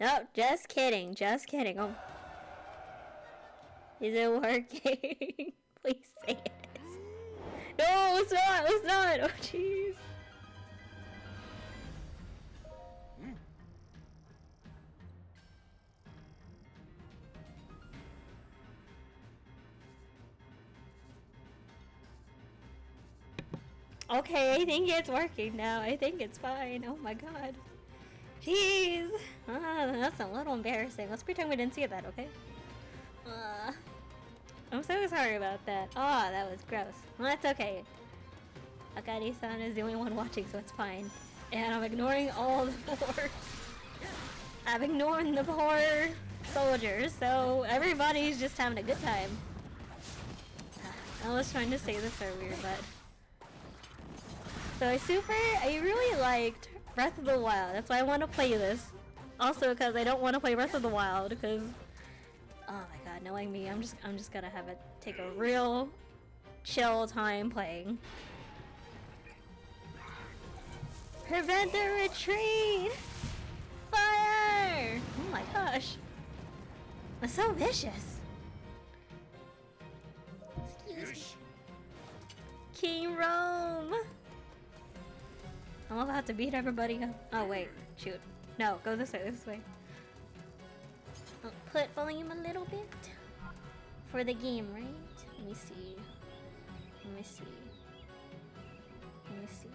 No, just kidding. Just kidding. Oh. Is it working? Please say it. No, it's not. It's not. Oh, jeez. Okay, I think it's working now. I think it's fine. Oh my god. Jeez. Uh, that's a little embarrassing. Let's pretend we didn't see that, okay? Uh, I'm so sorry about that. Oh, that was gross. Well, that's okay. Akari-san is the only one watching, so it's fine. And I'm ignoring all the poor... I'm ignoring the poor soldiers, so everybody's just having a good time. I was trying to say this earlier, but... So I super, I really liked Breath of the Wild. That's why I want to play this. Also because I don't want to play Breath of the Wild because, oh my god, knowing me, I'm just, I'm just gonna have it take a real chill time playing. Prevent the retreat! Fire! Oh my gosh. That's so vicious. Excuse me. King Rhoam! I'm about to beat everybody up. Oh wait, shoot. No, go this way, this way. I'll put volume a little bit for the game, right? Let me see. Let me see. Let me see.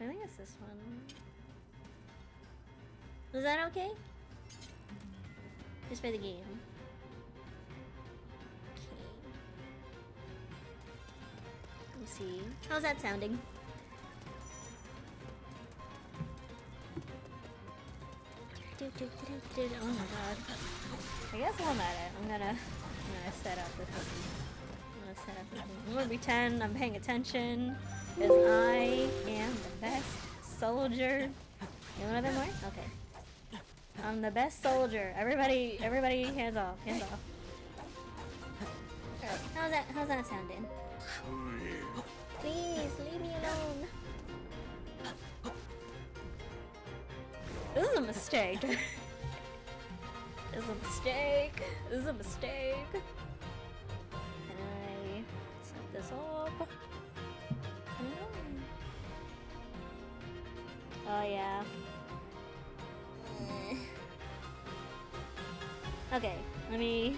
I think it's this one. Is that okay? Just for the game. Okay. Let me see. How's that sounding? Oh my god. I guess while I'm at it, I'm gonna, I'm gonna set up the thing. I'm gonna set up the thing. I'm gonna pretend I'm paying attention, because I am the best soldier. You want another more? Okay. I'm the best soldier. Everybody, everybody, hands off, hands off. Alright, how's that, how's that sounding? Please, leave me alone. This is a mistake. this is a mistake. This is a mistake. Can I set this up? Hmm. Oh yeah. Hmm. Okay, let me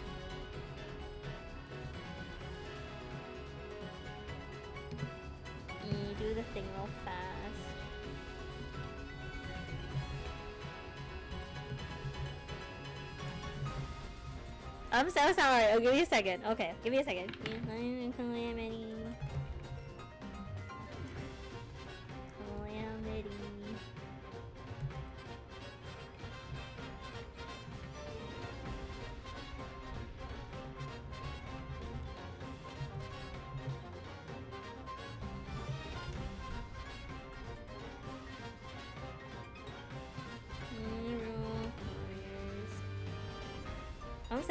do the thing real fast. I'm so sorry. Oh, give me a second. Okay, give me a second.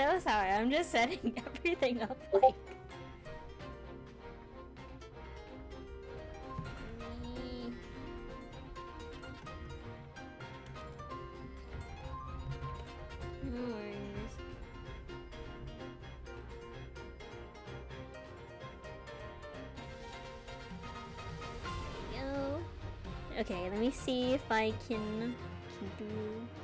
So sorry. I'm just setting everything up like. Okay, let me see if I can, can do.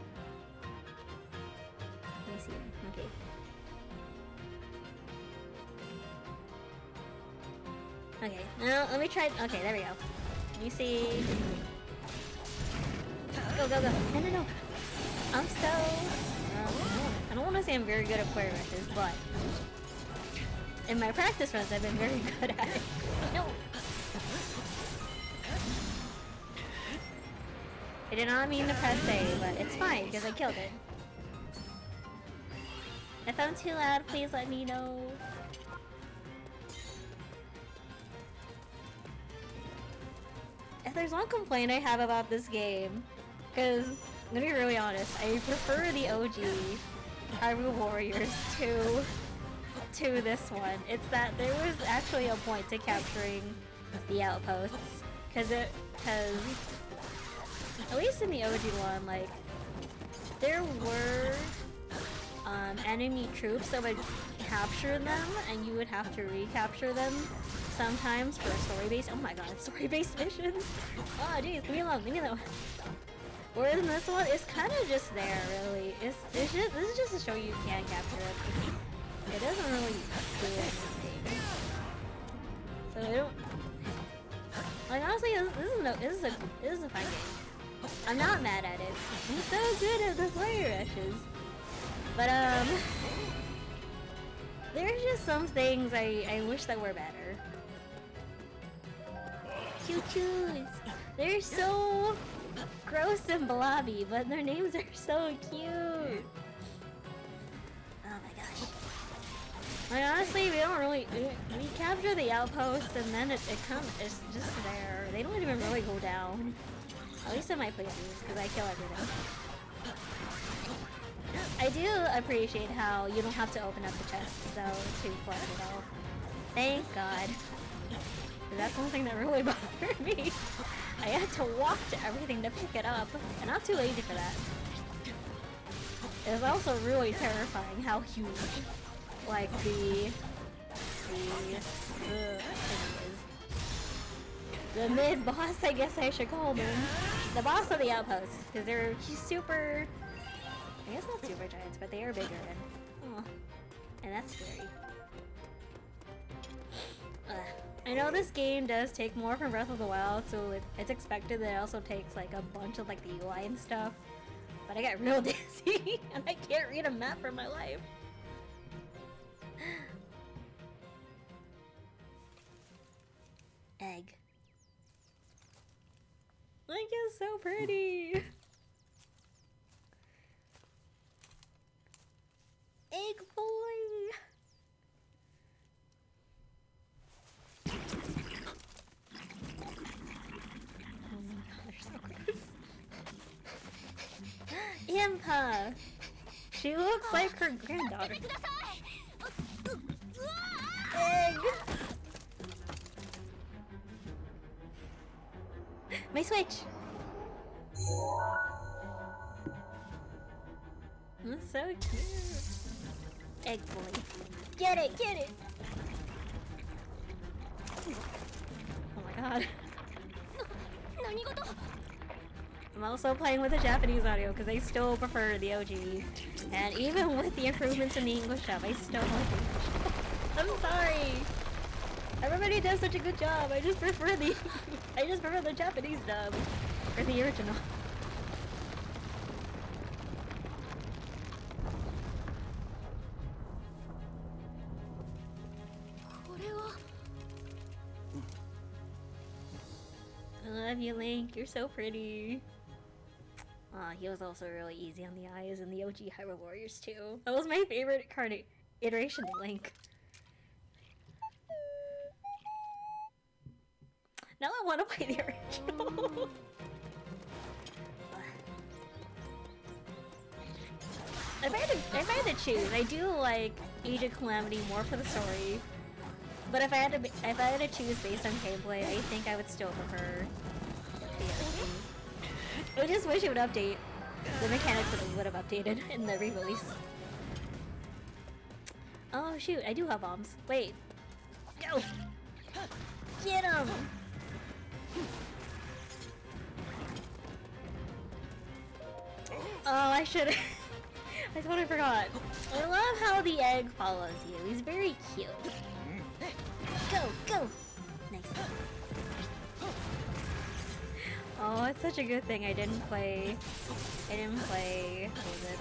Okay, now let me try. Okay, there we go. Let me see. Go, go, go. No, no, no. I'm so. Um, I don't want to say I'm very good at player rushes, but in my practice runs, I've been very good at it. No. I did not mean to press A, but it's fine because I killed it. If I'm too loud, please let me know. If there's one complaint I have about this game, because I'm gonna be really honest, I prefer the OG Hyrule Warriors to to this one. It's that there was actually a point to capturing the outposts, because it because at least in the OG one, like, there were um, enemy troops that would capture them, and you would have to recapture them sometimes for story-based- oh my god, story-based missions! Oh jeez, leave me alone, leave me alone. Whereas in this one, it's kind of just there, really. It's, it's just, this is just to show you can capture it. It doesn't really do anything. So I don't... Like, honestly, this, this is no, this is a, this is a fun game. I'm not mad at it. I'm so good at the player rushes. But, um... There's just some things I, I wish that were better. Chuchus! They're so gross and blobby, but their names are so cute! Oh my gosh. Like, honestly, we don't really... We, capture the outpost and then it, it comes... It's just there. They don't even really go down. At least in my playthroughs, because I kill everything. I do appreciate how you don't have to open up the chests, though, to collect it all. Thank God. That's one thing that really bothered me. I had to walk to everything to pick it up, and I'm too lazy for that. It was also really terrifying how huge, like, the... the... Uh, the The mid-boss, I guess I should call them. The boss of the outpost, because they're super... I guess not super giants, but they are bigger, and... Oh, and that's scary. Ugh. I know this game does take more from Breath of the Wild, so it, it's expected that it also takes like a bunch of like the UI and stuff. But I got real dizzy, and I can't read a map for my life. Egg. Like it's so pretty. Egg boy. Oh my god, they're so Impa! She looks like her granddaughter. Egg! My switch! That's so cute. Egg boy. Get it, get it! Oh my god. I'm also playing with the Japanese audio because I still prefer the OG. And even with the improvements in the English dub, I still like the English dub. I'm sorry! Everybody does such a good job, I just prefer the- I just prefer the Japanese dub. Or the original. I love you, Link. You're so pretty. Aw, he was also really easy on the eyes in the OG Hyrule Warriors too. That was my favorite card iteration Link. Now I want to play the original. if I had to, if I had to choose, I do like Age of Calamity more for the story. But if I had to, if I had to choose based on gameplay, I think I would still prefer the OG. I just wish it would update. The mechanics would, have updated in the re-release. Oh shoot, I do have bombs. Wait. Go! Get him! Oh, I should I totally forgot. I love how the egg follows you. He's very cute. Go, go! Nice. Oh, it's such a good thing I didn't play... I didn't play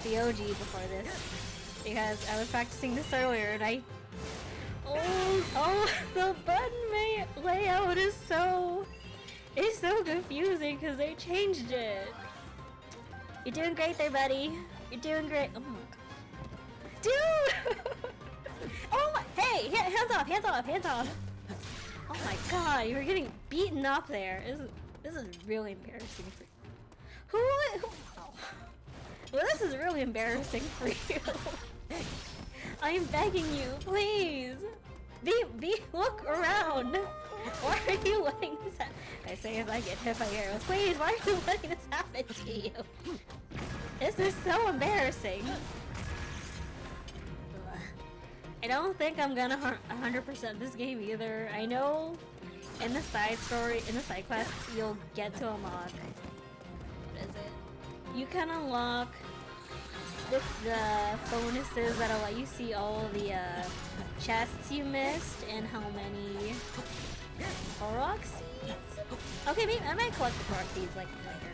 the OG before this. Because I was practicing this earlier and I... Oh, oh, the button layout is so... It's so confusing because they changed it. You're doing great there, buddy. You're doing great. Oh my god. Dude! oh my- Hey! Hands off! Hands off! Hands off! Oh my god, you were getting beaten up there. This is, this is really embarrassing for Who, who oh. Well, this is really embarrassing for you. I'm begging you, please. Be, be, look around. Why are you letting this happen? I say if I get hit by arrows. Please, why are you letting this happen? to you? This is so embarrassing. I don't think I'm gonna 100% this game either. I know in the side story, in the side quest, you'll get to unlock. What is it? You can unlock the, the bonuses that'll let you see all the uh, chests you missed and how many Korok seeds. Okay, maybe I might collect the Korok seeds like later.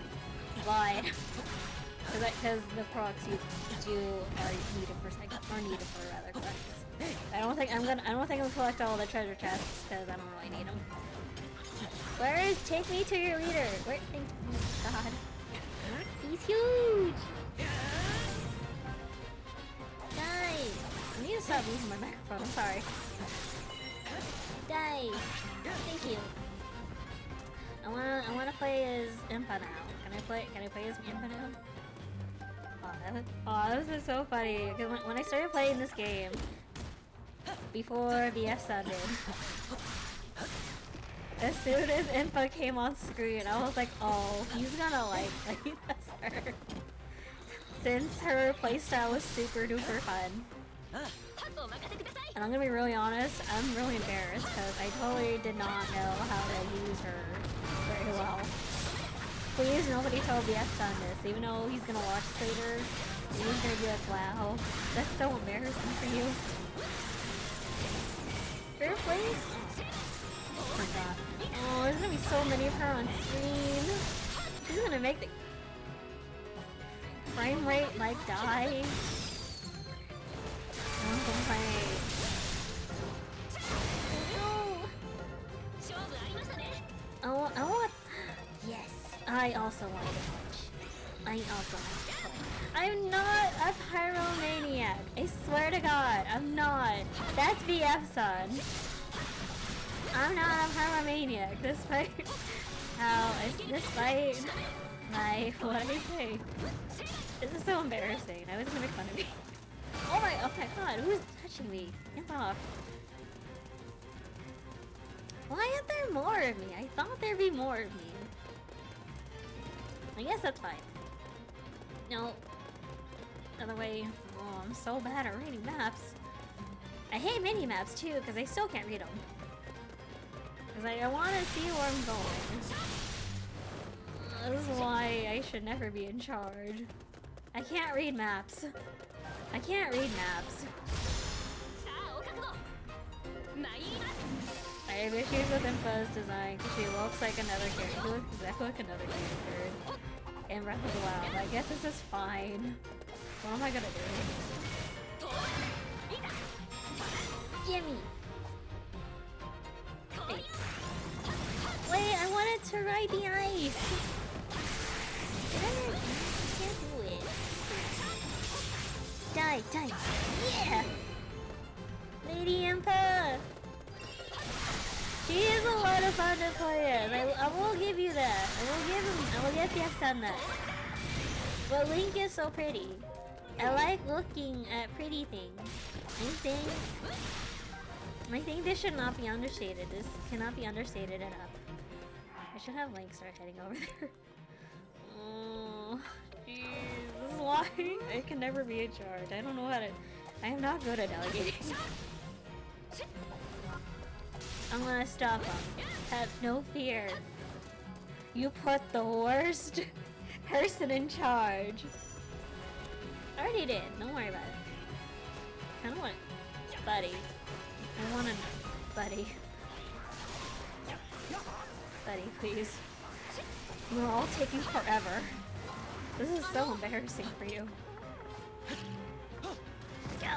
But because the Korok seeds do are needed for second or needed for rather quests. I don't think I'm gonna. I don't think I'm gonna collect all the treasure chests because I don't really need them. Where is? Take me to your leader. Where? Thank God. He's huge. Die. I need to stop using my microphone. I'm sorry. Die. Thank you. I wanna. I wanna play as Impa now. Can I play? Can I play as Impa now? Oh, this is so funny. Because when, I started playing this game, before VF Sunday, as soon as Impa came on screen, I was like, oh, he's gonna like play as her. Since her playstyle was super duper fun. And I'm gonna be really honest, I'm really embarrassed because I totally did not know how to use her very well. Please, nobody told BS on this, even though he's gonna watch later. He's gonna be like, wow, that's so embarrassing for you. Seriously? Forgot. Oh Oh, there's gonna be so many of her on screen. She's gonna make the frame rate like die. Don't complain. No. I want, yes. I also want touch. I also want to touch. I'm not a pyromaniac. I swear to God, I'm not. That's VF son. I'm not a pyromaniac. Despite how, despite my, what I say. This is so embarrassing. I was gonna make fun of me. Oh my, oh my god, who's touching me? Get off. Why aren't there more of me? I thought there'd be more of me. I guess that's fine. No. Other way. Oh, I'm so bad at reading maps. I hate mini maps too, because I still can't read them. Because I, I want to see where I'm going. This is why I should never be in charge. I can't read maps. I can't read maps. I have issues with Impa's design because she looks like another character. She looks exactly like another character in Breath of the Wild. I guess this is fine. What am I gonna do? Gimme! Wait. I wanted to ride the ice! I can't do it. Die, die! Yeah! Lady Impa! She is a lot of fun to play as. I, I will give you that. I will give him. I will get yes on that. But Link is so pretty. I like looking at pretty things. I think. I think this should not be understated. This cannot be understated enough. I should have Link start heading over there. Oh, jeez. This is why I can never be in charge. I don't know how to. I am not good at delegating. I'm gonna stop him. Have no fear. You put the worst person in charge. I already did. Don't worry about it. I don't want Buddy. I want a buddy. Buddy, please. We're all taking forever. This is so embarrassing for you. Go!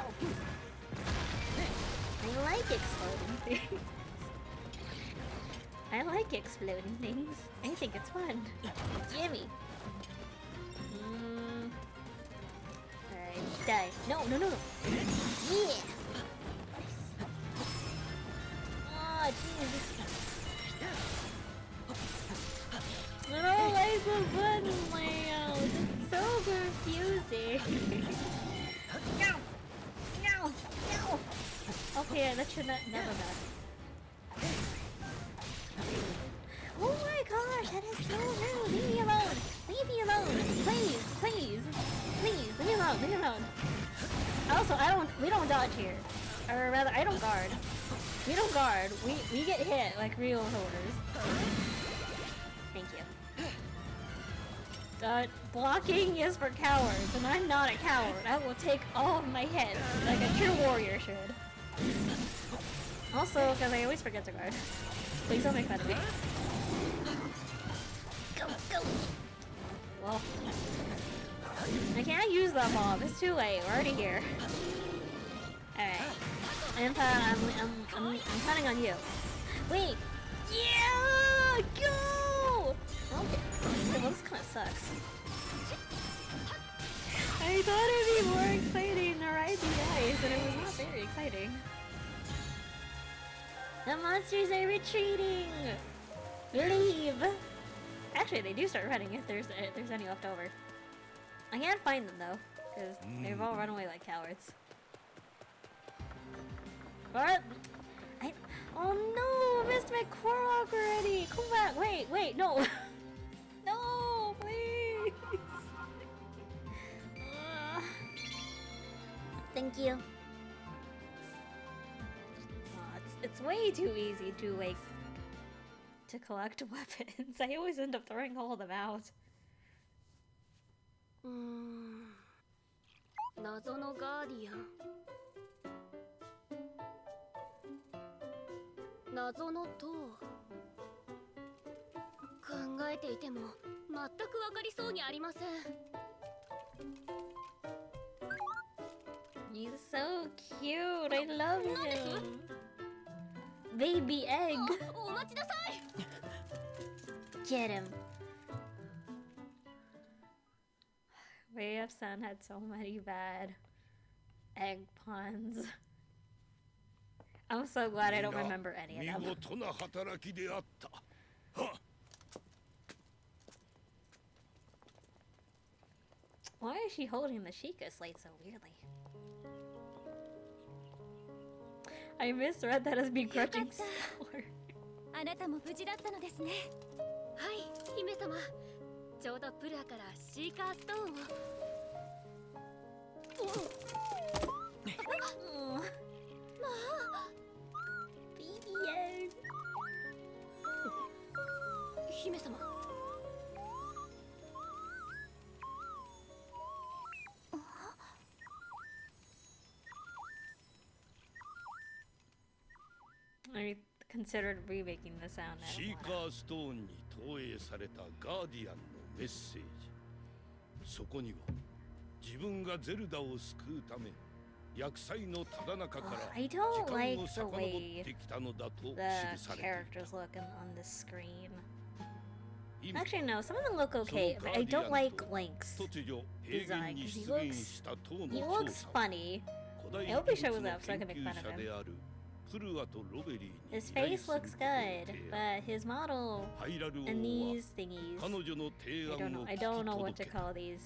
I like exploding things. I like exploding things. I think it's fun. Jimmy. Mm. Alright, die. No, no, no, no. Yeah! Oh. I don't like the button layout. It's so confusing. no! No! No! Okay, that should not never matter. Oh my gosh, that is so rude! Leave me alone! Leave me alone! Please, please. Please, leave me alone, leave me alone. Also, I don't, we don't dodge here. Or rather, I don't guard. We don't guard. We, we get hit like real holders. Thank you. Uh, blocking is for cowards, and I'm not a coward. I will take all of my hits, like a true warrior should. Also, because I always forget to guard. Please don't make fun of me. Go, go! Well, I can't use that mob. It's too late. We're already here. Alright. I'm, uh, I'm, I'm, I'm, I'm counting on you. Wait! Yeah! Go! Okay. Well, this kind of sucks. I thought it'd be more exciting to ride the ice, and it was not very exciting. The monsters are retreating! Leave! Actually, they do start running if there's if there's any left over. I can't find them though, because they've all hmm. run away like cowards. What? I, oh no, I missed my Korok already! Come back! Wait, wait, no! no, please! Uh, thank you. Aw, it's, it's way too easy to like to collect weapons. I always end up throwing all of them out. うーん謎のガーディアン 謎の塔考えていても全くわかりそうにありません He's so cute. I love him. Baby egg. お待ちなさい Get him. Way of Sun had so many bad egg puns. I'm so glad I don't remember any of 見 them. 事な働きであったはっ Why is she holding the Sheikah slate so weirdly? I misread that as begrudging sour. あなたも無事だったのですねはい姫様ちょうどプラからシーカーストーンを Aw. Baby egg. 姫様 I considered remaking the sound. I シ don't ーカ wanna. ーストーンに投影されたガーディアンのメッセージそこには自分がゼルダを救うため 厄災のただ中から I 時 don't 間 like を the 遡 way ってきたのだと the 記されてい characters look in, on the screen. た今 Actually, no, some of them look okay, but I don't like Link's. 突如平原に design, 出 'cause he 現 looks- した塔の He 調 looks 査を funny. 古代 I hope he 技術 shows の up so I can 研 make 究 fun of 者 him. であるプルアとロベリーに His 依頼 face する looks ことを good, 提案 but his model ハイラル and 王は these thingies. 彼女の提 I don't 案 know. を I 聞 don't き know what 届 to けた call these.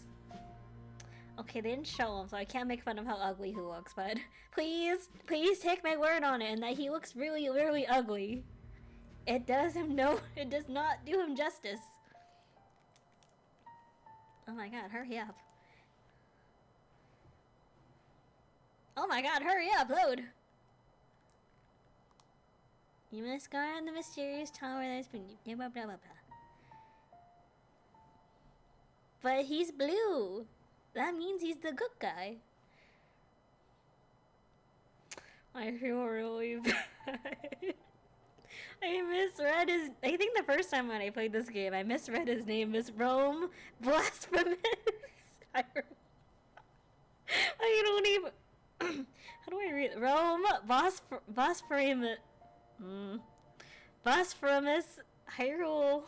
Okay, they didn't show him, so I can't make fun of how ugly he looks. But please, please take my word on it, and that he looks really, really ugly. It does him no. It does not do him justice. Oh my god! Hurry up. Oh my god! Hurry up! Load. You must guard on the mysterious tower that's been blah blah blah blah. But he's blue. That means he's the good guy. I feel really bad. I misread his. I think the first time when I played this game, I misread his name as Rome Blasphemous. I, I don't even. How do I read? Rhoam Bosph- Bosphoramus. Mm. Bosphoramus Hyrule.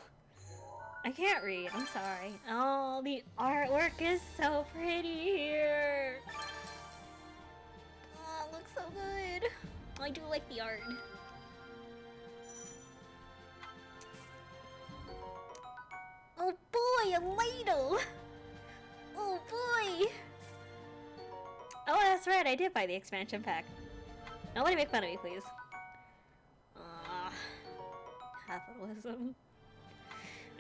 I can't read. I'm sorry. Oh, the artwork is so pretty here. Oh, it looks so good. I do like the art. Oh boy, a ladle! Oh boy! Oh, that's right, I did buy the expansion pack. Nobody make fun of me, please. Ah, capitalism.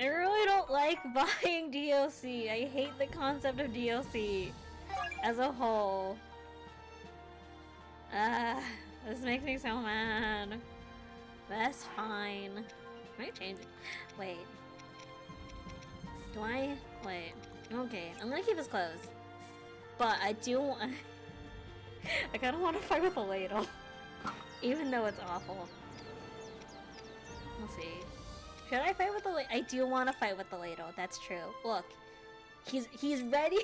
I really don't like buying DLC. I hate the concept of DLC as a whole. Ah, this makes me so mad. That's fine. Can I change it? Wait. Do I? Wait. Okay, I'm gonna keep this closed. But I do want... I kinda want to fight with a ladle. Even though it's awful. We'll see. Should I fight with the? I do want to fight with the ladle. That's true. Look. He's he's ready.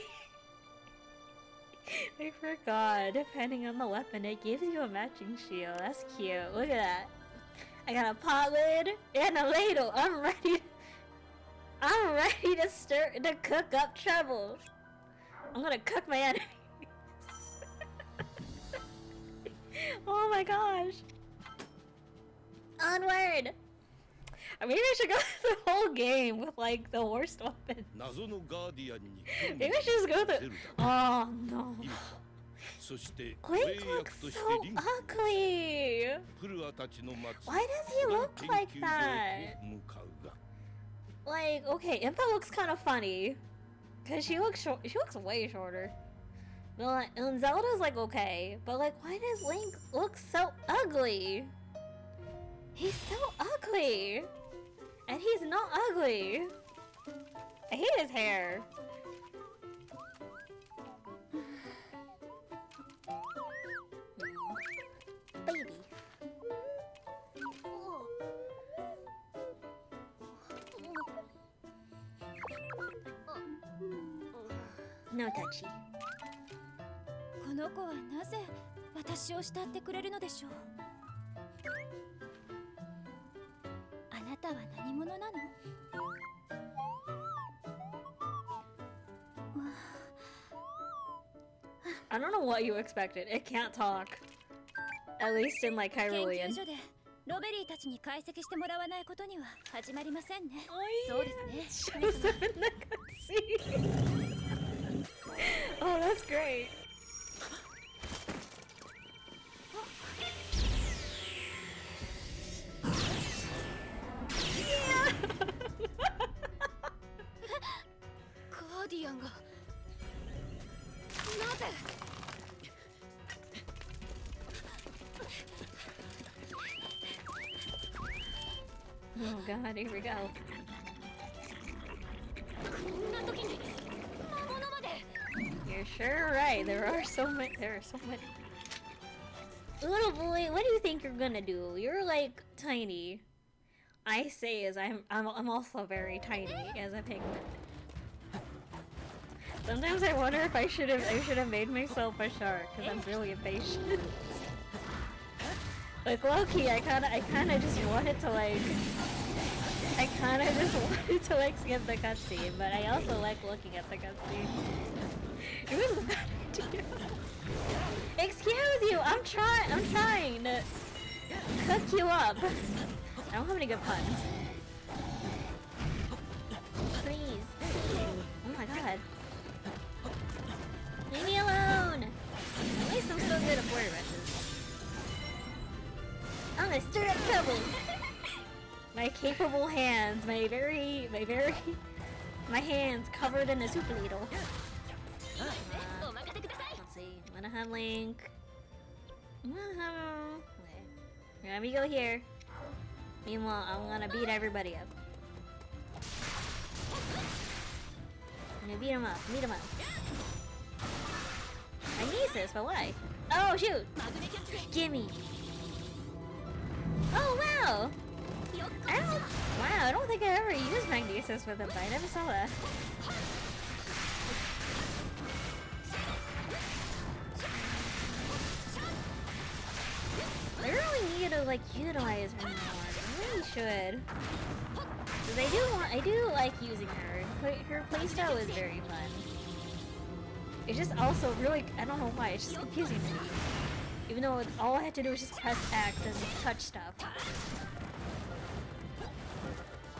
I forgot. Depending on the weapon, it gives you a matching shield. That's cute. Look at that. I got a pot lid and a ladle. I'm ready. I'm ready to stir to cook up trouble. I'm gonna cook my enemies. oh my gosh. Onward. I mean, I should go through the whole game with like the worst weapon. Maybe I should just go through. Oh no. Quake looks so ugly. Why does he look like that? Like, okay, Impa looks kind of funny, cause she looks short. She looks way shorter. But and Zelda's like okay, but like, why does Link look so ugly? He's so ugly! And he's not ugly. I hate his hair. Baby. No touchy. この子はなぜ私を慕ってくれるのでしょうたは何者なの I don't know what you expected. It can't talk. At least in like 研 Hyrulean. 究所でロベリーたちに解析してもらわないことには始まりませんね Oh, そうですね Shows up in the cutscene. oh, that's great. god, here we go. You're sure right. There are so many. There are so many. Little boy, what do you think you're gonna do? You're like tiny. I say as I'm. I'm, I'm also very tiny as a piglet. Sometimes I wonder if I should have. I should have made myself a shark because I'm really impatient. like Loki, I kind of. I kind of just wanted to like. I kind of just wanted to like skip the cutscene, but I also like looking at the cutscene. It was a bad idea. Excuse you, I'm trying. I'm trying to cook you up. I don't have any good puns. Please. Oh my god. Leave me alone. At least I'm still good at board rushes. I'm gonna stir up trouble. My capable hands, my very, my very, my hands covered in a super needle. Uh, let's see, I'm gonna have Link. Let me go here. Meanwhile, I'm gonna beat everybody up. I'm gonna beat him up, beat him up. I need this, but why? Oh, shoot! Gimme! Oh, wow! Don't. Wow, I don't think I ever used Magnesis with him, but I never saw that. I really need to like utilize her more. I really should. Cause I do want, I do like using her. Her playstyle is very fun. It's just also really, I don't know why, it's just confusing to me. Even though all I had to do was just press X and touch stuff.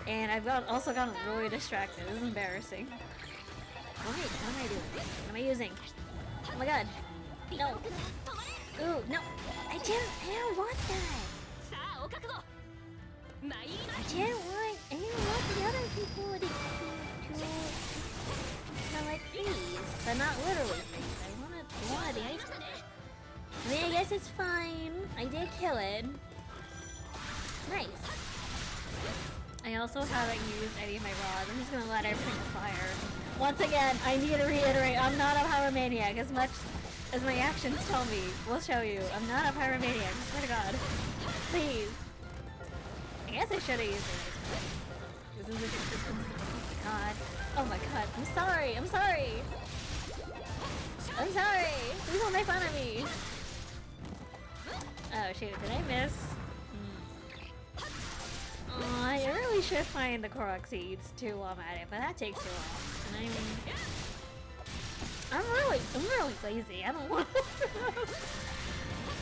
And I've got, also gotten really distracted. This is embarrassing. Wait, what am I doing? What am I using? Oh my god. No. Ooh, no. I didn't, I don't want that. I didn't want, I didn't want the other people to, to, to like these. But not literally things. I wanted the ice I mean, I guess it's fine. I did kill it. Nice. I also haven't used any of my rods. I'm just gonna let everything fire. Once again, I need to reiterate, I'm not a pyromaniac as much as my actions tell me. We'll show you. I'm not a pyromaniac, I swear to god. Please. I guess I should have used it. This is this oh my god. Oh my god. I'm sorry. I'm sorry. I'm sorry. Please don't make fun of me. Oh shoot, did I miss? I really should find the Korok seeds too while I'm at it, but that takes too long. And I mean, I'm really, I'm really lazy. I don't want.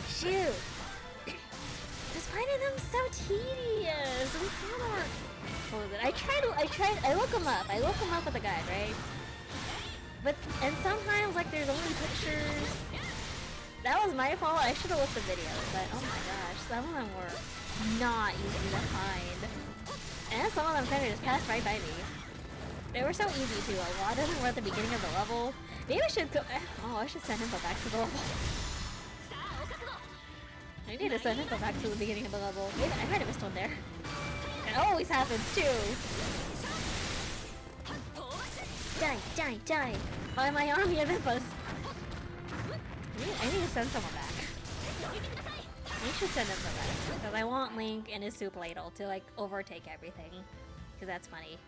Shoot. Just finding them so tedious. I'm. What was it? I tried. I tried. I look them up. I look them up with a guide, right? But and sometimes like there's only pictures. That was my fault. I should have looked the videos, but oh my gosh, some of them were not easy to find. And some of them kind of just passed right by me. They were so easy too. A lot of them were at the beginning of the level. Maybe I should go. Oh, I should send him back to the level. I need to send him back to the beginning of the level. Maybe I might have missed one there. It always happens too. Die, die, die! By my army of Impas! I need, I need to send someone back. I should send him back. Because I want Link and his soup ladle to like overtake everything. Because that's funny.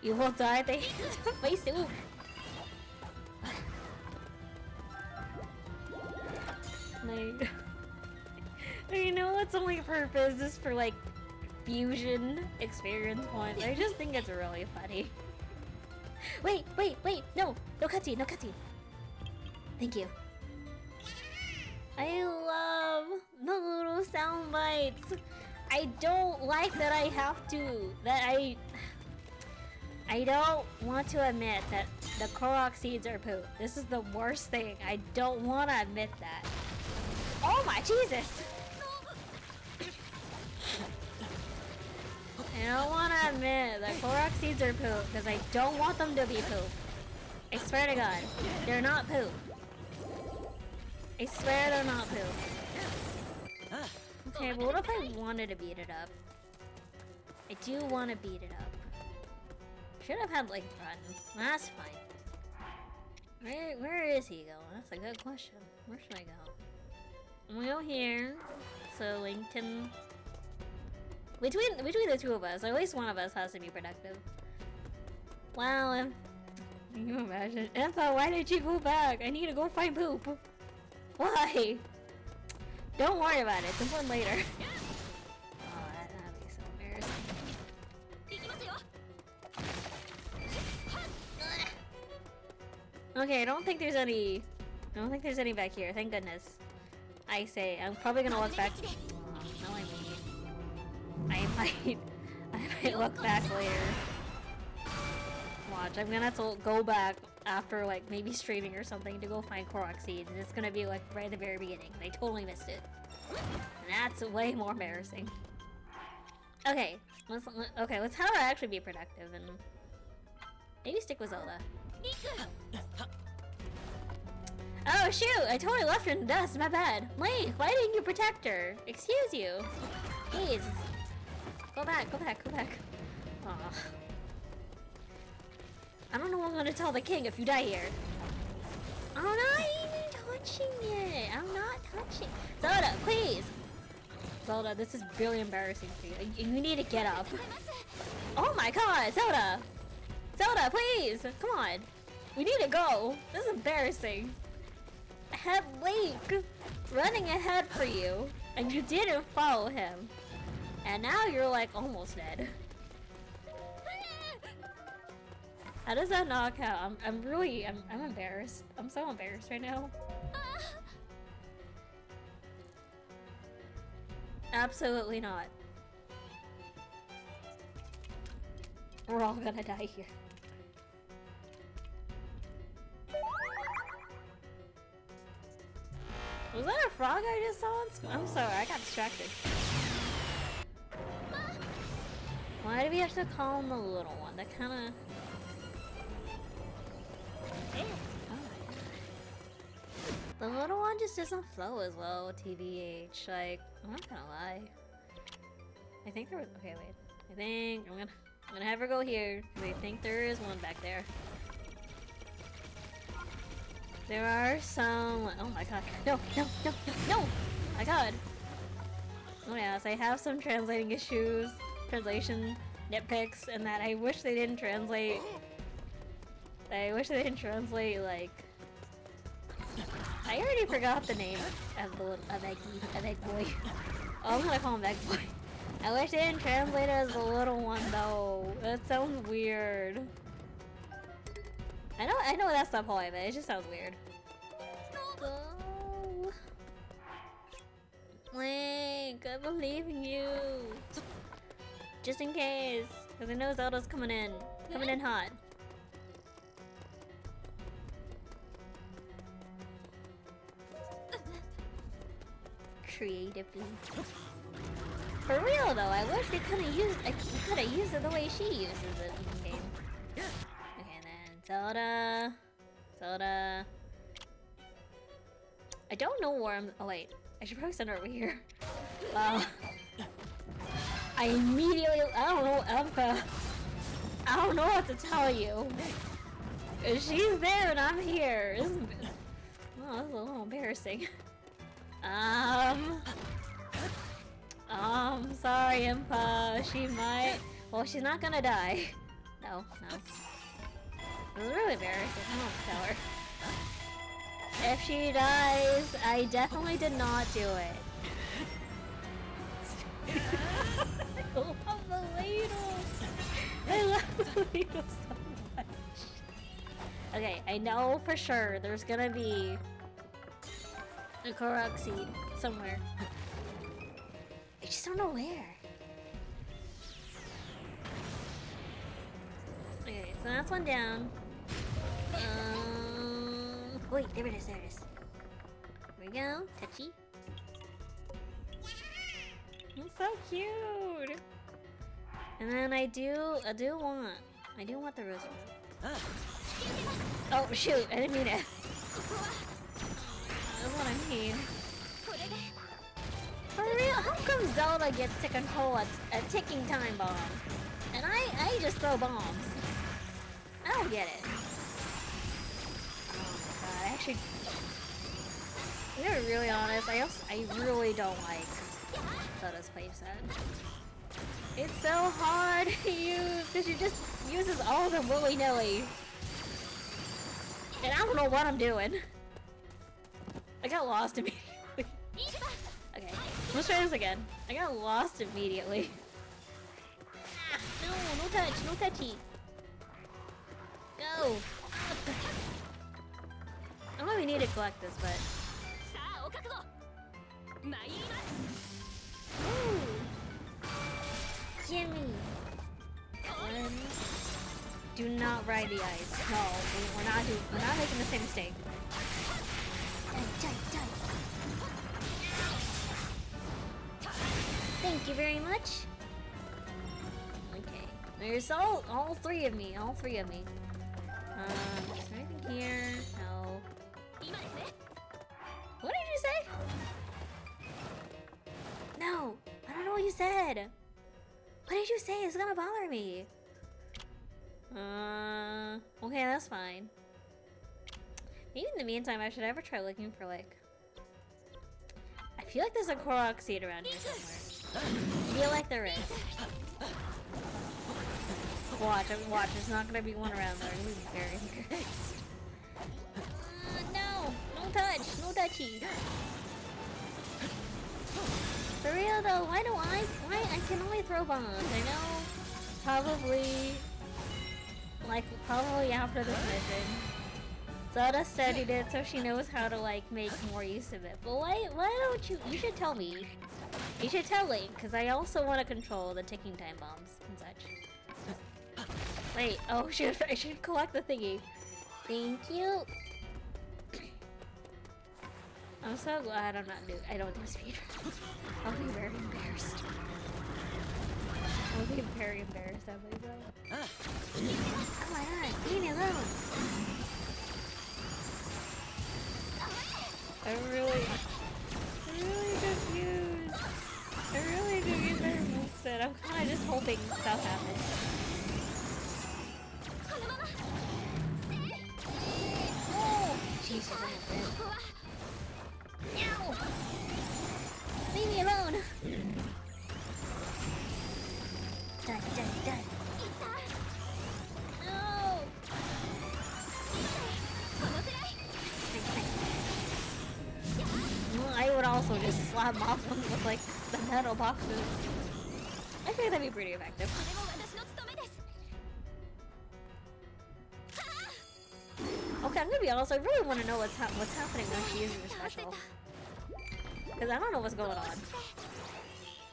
You will die at the hands of my soup! Like, I know its only purpose is for like fusion experience points. I just think it's really funny. Wait, wait, wait! No! No cutscene, no cutscene! Thank you. I love the little sound bites! I don't like that I have to, that I... I don't want to admit that the Korok seeds are poop. This is the worst thing. I don't want to admit that. Oh my Jesus! I don't want to admit that Korok seeds are poop because I don't want them to be poop. I swear to God, they're not poop. I swear they're not poop. Okay, but what if I wanted to beat it up? I do want to beat it up. Should have had like run. That's fine. Where where is he going? That's a good question. Where should I go? I'm gonna go here. So Link can between between the two of us, at least one of us has to be productive. Wow, um, can you imagine? Impa, why did you go back? I need to go find poop. Why? Don't worry about it. It's one later. oh, that, that'd be so embarrassing. Okay, I don't think there's any. I don't think there's any back here. Thank goodness. I say I'm probably gonna look back. Oh, no, I mean, I might. I might look back later. Watch, I'm gonna have to go back after like maybe streaming or something to go find Korok seeds, and it's gonna be like right at the very beginning. I totally missed it, and that's way more embarrassing. Okay, let's okay. Let's how to actually be productive and maybe stick with Zelda. Oh shoot! I totally left her in the dust. My bad. Link, why didn't you protect her? Excuse you. Please. Go back. Go back. Go back. Aw. I don't know what I'm gonna tell the king if you die here. I'm not even touching it. I'm not touching. Zelda, please. Zelda, this is really embarrassing for you. You need to get up. Oh my god, Zelda! Zelda, please! Come on. We need to go. This is embarrassing. Head Link running ahead for you, and you didn't follow him. And now you're like almost dead. How does that knock out? I'm, I'm really, I'm, I'm embarrassed. I'm so embarrassed right now. Absolutely not. We're all gonna die here. Was that a frog I just saw? I'm sorry, I got distracted. Why do we have to call him the little one? That kind of. The little one just doesn't flow as well TVH. Like, I'm not gonna lie. I think there was. Okay, wait. I think I'm gonna. I'm gonna have her go here. I think there is one back there. There are some. Oh my god. No, no, no, no, no! My god. Oh yes, I have some translating issues, translation nitpicks, and that I wish they didn't translate. I wish they didn't translate like. I already forgot the name of the little of Eggy, of Egg Boy. Oh, I'm gonna call him Egg Boy. I wish they didn't translate it as the little one though. That sounds weird. I know, I know that's the point, but it just sounds weird. Go. Link, I believe in you. Just in case, because I know Zelda's coming in, coming in hot. Creatively. For real though, I wish they could have used, I could have used it the way she uses it in game. Okay, then Zelda, Zelda. I don't know where I'm. Oh wait, I should probably send her over here. Wow. I immediately. I don't know, Impa. I don't know what to tell you. She's there and I'm here. This is, oh, this is a little embarrassing. Um. Um, sorry, Impa. She might. Well, she's not gonna die. No, no. It was really embarrassing. I won't tell her. If she dies, I definitely did not do it. I love the ladle. I love the ladle so much. Okay, I know for sure there's gonna be a Korok seed somewhere. I just don't know where. Okay, so that's one down. Um, wait, there it is, there it is. There we go, touchy. It's so cute. And then I do, I do want, I do want the rose Oh shoot, I didn't mean it. What I mean. For real, how come Zelda gets to control a, a ticking time bomb? And I, I just throw bombs. I don't get it. Oh my god, I actually... To be really honest, I also, I really don't like Zelda's playset. It's so hard to use, because she just uses all of them willy-nilly. And I don't know what I'm doing. I got lost immediately. okay, let's try this again. I got lost immediately. Ah, no, no touch, no touchy. Go. I don't know if we need to collect this, but. Ooh. Gimme. One. Do not ride the ice. No, we- we're not. We're not making the same mistake. Thank you very much. Okay. There's all all three of me. All three of me. Um, is there anything here? No. What did you say? No, I don't know what you said. What did you say? It's gonna bother me. Uh, okay, that's fine. Maybe in the meantime, I should ever try looking for like. I feel like there's a Korok seed around here somewhere. I feel like there is. Watch, watch. There's not gonna be one around there. I'm very embarrassed. Uh, no, no touch, no touchy. For real though, why do I? Why I can only throw bombs? I know, probably, like probably after this mission. Zelda studied it so she knows how to like make more use of it. But why? Why don't you? You should tell me. You should tell Link, because I also want to control the ticking time bombs and such. Wait, oh shoot, I should collect the thingy. Thank you. I'm so glad I'm not do I don't do speed. I'll be very embarrassed. I'll be very embarrassed of myself. Oh my god, leave me alone! I'm really, really confused. I really do get better moveset. I'm kind of just hoping stuff happens. Jesus. Leave me alone. slab off them with like the metal boxes. I think that'd be pretty effective. Okay, I'm gonna be honest, I really want to know what's, ha what's happening when she uses her special. Because I don't know what's going on.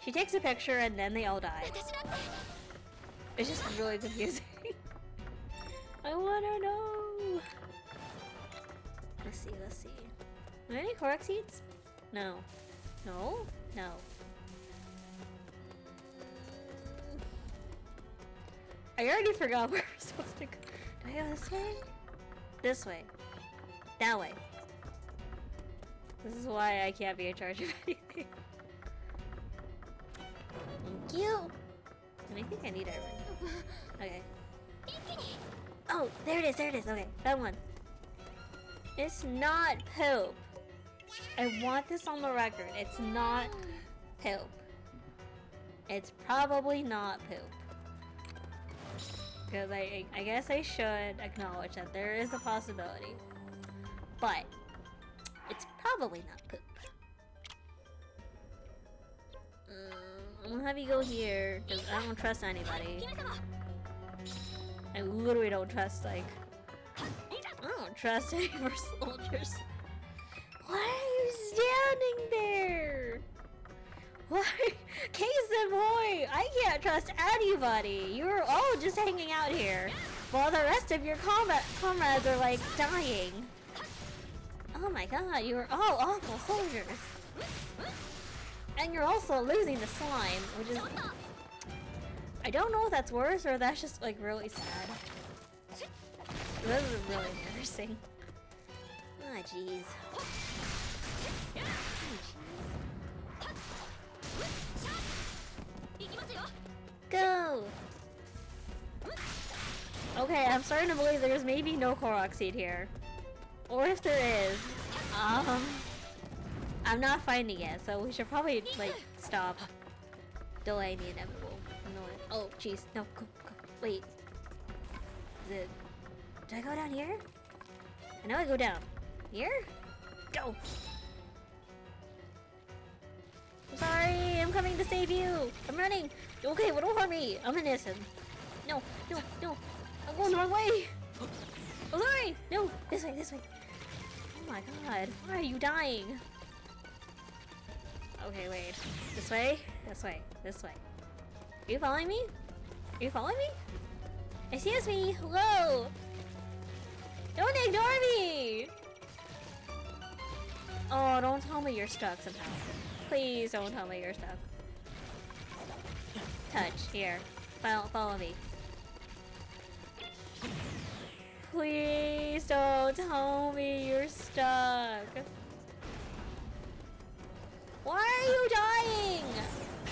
She takes a picture and then they all die. It's just really confusing. I wanna know! Let's see, let's see. Are there any Korok seeds? No. No? No. I already forgot where we're supposed to go. Do I go this way? This way. That way. This is why I can't be in charge of anything. Thank you! And I think I need it. Okay. Oh, there it is, there it is. Okay, that one. It's not poop. I want this on the record. It's not poop. It's probably not poop. Because I, I guess I should acknowledge that there is a possibility. But it's probably not poop. Um, I'm gonna have you go here because I don't trust anybody. I literally don't trust like I don't trust any of our soldiers. Why are you standing there? Why, Case in point, I can't trust anybody. You're all just hanging out here, while the rest of your combat comrades are like dying. Oh my god, you are all awful soldiers. And you're also losing the slime, which is... I don't know if that's worse or that's just like really sad. This is really embarrassing. Jeez. Go! Okay, I'm starting to believe there's maybe no Korok seed here. Or if there is, um, I'm not finding it, so we should probably, like, stop delay the inevitable. No, oh, jeez, no, go, go, wait. Is it, do I go down here? I know I go down. Here? Go! I'm sorry, I'm coming to save you! I'm running! Okay, well, don't hurt me! I'm innocent. No, no, no! I'm going the wrong way! Oh, sorry! No! This way, this way! Oh my god, why are you dying? Okay, wait. This way? This way, this way. Are you following me? Are you following me? Excuse me! Hello! Don't ignore me! Oh, don't tell me you're stuck somehow. Please don't tell me you're stuck. Touch, here. Follow, follow me. Please don't tell me you're stuck. Why are you dying?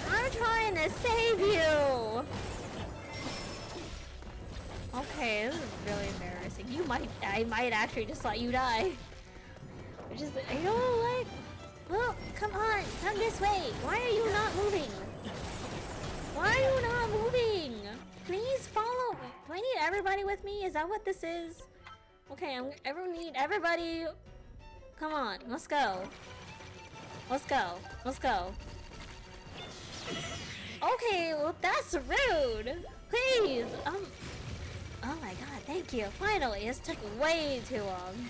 I'm trying to save you. Okay, this is really embarrassing. You might, I might actually just let you die. Which is, I don't like. Well, come on, come this way. Why are you not moving? Why are you not moving? Please follow. Do I need everybody with me? Is that what this is? Okay, I'm. Everyone need everybody. Come on, let's go. Let's go. Let's go. Okay, well that's rude. Please, um. Oh my god, thank you. Finally, this took way too long.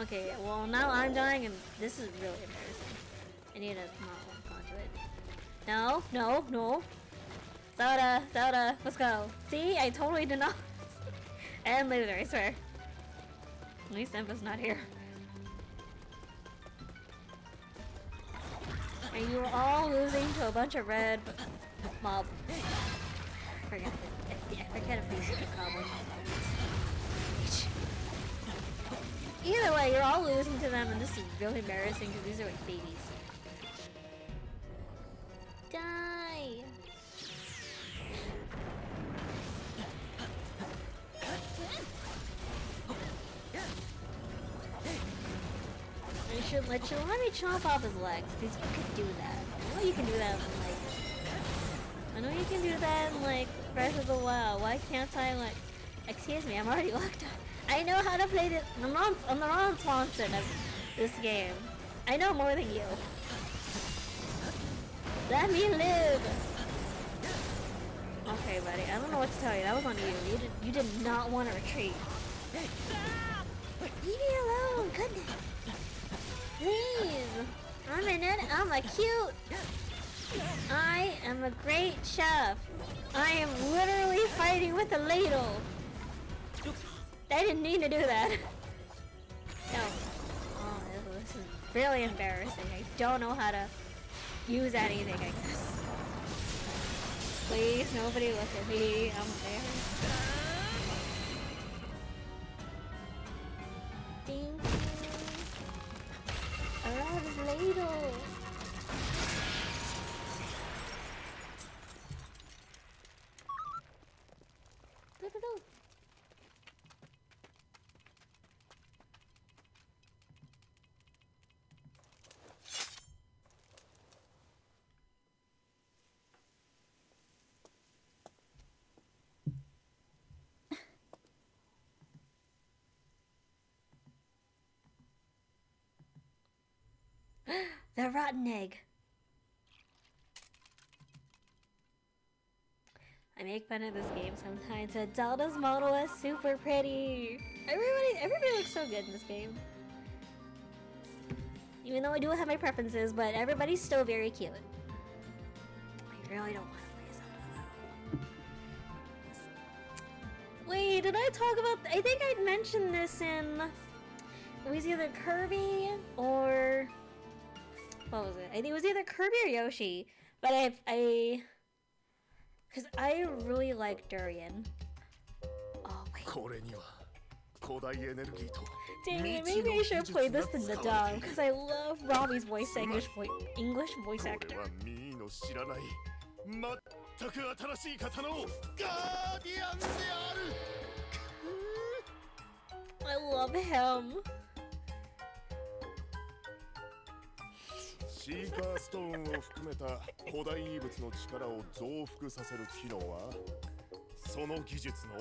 Okay, well now I'm dying and this is really embarrassing. I need to not walk onto it. No, no, no. Zelda, Zelda, let's go. See, I totally did not. and loser, I swear. At least Impa's not here. And you were all losing to a bunch of red mob. I forget. I forget if these are common. Either way, you're all losing to them, and this is really embarrassing because these are like babies. Die! I should let you let me chop off his legs because you could do that. I know you can do that in like. I know you can do that in like Breath of the Wild. Why can't I like? Excuse me, I'm already locked up. I know how to play. I'm not. I'm the wrong sponsor of this game. I know more than you. Let me live. Okay, buddy. I don't know what to tell you. That was on you. You did. You did not want to retreat. Leave me alone. Goodness. Please. I'm an I'm a cute. I am a great chef. I am literally fighting with a ladle. I didn't need to do that. No. Oh, this is really embarrassing. I don't know how to use anything, I guess. Please, nobody look at me. I'm embarrassed. You. I love ladle. The rotten egg. I make fun of this game sometimes, but Zelda's model is super pretty. Everybody, everybody looks so good in this game. Even though I do have my preferences, but everybody's still very cute. I really don't want to play Zelda though. Wait, did I talk about? I think I mentioned this in. It was either Kirby or what was it? I think it was either Kirby or Yoshi. But I, I, because I really like durian. Oh wait. Dang it, maybe I should play this in the dub, because I love Robbie's voice English, voice English voice actor. I love him. シーカーストーンを含めた古代遺物の力を増幅させる機能はその技術の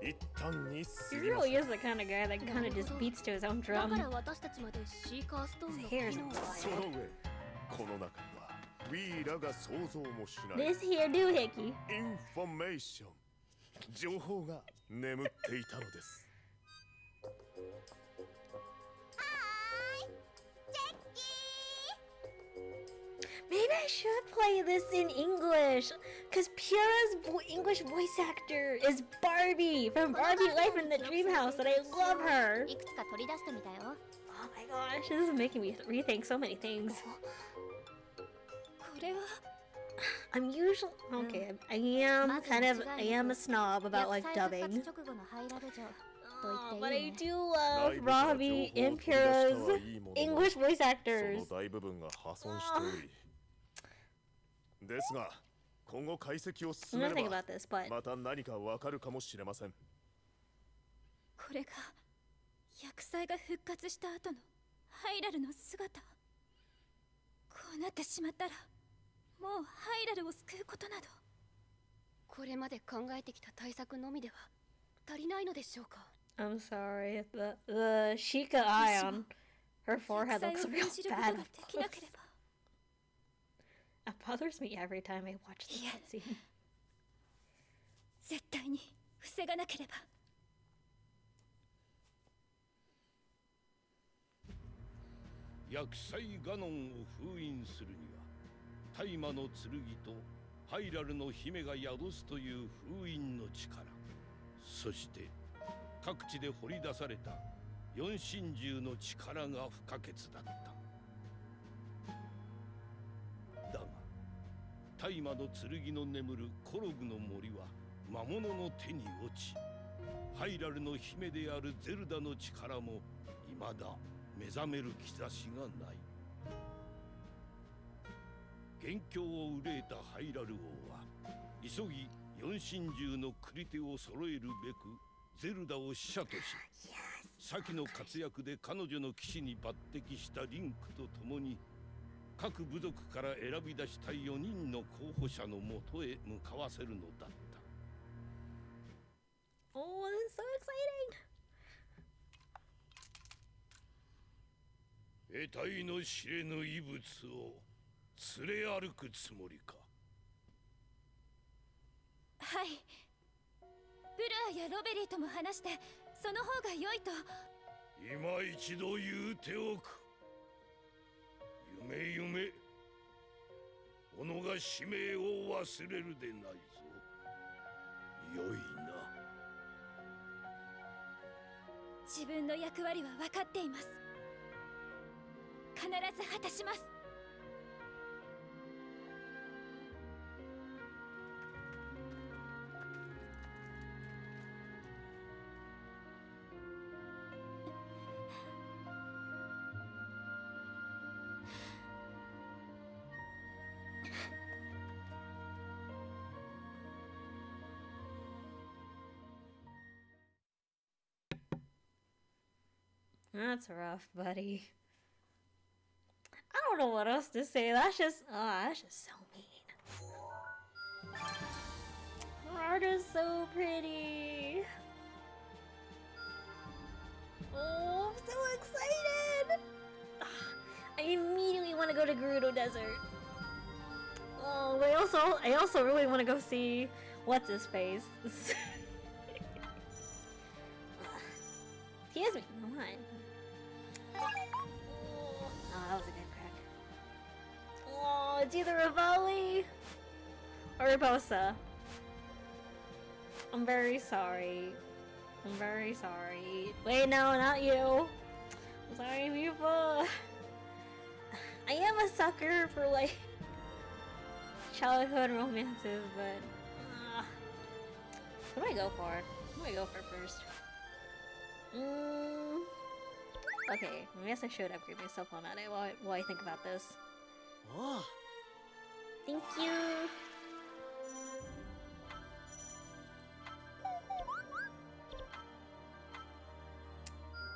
一端に He 過ぎませ really ん is the kind of guy that kind of just beats to his own だ drum. から私たちまでシーカーストーンの機能.その上この中にはウィーラが想像もしない This here doohickey. インフォメーション情報が眠っていたのです Maybe I should play this in English. Because Purah's vo English voice actor is Barbie from Barbie Life in the Dream House, and I love her. Oh my gosh, this is making me rethink so many things. I'm usually okay. I am kind of I am a snob about like dubbing. Oh, but I do love Robbie and Purah's English voice actors. Oh. ですが今後解析を進めれば about this, but また何かわかるかもしれませんこれが薬剤が復活した後のハイラルの姿こうなってしまったらもうハイラルを救うことなどこれまで考えてきた対策のみでは足りないのでしょうか？I'm sorry. The the Sheikah eye on her forehead looks を real bad. That bothers me every time I watch Yeah. cutscene. 絶対に防がなければ薬剤ガノンを封印するには大麻の剣とハイラルの姫が宿すという封印の力そして各地で掘り出された四神獣の力が不可欠だった大麻の剣の眠るコログの森は魔物の手に落ちハイラルの姫であるゼルダの力も未だ目覚める兆しがない元凶を憂えたハイラル王は急ぎ四神獣の繰り手を揃えるべくゼルダを使者とし先の活躍で彼女の騎士に抜擢したリンクと共に各部族から選び出した4人の候補者のもとへ向かわせるのだった。Oh, this is so exciting! 得体の知れぬ異物を連れ歩くつもりか。はい。ブルアやロベリーとも話してその方が良いと。今一度言うておく夢。夢己が使命を忘れるでないぞ。よいな。自分の役割は分かっています。必ず果たします「That's rough, buddy. I don't know what else to say. That's just, oh, that's just so mean. Art is so pretty. Oh, I'm so excited. Ah, I immediately want to go to Gerudo Desert. Oh, I also, I also really want to go see what's his face. Excuse me, it's either Revali or Rebosa. I'm very sorry. I'm very sorry. Wait, no, not you. I'm sorry, Mipha. I am a sucker for like childhood romances, but uh, what do I go for? What do I go for first? Mm, okay, I guess I should upgrade myself on that while I, while I think about this. Oh, Thank you.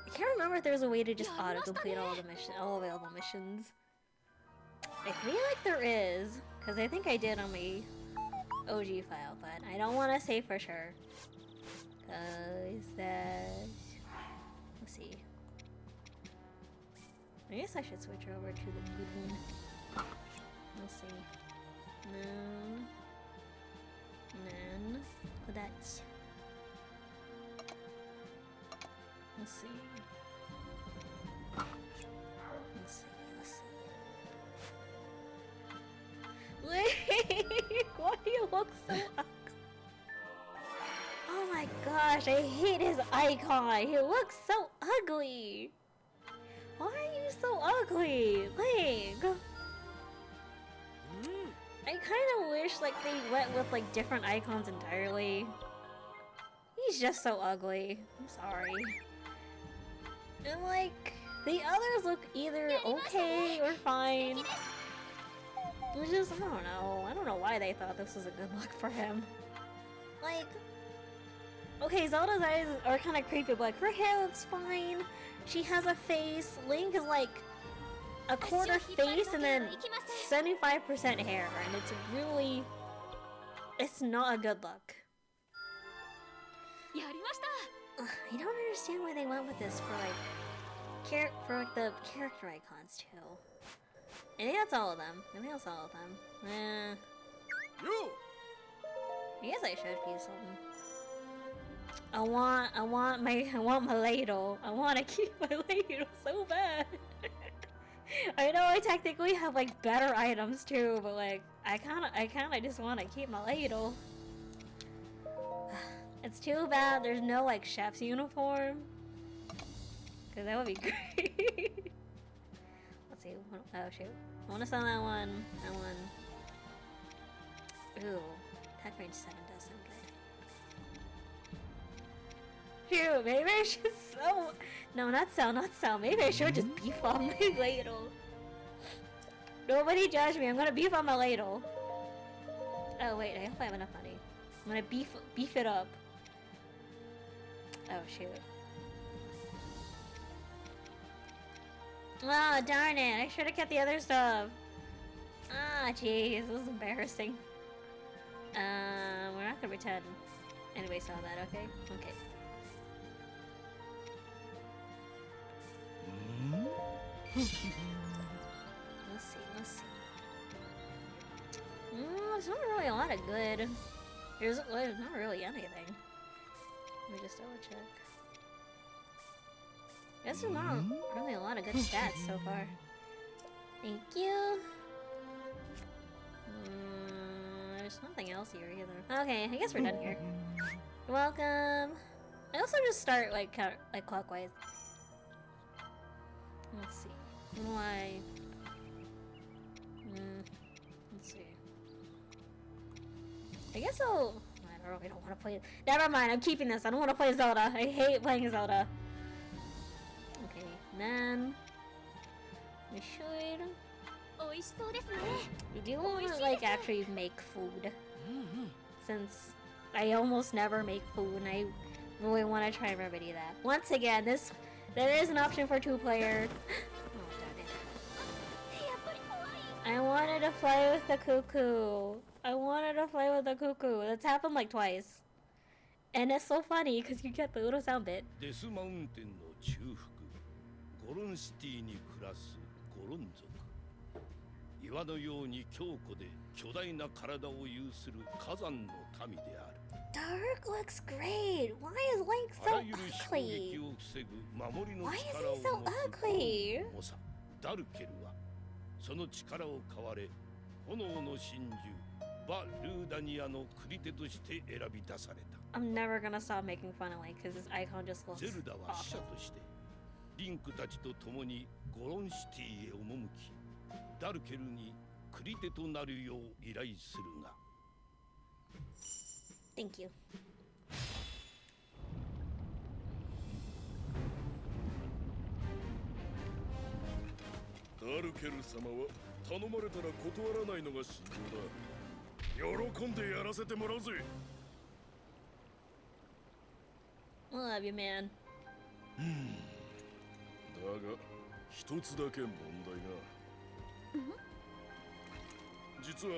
I can't remember if there's a way to just auto-complete all the mission, all available missions. I feel like there is, because I think I did on my OG file, but I don't want to say for sure. Cause that, let's see. I guess I should switch over to the good one. Let's see. Moon. Nan. That's. Let's see. Let's see. Let's see. Wait, why do you look so ugly? Oh my gosh, I hate his icon. He looks so ugly. Why are you so ugly? Like. I kind of wish like they went with like different icons entirely. He's just so ugly. I'm sorry. And like the others look either okay or fine. It's just I don't know. I don't know why they thought this was a good look for him. Like, okay, Zelda's eyes are kind of creepy, but like her hair looks fine. She has a face. Link is like a quarter face and then 75% hair, and it's really... It's not a good look. I don't understand why they went with this for like... Char for like the character icons too. I think that's all of them. I think that's all of them. Eh. You. I guess I should use something. I want, I want my, I want my ladle. I want to keep my ladle so bad. I know I technically have like better items too, but like I kind of, I kind of just want to keep my ladle. It's too bad there's no like chef's uniform, cause that would be great. Let's see. Oh shoot! I want to sell that one. That one. Ooh, attack range 7 maybe I should sell. No, not sell, not sell. Maybe I should just beef up my ladle. Nobody judge me, I'm gonna beef up my ladle. Oh wait, I hope I have enough money. I'm gonna beef beef it up. Oh shoot. Oh darn it, I should have kept the other stuff. Ah jeez, this is embarrassing. Um, we're not gonna pretend anybody saw that, okay? Okay. Let's see, let's see. Mm, there's not really a lot of good. There's, there's not really anything. Let me just double check. Guess there's not really a lot of good stats so far. Thank you. Mm, there's nothing else here either. Okay, I guess we're done here. You're welcome. I also just start like count, like clockwise. Let's see. Why? Mm, let's see. I guess I'll... Oh, I don't really don't want to play it. Never mind, I'm keeping this. I don't want to play Zelda. I hate playing Zelda. Okay, then... We should... We do want to, like, actually make food. Since I almost never make food, and I really want to try and remedy that. Once again, this... There is an option for two-player. I wanted to fly with the cuckoo. I wanted to fly with the cuckoo. That's happened like twice. And it's so funny because you get the little sound bit. デスマウンテンの中腹ゴロンシティに暮らすゴロン族岩のように強固で巨大な体を有する火山の民である Dark looks great. Why is Link あ so らゆる衝撃 ugly? を防ぐ守りの Why is 力を he so 持つ ugly? モサダルケルは その力を買われ炎の真珠バ・ルーダニアのクリテとして選び出された I'm never gonna stop making fun of Link because his icon just looks ゼルダは使者.としてリンクたちと共にゴロンシティへ赴きダルケルにクリテとなるよう依頼するが Thank you. ダルケル様は頼まれたら断らないのが信条だ。喜んでやらせてもらうぜ。I love you, man. だが一つだけ問題が。実は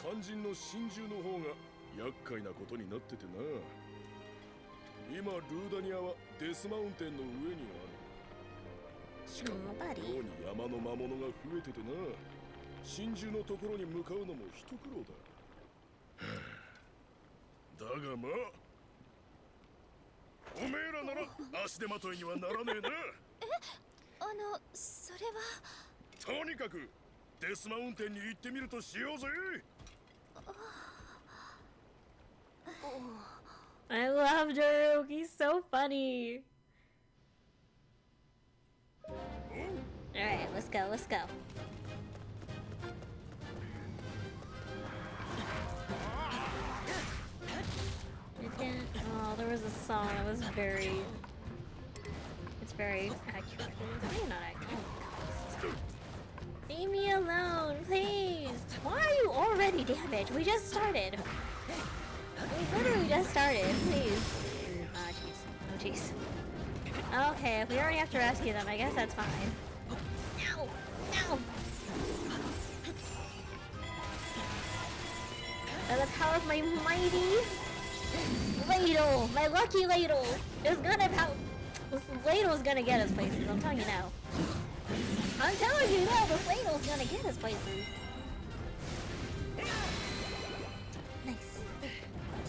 肝心の真珠の方が厄介なことになっててな。今ルーダニアはデスマウンテンの上にあるしかもうに山の魔物が増えててな。真珠のところに向かうのも一苦労だ。だがまあおめえらなら足手まといにはならねえな。あのそれは。とにかくデスマウンテンに行ってみるとしようぜ。I love Daruk. He's so funny. Alright, let's go, let's go. Oh, there was a song that was very. It's very accurate. Not accurate. Leave me alone, please! Why are you already damaged? We just started. We literally just started, please. Ah, jeez. Oh, jeez. Okay, if we already have to rescue them, I guess that's fine. No! No! By the power of my mighty ladle! My lucky ladle! is gonna pow- This ladle is gonna get us places, I'm telling you now. I'm telling you now, this ladle's gonna get us places. Nice.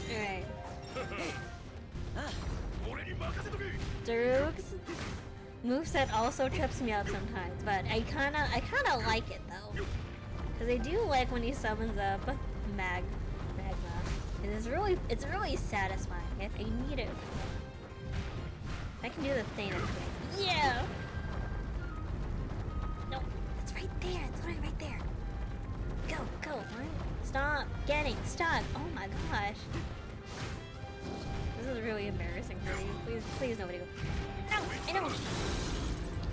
Alright. Daruk's moveset also trips me up sometimes, but I kinda I kinda like it though. Cause I do like when he summons up Mag Magma. It is really it's really satisfying. I, I need it. I can do the thing Yeah! No, it's right there, it's right, right there. Go, go. Stop getting stuck. Oh my gosh. This is really embarrassing for me. Please, please nobody go. No, I know.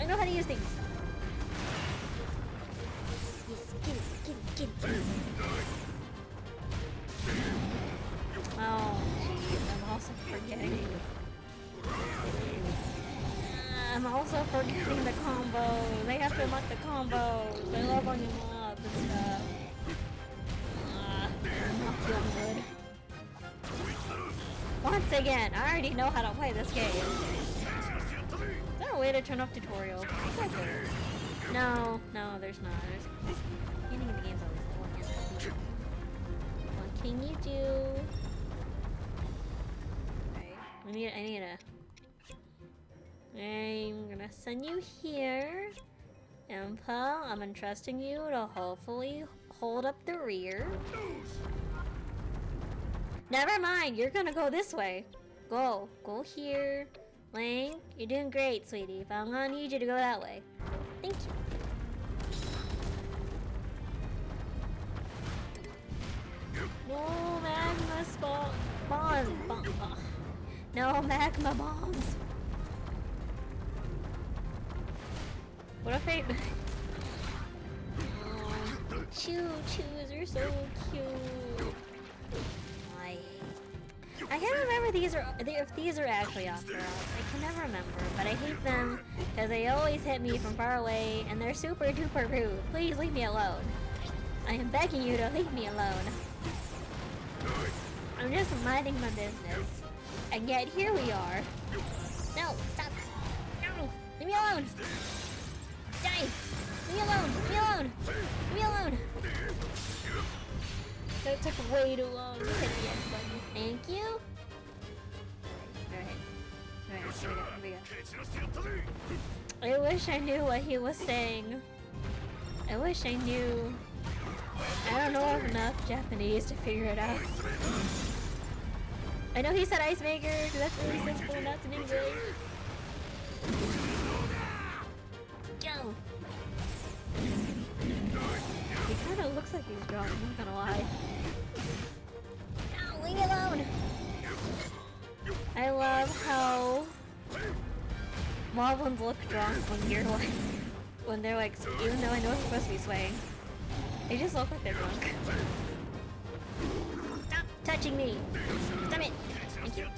I know how to use things. Get get it, get it, get it. Oh, I'm also forgetting. I'm also forgetting the combos. They have to unlock the combos. They love on you up and stuff. Already know how to play this game. Is there a way to turn off tutorial? Okay. No, no, there's not. There's, of the game's always the. What can you do? Right. I need. I need a. I'm gonna send you here. Impa, I'm entrusting you to hopefully hold up the rear. Never mind, you're gonna go this way. Go. Go here. Lang, you're doing great, sweetie, but I'm gonna need you to go that way. Thank you. No magma spawn. Bomb. No magma bombs. What if I... Oh, choo choos are so cute. I... Can't remember these are if these are actually off routes. I can never remember, but I hate them because they always hit me from far away and they're super duper rude. Please leave me alone. I am begging you to leave me alone. I'm just minding my business. And yet here we are. No, stop. No, leave me alone. Die! Leave me alone! Leave me alone! Leave me alone! That took way too long to hit the button. Thank you. I wish I knew what he was saying. I wish I knew. I don't know enough Japanese to figure it out. I know he said ice maker, that's really simple, that's in English. Go! He kind of looks like he's drunk, I'm not gonna lie. Leave me alone! I love how Moblins look drunk when you're like, when they're like, even though I know it's supposed to be swaying, they just look like they're drunk. Stop touching me! Stop it! Thank you.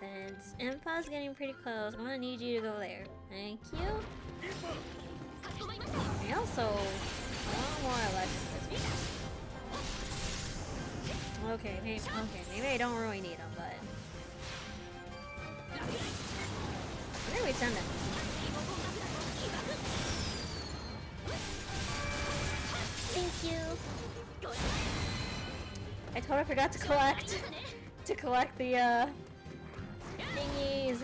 Since Impa's getting pretty close, I'm gonna need you to go there. Thank you. I also want more electric Okay, maybe, okay, maybe I don't really need them, but... Where do we send them? Thank you. I totally forgot to collect to collect the uh thingies.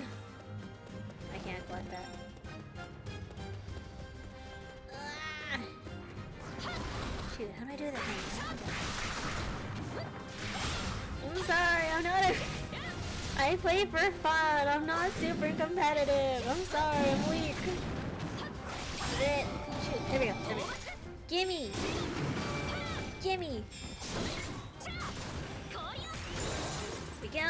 I can't collect that. Shoot, how do I do that thing? I'm sorry, I'm not a I play for fun. I'm not super competitive. I'm sorry, I'm weak. Shit. Shoot, there we go, there we go. Gimme! Gimme! we go.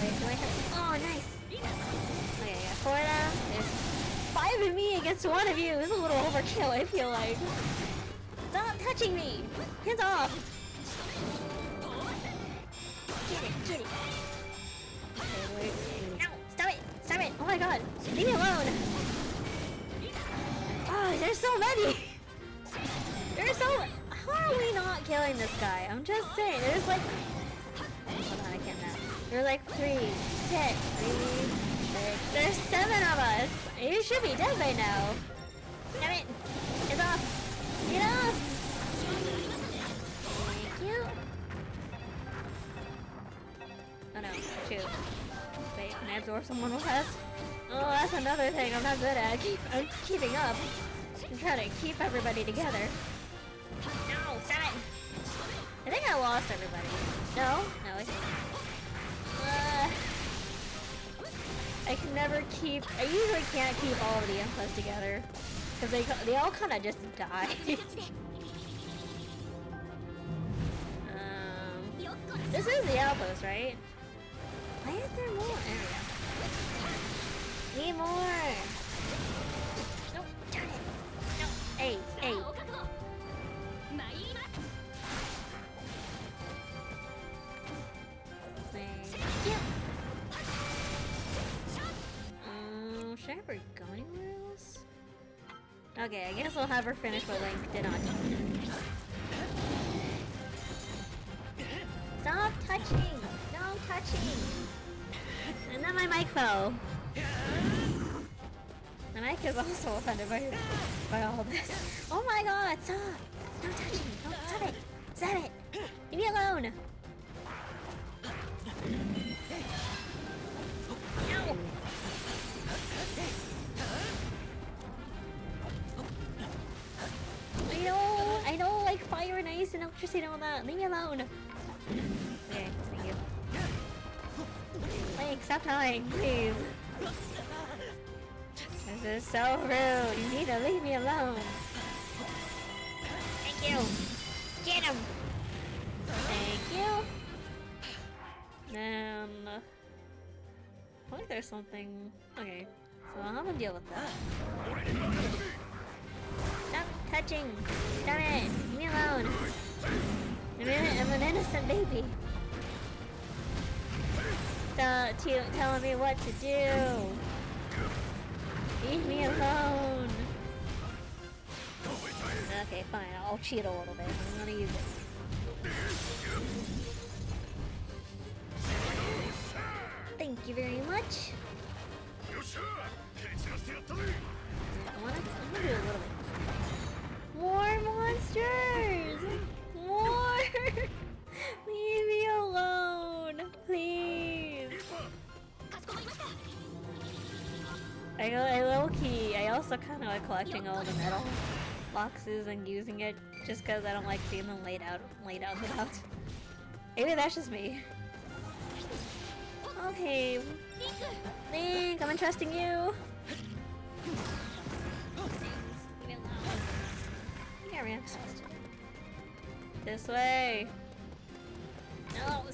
Wait, do I have... Oh, nice! Okay, I got four them. There's five of me against one of you. This is a little overkill, I feel like. Stop touching me! Hands off! Get! Stop it! Stop it! Oh my god! Leave me alone! Oh, there's so many! There's so... How are we not killing this guy? I'm just saying, there's like... Hold on, I can't map. There's like three, six, three. There's seven of us! You should be dead by now! Damn it! It's off! Get off! don't know. Shoot. Wait, can I absorb someone with us? Oh, that's another thing I'm not good at. I keep, I'm keeping up. I'm trying to keep everybody together. No, stop I think I lost everybody. No? No, I uh, I can never keep... I usually can't keep all of the inputs together. Because they, they all kind of just die. um, this is the outpost, right? Why is there more? There we go. Need more! Nope. darn it! No, hey, hey! Um, should I ever go anywhere else? Okay, I guess I'll have her finish what Link did on Stop touching! No touching! And then my mic fell. My mic is also offended by, by all this. Oh my god, stop! No touching! No, stop it! Stop it! Leave me alone! Ow! I know, I know, like fire and ice and electricity and all that. Leave me alone. Stop dying, please. This is so rude. You need to leave me alone. Thank you. Get him. Thank you. Uh, I think there's something. Okay, so I'm gonna deal with that. Stop touching! Stop it! Leave me alone! I'm an innocent baby. Stop t- telling me what to do. Leave me alone. Okay, fine. I'll cheat a little bit. I'm gonna use it. Thank you very much. I wanna, I'm gonna do a little bit. More monsters! More! Leave me alone, please. I, I low-key, I also kind of like collecting all the metal boxes and using it just because I don't like seeing them laid out, laid out without. Maybe that's just me. Okay, Link, I'm entrusting you. Yeah, ramps. This way. No,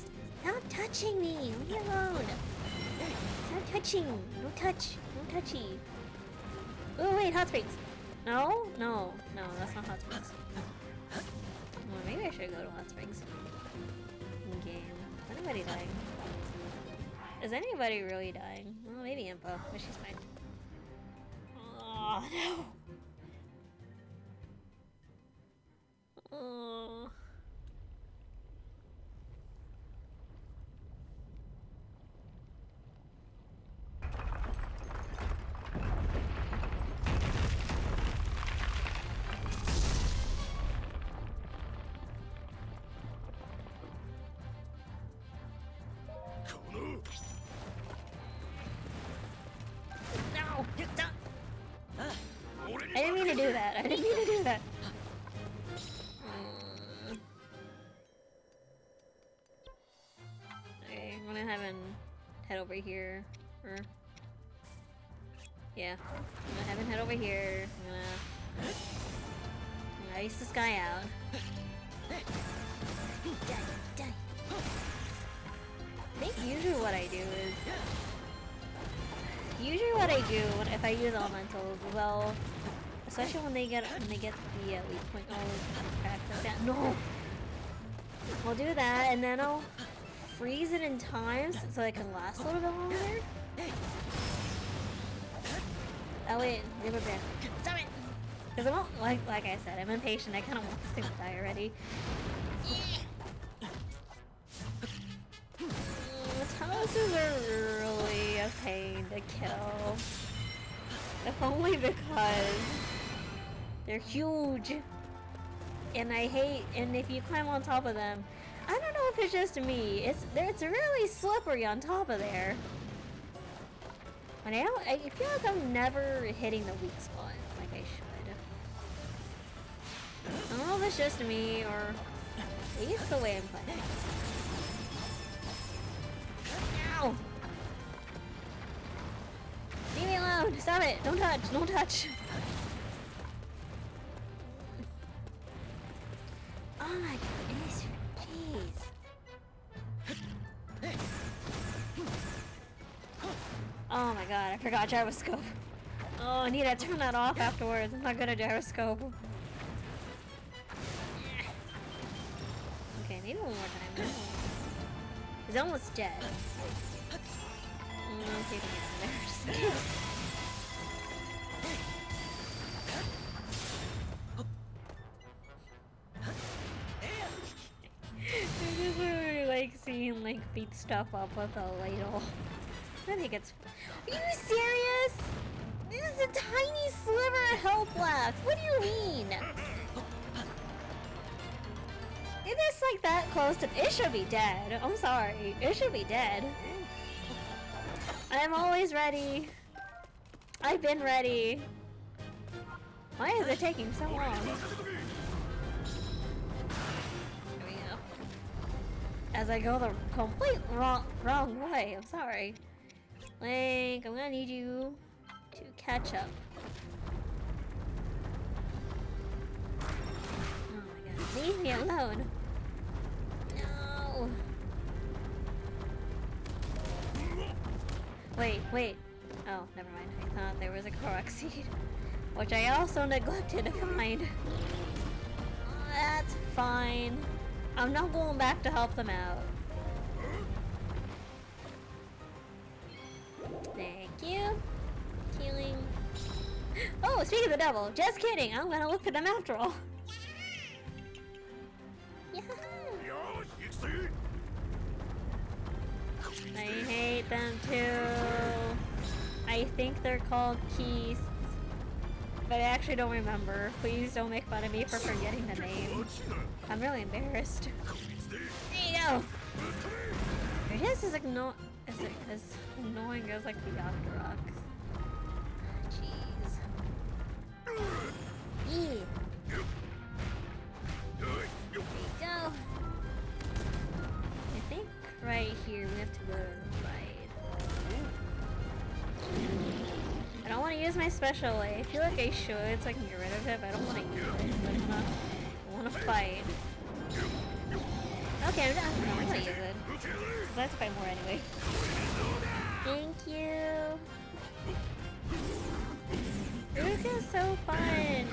stop touching me. Leave me alone. Stop touching. No touch. Touchy. Oh wait, hot springs. No, no, no, that's not hot springs. Well, maybe I should go to hot springs. Game. Is anybody dying? Is anybody really dying? Well, maybe Impa, but she's fine. Oh no. Oh. Here. Or yeah, I'm gonna have him head over here. I'm gonna, I'm gonna ice this guy out. I think usually what I do is Usually what I do when, if I use elementals, well, especially when they get when they get the uh, weak point, oh, like that. No, I'll do that, and then I'll freeze it in time so- it can last a little bit longer. Oh wait, they were bad. Stop it! Because I won't like like I said, I'm impatient. I kind of want this thing to die already. Mm, Houses are really a pain to kill. If only because they're huge. And I hate, and if you climb on top of them, I don't know if it's just me. It's it's really slippery on top of there. And I don't. I feel like I'm never hitting the weak spot like I should. I don't know if it's just me or it's the way I'm playing. Ow! Leave me alone! Stop it! Don't touch! Don't touch! Oh my god, it is Oh my god, I forgot gyroscope. Oh, I need to turn that off afterwards. I'm not good at gyroscope. Okay, maybe one more time. He's almost dead. Mm, take me down there just in case. this is like seeing Link beat stuff up with a ladle. I think it's. Are you serious? This is a tiny sliver of health left. What do you mean? If it's like that close to, it should be dead. I'm sorry, it should be dead. I'm always ready. I've been ready. Why is it taking so long? As I go the complete wrong wrong way. I'm sorry. Link, I'm gonna need you to catch up. Oh my god. Leave me alone. No. Wait, wait. Oh, never mind. I thought there was a Korok seed. Which I also neglected to find. That's fine. I'm not going back to help them out. Thank you. Healing. Oh, speaking of the devil, just kidding. I'm gonna look for them after all. Yahoo! I hate them too. I think they're called Keese. But I actually don't remember. Please don't make fun of me for forgetting the name. I'm really embarrassed. There you go! It is igno as, as annoying as like the Octoroks. Jeez. Eee. There you go. I think right here we have to go to the right. I don't want to use my special I feel like I should so I can get rid of it, but I don't want to use it. I'm not, I want to fight. Okay, I'm done. I don't want to use it. 'Cause I have to fight more anyway. Thank you. Rook is so fun.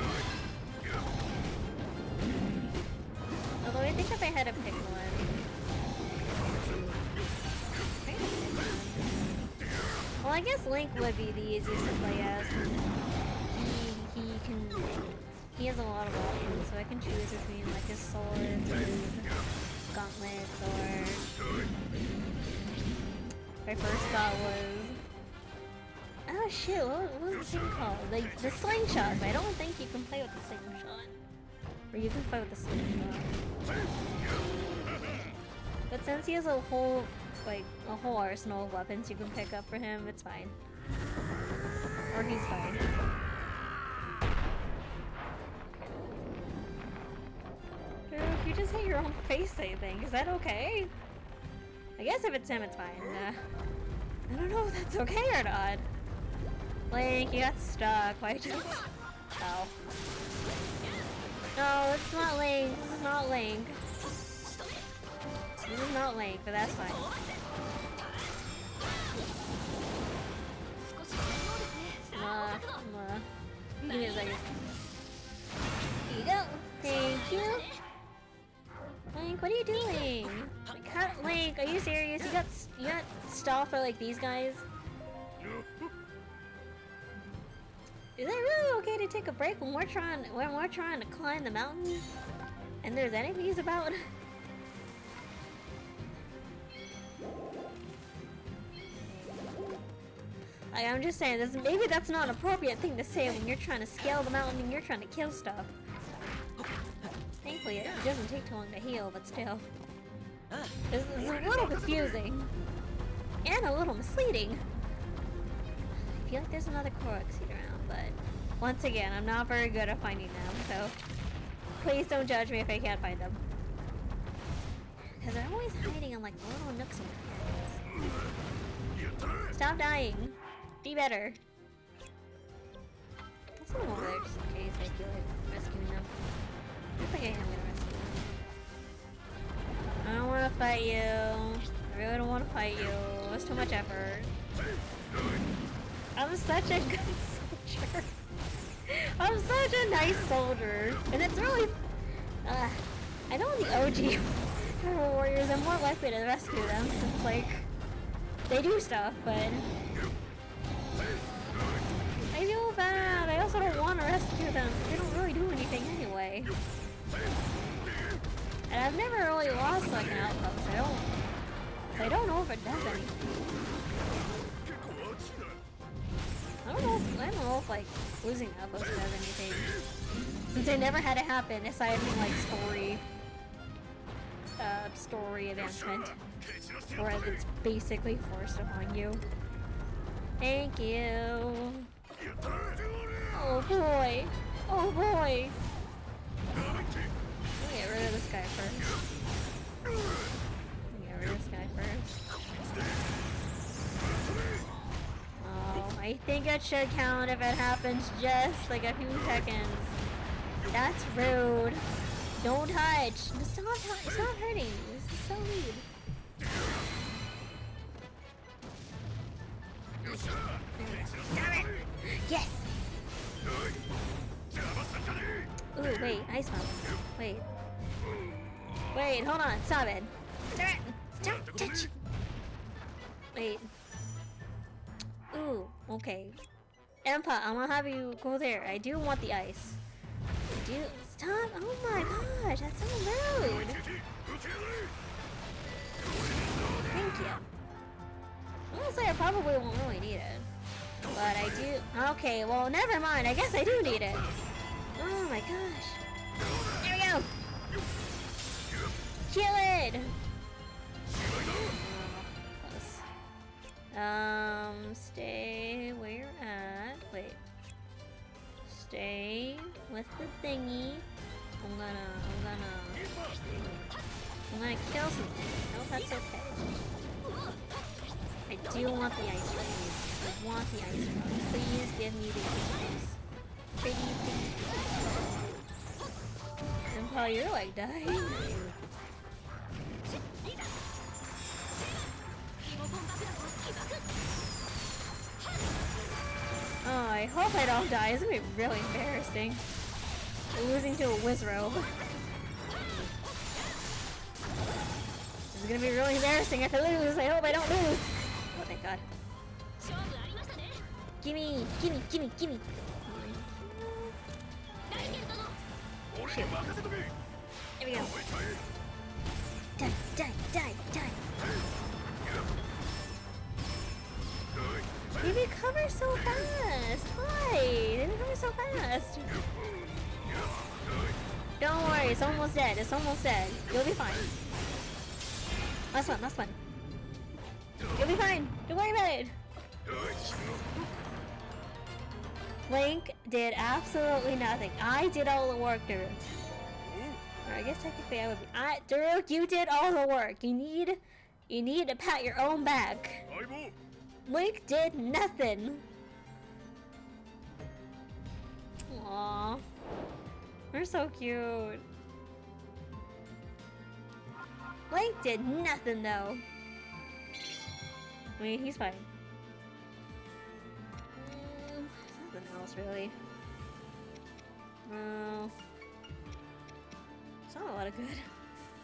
Although I think if I had to pick one. Well, I guess Link would be the easiest to play as. He, he can. He has a lot of options, so I can choose between like his swords or his gauntlets or. My first thought was. Oh shit, what, was the thing called? Like the slingshot, but I don't think you can play with the slingshot. Or you can play with the slingshot. But since he has a whole like a whole arsenal of weapons you can pick up for him, it's fine. Or he's fine. If you just hit your own face, I think. Is that okay? I guess if it's him, it's fine. Uh, I don't know if that's okay or not. Link, you got stuck. Why did you... Oh. No, it's not Link. Is not Link. This is not Link, but that's fine. Give me a second. Here you go. Thank you. Link, what are you doing? Cut Link, are you serious? You got you got stall for like these guys? Is it really okay to take a break when we're trying when we're trying to climb the mountain? And there's enemies about? Like, I'm just saying, this, maybe that's not an appropriate thing to say when you're trying to scale the mountain and you're trying to kill stuff. Thankfully, it doesn't take too long to heal, but still. This is a little confusing. And a little misleading. I feel like there's another Korok seed around, but once again, I'm not very good at finding them, so please don't judge me if I can't find them. Because they're always hiding in like little nooks and crannies. Stop dying. Be better. Over there just in case I feel like rescuing them. I think I am gonna rescue them. I don't wanna fight you. I really don't want to fight you. It's too much effort. I'm such a good soldier. I'm such a nice soldier. And it's really... Uh, I know the OG Warriors, I'm more likely to rescue them since, like, they do stuff, but... I feel bad. I also don't want to rescue them. They don't really do anything anyway. And I've never really lost, like, an outpost. I don't... I don't know if it does anything. I don't know. If, I don't know if like losing outpost does anything. Since I never had it happen, aside from like story, uh, story advancement, whereas it's basically forced upon you. Thank you. Oh boy. Oh boy. Let me get rid of this guy first. Let me get rid of this guy first. Oh, I think it should count if it happens just like a few seconds. That's rude. Don't touch. Stop, stop hurting. This is so rude. Yes! Ooh, wait, ice bomb. Wait. Wait, hold on, stop it. Stop it! Stop, touch! Wait. Ooh, okay. Impa, I'm gonna have you go there. I do want the ice. I do. Stop! Oh my gosh, that's so rude! Thank you. I'm gonna say I probably won't really need it. But I do. Okay, well, never mind. I guess I do need it. Oh my gosh. There we go! Kill it! Um, stay where you're at. Wait. Stay with the thingy. I'm gonna, I'm gonna, I'm gonna kill something. No, that's okay. I do want the ice rose. I want the ice rose. Please give me the ice rose. Pretty please. Impa, you're like dying. Oh, I hope I don't die. It's gonna be really embarrassing. Losing to a Wizrobe. This is gonna be really embarrassing if I lose. I hope I don't lose. God. Gimme, gimme, gimme, gimme. There we go. Die, die, die, die. They recover so fast. Why? They recover so fast. Don't worry, it's almost dead. It's almost dead. You'll be fine. Last one, last one. You'll be fine. Don't worry about it. Link did absolutely nothing. I did all the work, Daruk. Or I guess technically I would be. I, Daruk, you did all the work. You need, you need to pat your own back. Link did nothing. Aww. They're so cute. Link did nothing though. I mean, he's fine. Mm, Nothing else really. No. It's not a lot of good,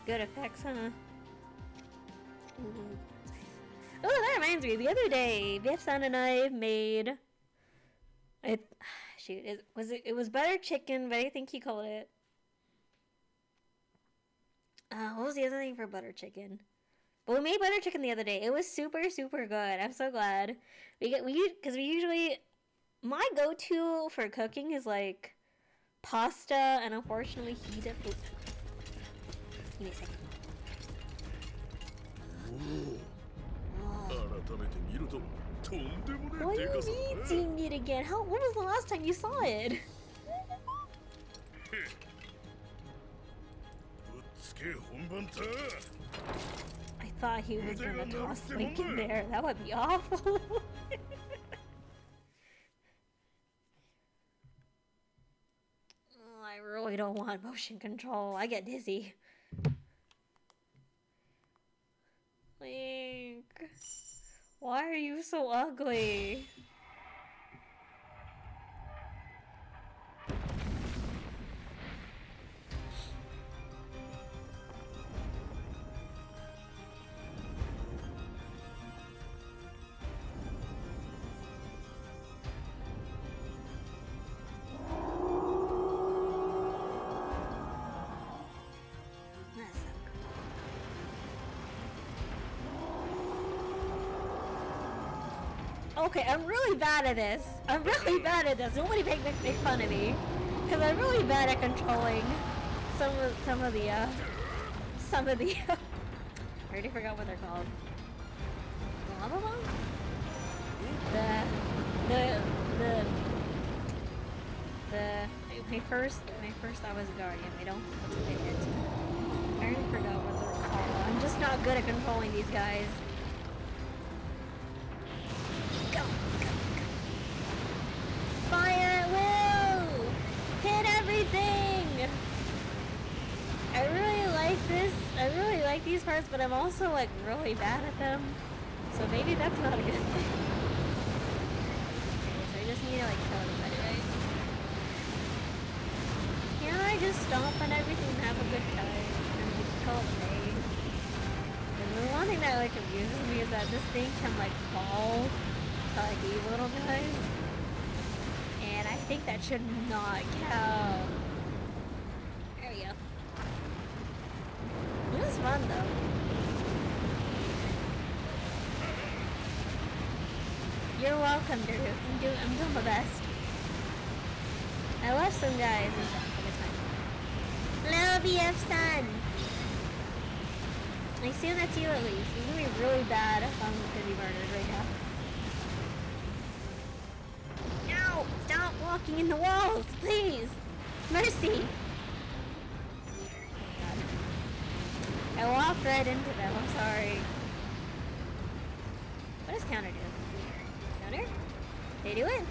good effects, huh? Ooh. Oh, that reminds me. The other day, Biff-san and I made. I shoot. It was it. It was butter chicken, but I think he called it. Uh, what was the other thing for butter chicken? But we made butter chicken the other day. It was super super good. I'm so glad we get we because we usually my go to for cooking is like pasta, and unfortunately he did. Oops. Give me a second. 改めて見るととんでもね What え do で you かさ mean だね seeing it again? How? When was the last time you saw it? ぶっつけ本番だ I thought he was gonna toss Link in there. That would be awful. Oh, I really don't want motion control. I get dizzy. Link. Why are you so ugly? Really bad at this. I'm really bad at this. Nobody make, make, make fun of me. Because I'm really bad at controlling some of, some of the, uh, some of the, I already forgot what they're called. Lava bomb? The, the, the, the, my first, my first I was a guardian. I don't, that's what did. I already forgot what they're called. I'm just not good at controlling these guys. These parts, but I'm also like really bad at them. So maybe that's not a good thing. So I just need to like kill everybody, right? Can't I just stomp on everything and have a good time? And call it day? The one thing that like amuses me is that this thing can like fall to like these little guys. And I think that should not count. There we go. Though. You're welcome, Drew. I'm doing, I'm doing my best. I love some guys it's. Hello, BF son. I assume that's you at least. You're gonna be really bad if I'm gonna be murdered right now. No! Stop walking in the walls, please! Mercy! I walked right into them, I'm sorry. What does counter do? Counter? They do it?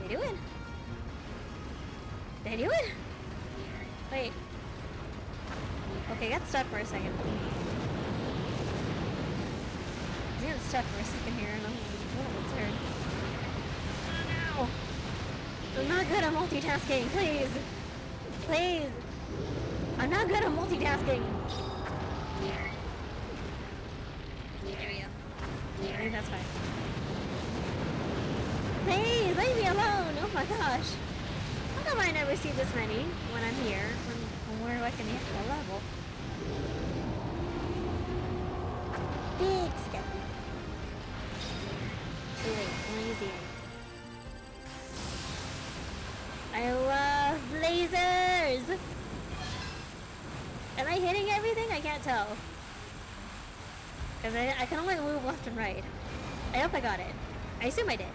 They do it? They do it? Wait. Okay, got stuck for a second. I got stuck for a second here and I'm a little. Oh no! I'm not good at multitasking, please! Please! I'm not good at multitasking! There we go. I think that's fine. Please, leave me alone! Oh my gosh! How come I never see this many when I'm here? When, when we're like in the actual level? Big step. Wait, eggs. I love lasers! Am I hitting everything? I can't tell. Because I, I can only move left and right. I hope I got it. I assume I did.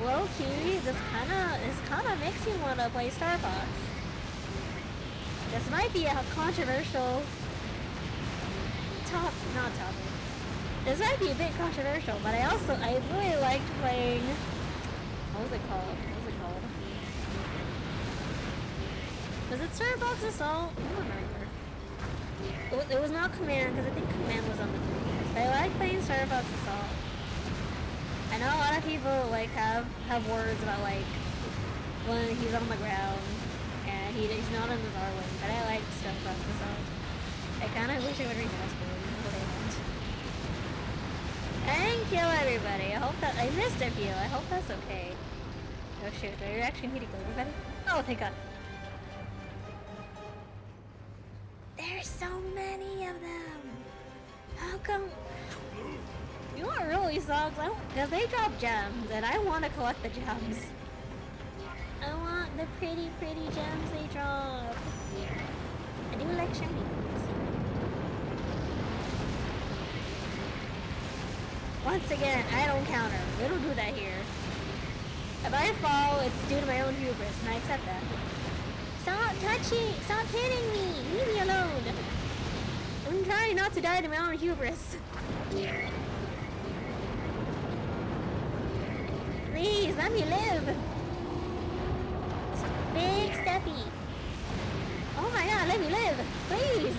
Low key, this kinda this kinda makes me wanna play Star Fox. This might be a controversial top not topic. This might be a bit controversial, but I also I really liked playing what was it called? What was it called? Was it Star Fox Assault? I don't remember. It was, it was not Command because I think Command was on the 3DS. But I like playing Star Assault. I know a lot of people like have have words about like when he's on the ground and he, he's not in the Arwing, but I like the song. I kind of wish I would I won't. I didn't kill everybody. I hope that I missed a few. I hope that's okay. Oh shoot! Do I actually need to go everybody? Oh, thank God. There's so many of them. How come? You what really sucks? Because they drop gems, and I want to collect the gems. I want the pretty, pretty gems they drop. I do like shiny ones. Once again, I don't counter. We don't do that here. If I fall, it's due to my own hubris, and I accept that. Stop touching! Stop hitting me! Leave me alone! I'm trying not to die to my own hubris. Please, let me live! Big Steffi! Oh my god, let me live! Please!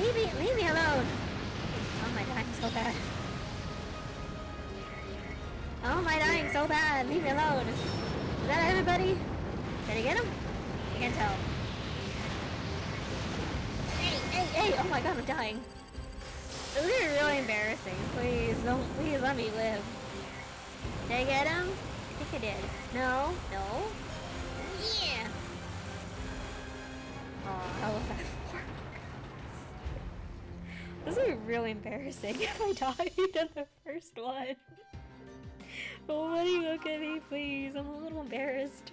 Leave me, leave me alone! Oh my god, I'm so bad. Oh my dying so bad, leave me alone! Is that everybody? Did I get him? I can't tell. Hey, hey, hey! Oh my god, I'm dying. This is really embarrassing. Please, don't, please let me live. Did I get him? I think I did. No? No? Yeah! Oh, how was that for? This be really embarrassing if I died in the first one. Oh, what do you look at me, please. I'm a little embarrassed.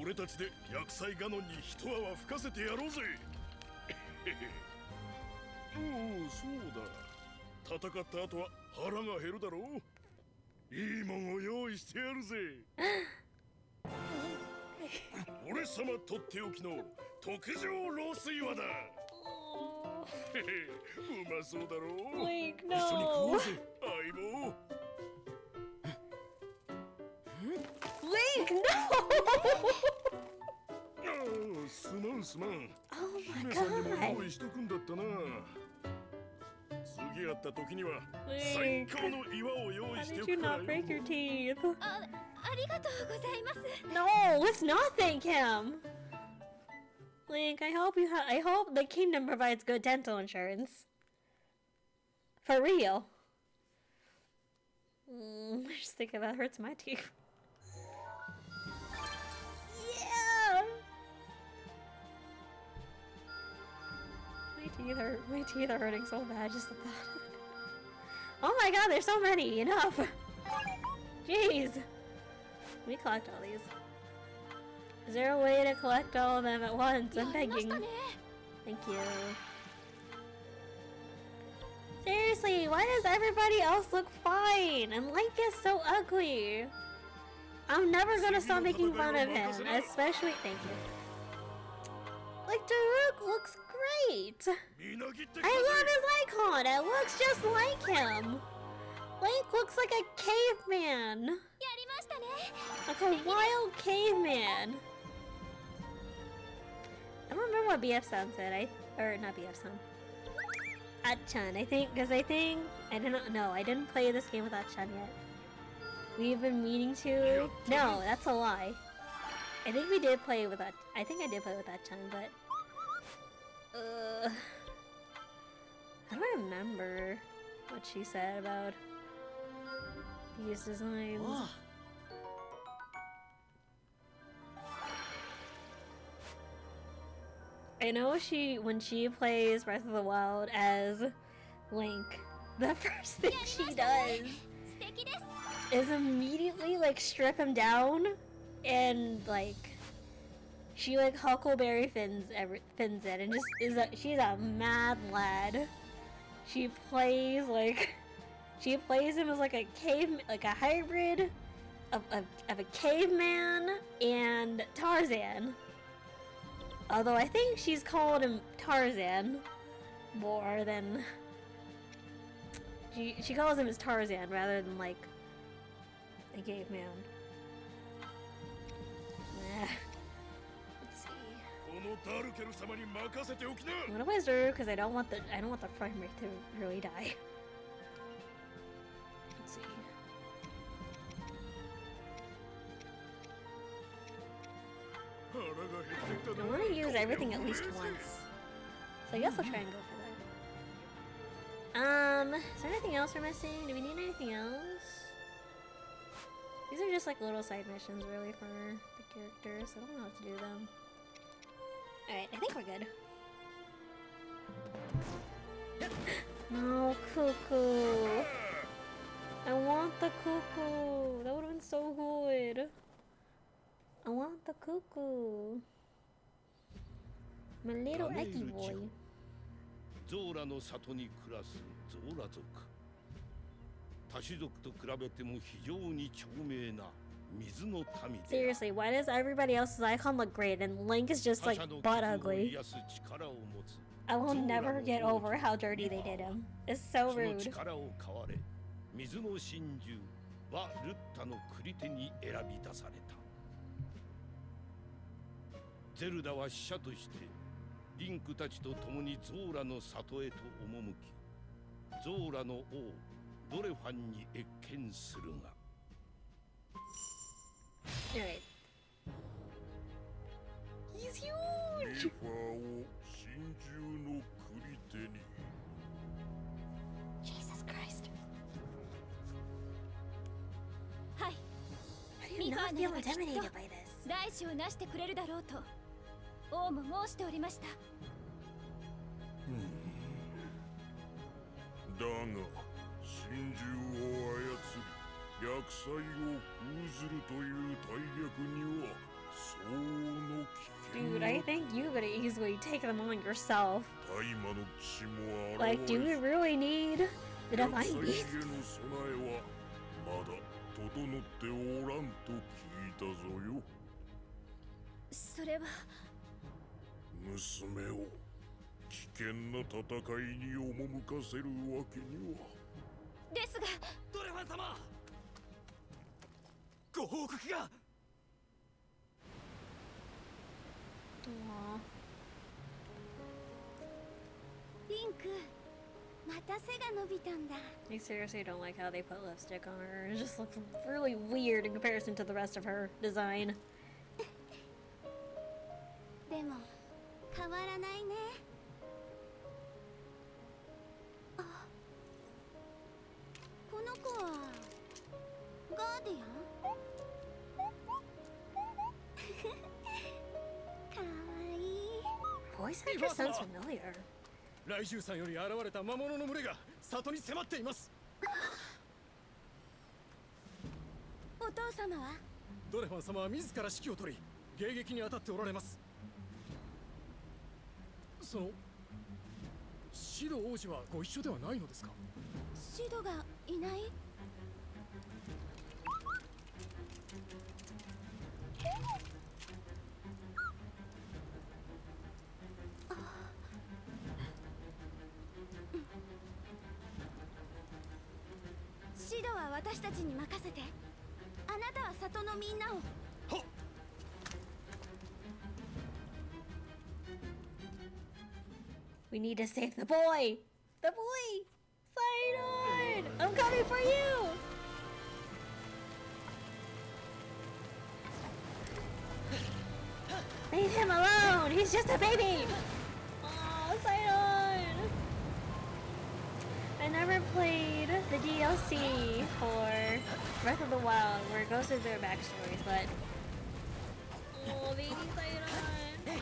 俺たちで薬剤ガノンに一泡吹かせてやろうぜ。おおそうだ。戦った後は腹が減るだろう。いいもんを用意してやるぜ。俺様とっておきの特上ロース岩だ。へへ うまそうだろう。一緒に食お!うぜ。相棒 Link, no! ああすまんすまん Oh my 姫さんにも god! 用意しとくんだったな次会った時には Link, 最高の岩を用 how 意して did お you くから not よ break your teeth? あありがとうございます No, let's not thank him. Link, I hope you ha- I hope the kingdom provides good dental insurance. For real. Mm, just thinking about hurts my teeth. My teeth are my teeth are hurting so bad just the thought. oh my god, there's so many! Enough! Jeez! We collect all these. Is there a way to collect all of them at once? I'm begging. Thank you. Seriously, why does everybody else look fine? And Link is so ugly. I'm never gonna stop making fun of him, especially- thank you. Like, Daruk looks great! I love his icon! It looks just like him! Link looks like a caveman! Like a wild caveman! I don't remember what BF Sound said, I- or not BF Sound. Atchan, I think, because I think- I didn't- know. I didn't play this game with Atchan yet. We've been meaning to- no, that's a lie. I think we did play with that. I think I did play with that but uh, I don't remember what she said about these designs. I know she when she plays Breath of the Wild as Link, the first thing she does is immediately like strip him down and like she like Huckleberry fins every fins it and just is a she's a mad lad. She plays like she plays him as like a cave like a hybrid of, of, of a caveman and Tarzan. Although I think she's called him Tarzan more than she she calls him as Tarzan rather than like a caveman. I'm gonna wizard because I don't want the I don't want the frame rate to really die. Let's see. I want to use everything at least once. So I guess I'll try and go for that. Um, is there anything else we're missing? Do we need anything else? These are just like little side missions really for the characters. I don't know how to do them. Alright, I think we're good. No, cuckoo. I want the cuckoo. That would have been so good. I want the cuckoo. My little eggy boy. ゾーラの里に暮らすゾーラ族他種族と比べても非常に長命な Seriously, why does everybody else's icon look great and Link is just like butt ugly? I will never get over how dirty they did him. It's so rude. 水の真珠はルッタのクリテに選び出されたゼルダは使者としてリンクたちと共にゾーラの里へと赴きゾーラの王ドレファンに謁見するが Alright. He's huge! Jesus Christ. はい How do you not feel intimidated by this? 大事をなしてくれるだろうと王も申しておりましただが真珠を操り厄災を封ずるという大役には相の危険 Dude, が I think you could easily take them on yourself. 大魔の騎士も Like, 現 do we れ really need the 厄 Divine 災へ Beast? の備えはまだ整っておらんと聞いたぞよそれは娘を危険な戦いに赴かせるわけにはですがドレファン様ご報告が Aw. リンクまた背が伸びたんだ I seriously don't like how they put lipstick on her. It just looks really weird in comparison to the rest of her design. でも変わらないねあこの子はガーディアン Voice actor sounds familiar. 来獣さんより現れた魔物の群れが里に迫っています。お父様は？ドレファン様は自ら指揮を取り迎撃に当たっておられます。そのシド王子はご一緒ではないのですか？シドがいない？私たちに任せてあなたは里のみんなをはっ We need to save the boy! The boy! Sidon! I'm coming for you! Leave him alone! He's just a baby! Oh, Sidon! Never played the DLC for Breath of the Wild where it goes through their backstories, but. Oh, baby Sidon!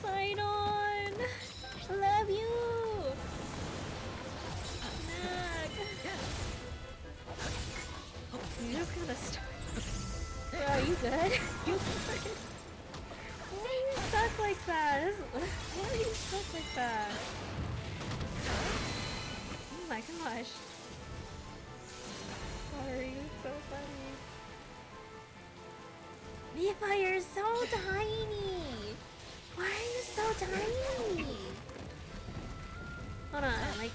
Sidon! Love you! Nag! You just gotta start. Bro, are you good? you good? Why are you stuck like that? Why are you stuck like that? my gosh. Sorry, it's so funny. Mipha, you're so tiny! Why are you so tiny? Hold on, like...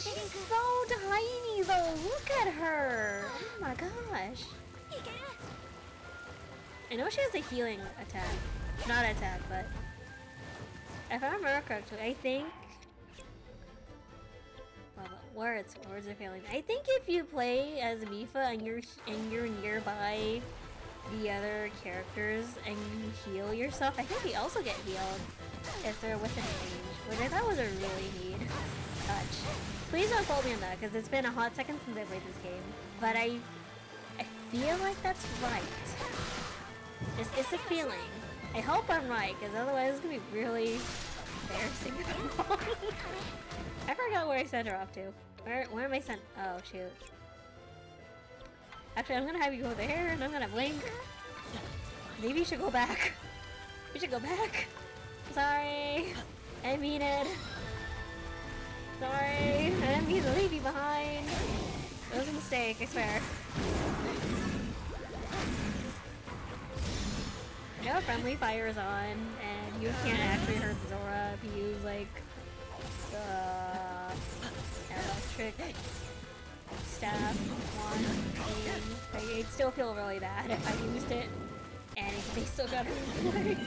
She's so tiny though! Look at her! Oh my gosh. I know she has a healing attack. Not attack, but... If I remember correctly, I think well, words, words are failing. I think if you play as Mipha and you're and you're nearby the other characters and you heal yourself, I think you also get healed if they're within range, which I thought was a really neat touch. Please don't quote me on that because it's been a hot second since I played this game, but I I feel like that's right. It's, it's a feeling. I hope I'm right, because otherwise it's gonna be really embarrassing if I'm wrong. I forgot where I sent her off to. Where, where am I sent? Oh, shoot. Actually, I'm gonna have you go there, and I'm gonna blink. Maybe you should go back. We should go back. Sorry. I mean it. Sorry, I didn't mean to leave you behind. It was a mistake, I swear. Know, friendly fire is on, and you can't actually hurt Zora if you use like the electric staff one thing. Like, it'd still feel really bad if I used it, and if they still got it.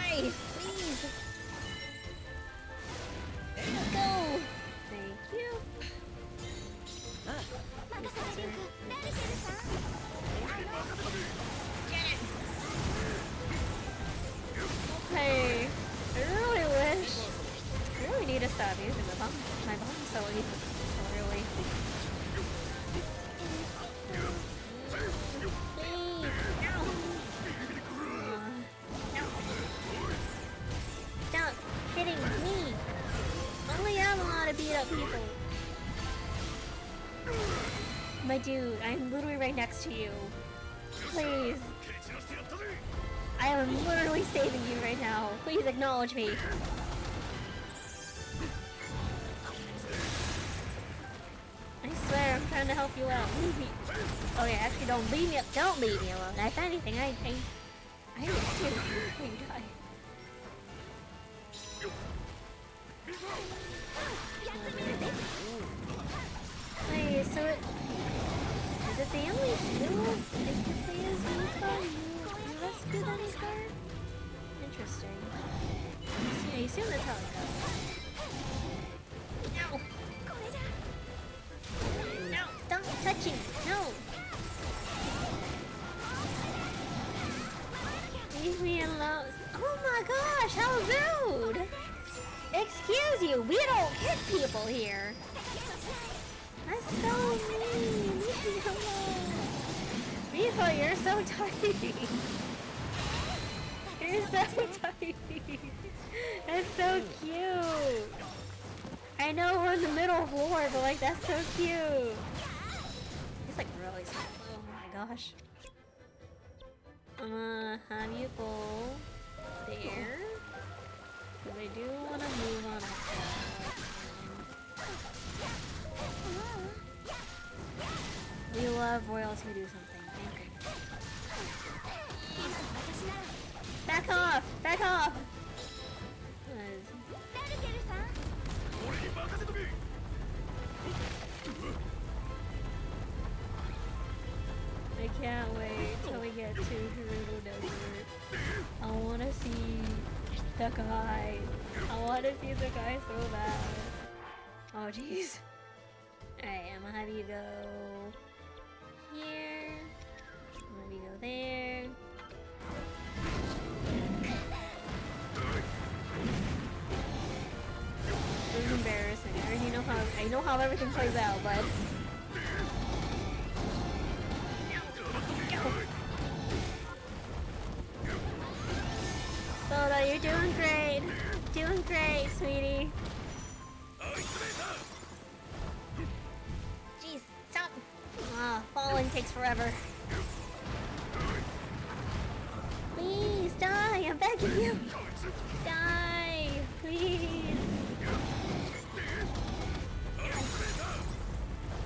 nice! Please! Go! Thank you! Okay! Need to stop using the bomb. My bomb so easy. Really. Stop hitting me. Only I'm allowed to beat up people. My dude, I'm literally right next to you. Please. I am literally saving you right now. Please acknowledge me. I swear, I'm trying to help you out. Leave me. Oh yeah, actually, don't leave me. Up don't leave me alone. If anything, I, I, I kill you die. Wait, so it is it the only two Ichthys Yuka you, you rescued his guard? Interesting. I assume that's how it goes. No! Leave me alone. Oh my gosh, how rude! Excuse you, we don't hit people here. That's so mean. Leave me alone. You're so tiny. You're so tiny. That's so cute. I know we're in the middle floor, but like that's so cute. It's like. Oh my gosh. I'm gonna have you go there. Because I do want to move on up. We love royals to do something. Thank you. Back off! Back off! What I can't wait till we get to Gerudo Desert. I want to see the guy. I want to see the guy so bad. Oh jeez. Alright, I'm gonna have you go here. I'm gonna have you go there. This is embarrassing. I already know how I know how everything plays out, but Soda, you're doing great. Doing great, sweetie. Jeez, stop. Ah, falling takes forever. Please die, I'm begging you. Die, please.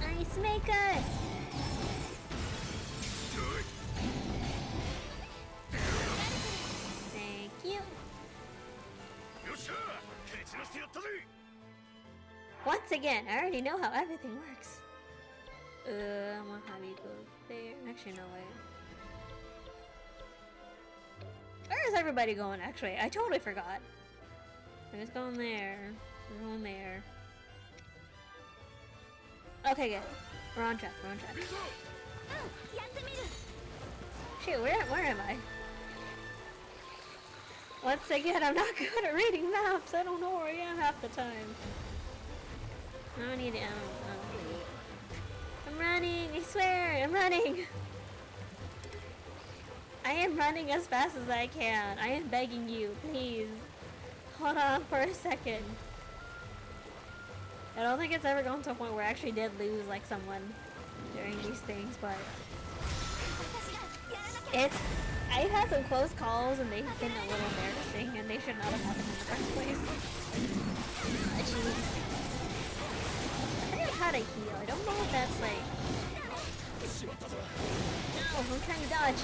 Ice maker. Once again, I already know how everything works. Uh, I'm gonna have you go there. Actually, no way. Where is everybody going, actually? I totally forgot. I'm just going there. We're going there. Okay, good. We're on track, we're on track. Oh, Shoot, where, where am I? Once again, I'm not good at reading maps. I don't know where I am half the time. I need ammo. I'm running. I swear, I'm running. I am running as fast as I can. I am begging you, please. Hold on for a second. I don't think it's ever gone to a point where I actually did lose like someone during these things, but it's I've had some close calls and they've been a little embarrassing and they should not have happened in the first place. Jeez. I forgot how to heal. I don't know if that's like No, I'm trying to dodge.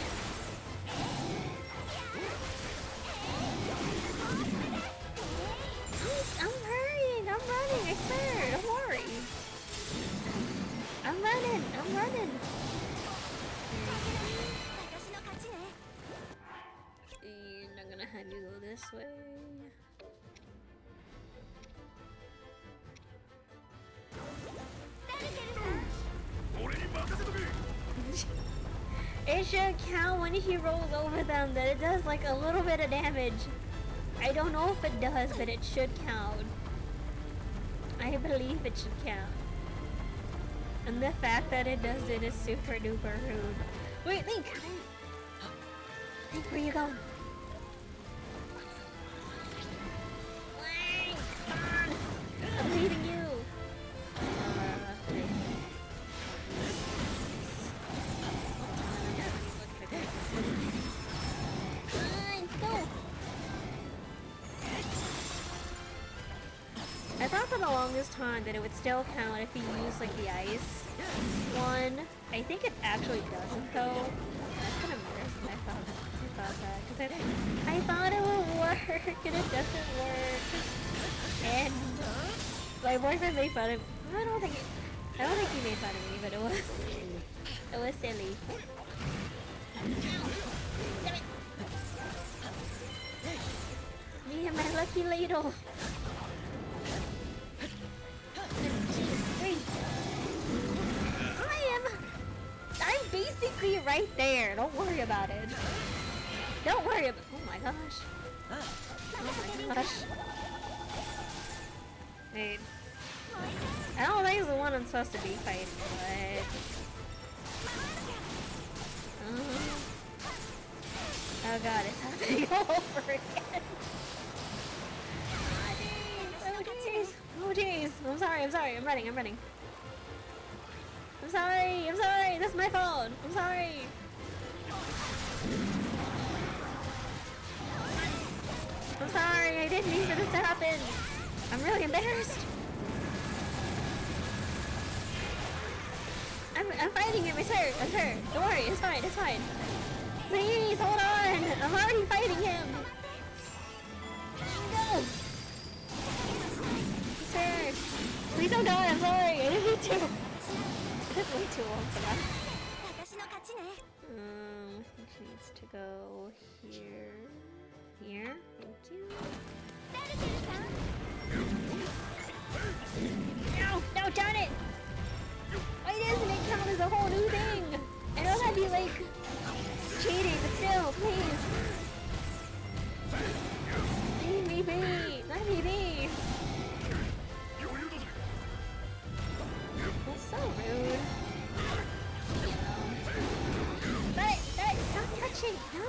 I'm hurrying, I'm running, I swear, don't worry. I'm running, I'm running. Have you go this way. It should count when he rolls over them that it does like a little bit of damage. I don't know if it does, but it should count. I believe it should count. And the fact that it does it is super duper rude. Wait, Link! Link, where you going? I'm leaving you! I thought for the longest time that it would still count if you use like the ice one. I think it actually doesn't though. That's kind of. I thought, I thought that because I, I thought it would work and it doesn't work. And uh, my boyfriend made fun of. me. I don't think. It, I don't think he made fun of me, but it was. It was silly. Me and my lucky ladle. I am. I'm basically right there. Don't worry about it. Don't worry about. Oh my gosh. Oh my gosh. I don't think it's the one I'm supposed to be fighting, but. Uh, oh god, it's happening all over again. Oh jeez. Oh jeez. I'm sorry, I'm sorry. I'm running, I'm running. I'm sorry, I'm sorry. That's my fault. I'm sorry. I'm sorry. I didn't mean for this to happen. I'm really embarrassed. I'm, I'm fighting him. It's her. It's her. Don't worry. It's fine. It's fine. Please hold on. I'm already fighting him. No. Her. Please don't die. I'm sorry. I didn't mean to. It way too long for that. Um, she needs to go here. Here. Thank you. No! Darn it! Why doesn't it count as a whole new thing? I know that'd be like cheating, but still, please. Leave me be! Let me be! That's so rude. But, but, stop touching! No!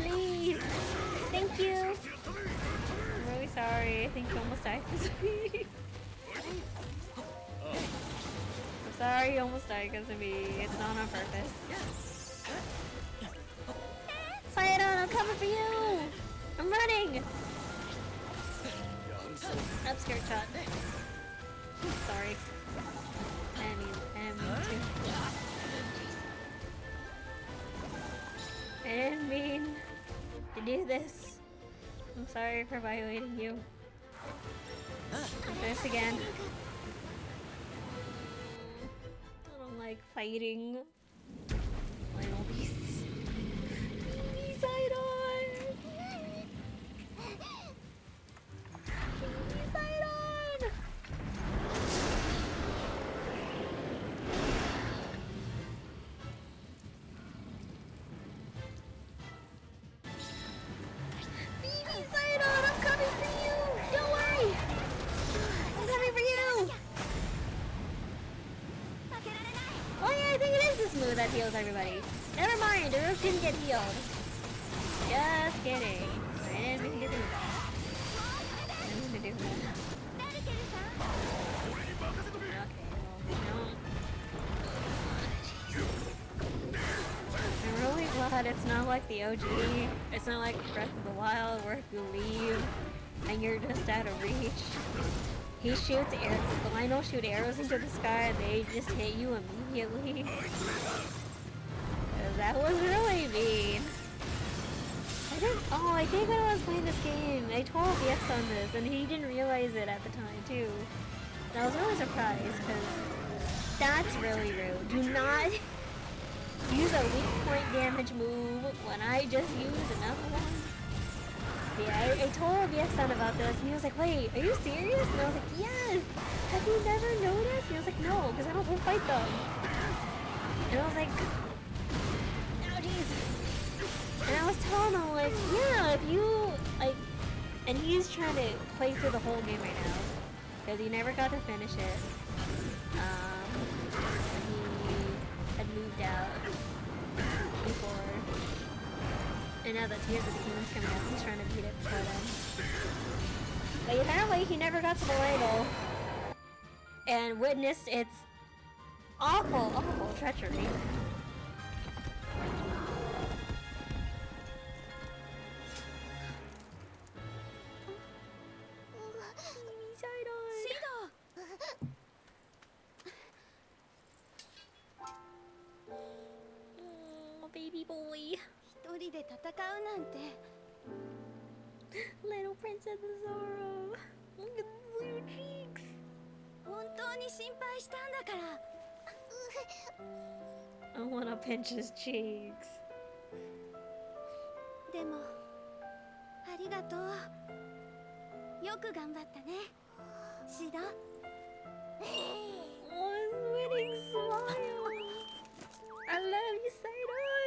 Please! Thank you! Sorry. I think you almost died because of me. I'm sorry you almost died because of me. It's not on purpose. Sayadon, I'm coming for you! I'm running! Up skirt shot. Sorry. I mean, I mean to. I didn't mean to do this. I'm sorry for violating you. This again. I don't like fighting. Like the OG. It's not like Breath of the Wild where if you leave and you're just out of reach. He shoots arrows. Lynel shoot arrows into the sky and they just hit you immediately. That was really mean. I didn't. Oh, I think when I was playing this game, I told Yes on this, and he didn't realize it at the time too. And I was really surprised because that's really rude. Do not use a weak point damage move when I just used another one. Yeah, I, I told Yes-san about this, and he was like, wait, are you serious? And I was like, yes! Have you never noticed? And he was like, no, because I don't go fight them. And I was like, oh jeez. And I was telling him, like, yeah, if you, like, and he's trying to play through the whole game right now, because he never got to finish it. Um, moved out before. And now that Tears of the Kingdom's coming out, he's trying to beat it before then. But apparently he never got to the label and witnessed its awful, awful treachery. boy. 一人で戦うなんて Little Princess Zoro. Look at the blue cheeks. 本当に心配したんだから I wanna pinch his cheeks. でもありがとうよく頑張ったねシド Oh, his winning smile. I love you, Sidon.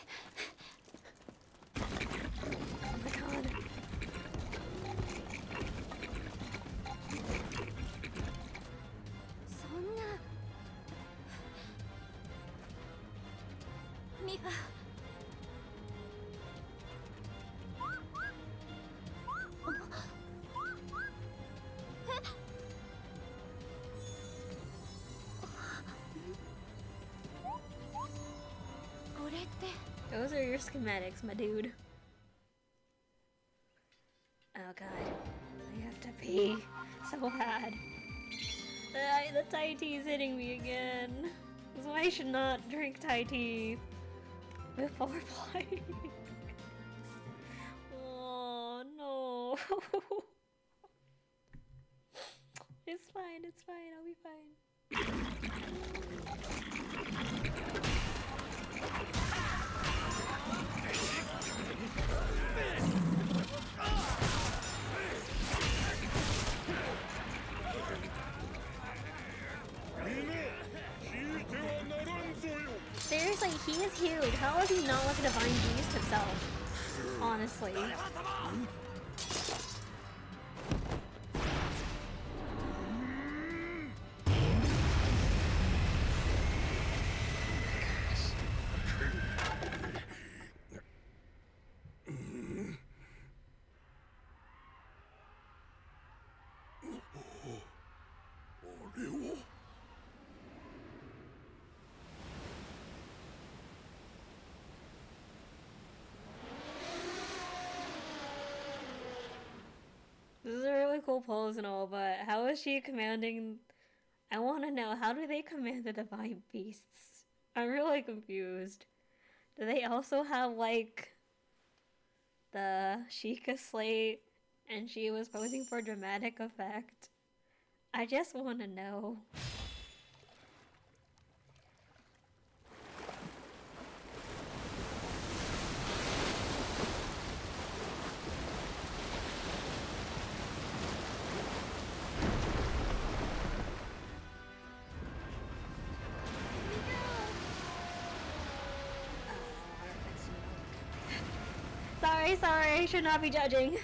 schematics, my dude. Oh god. I have to pee so bad. Uh, the Thai tea is hitting me again. Why I should not drink Thai tea before playing. oh no. it's fine, it's fine, I'll be fine. Seriously, he is huge. How is he not like a divine beast himself? Honestly. Cool pose and all, but how is she commanding? I want to know how do they command the divine beasts? I'm really confused. Do they also have like the Sheikah slate and she was posing for dramatic effect? I just want to know. Sorry, I should not be judging.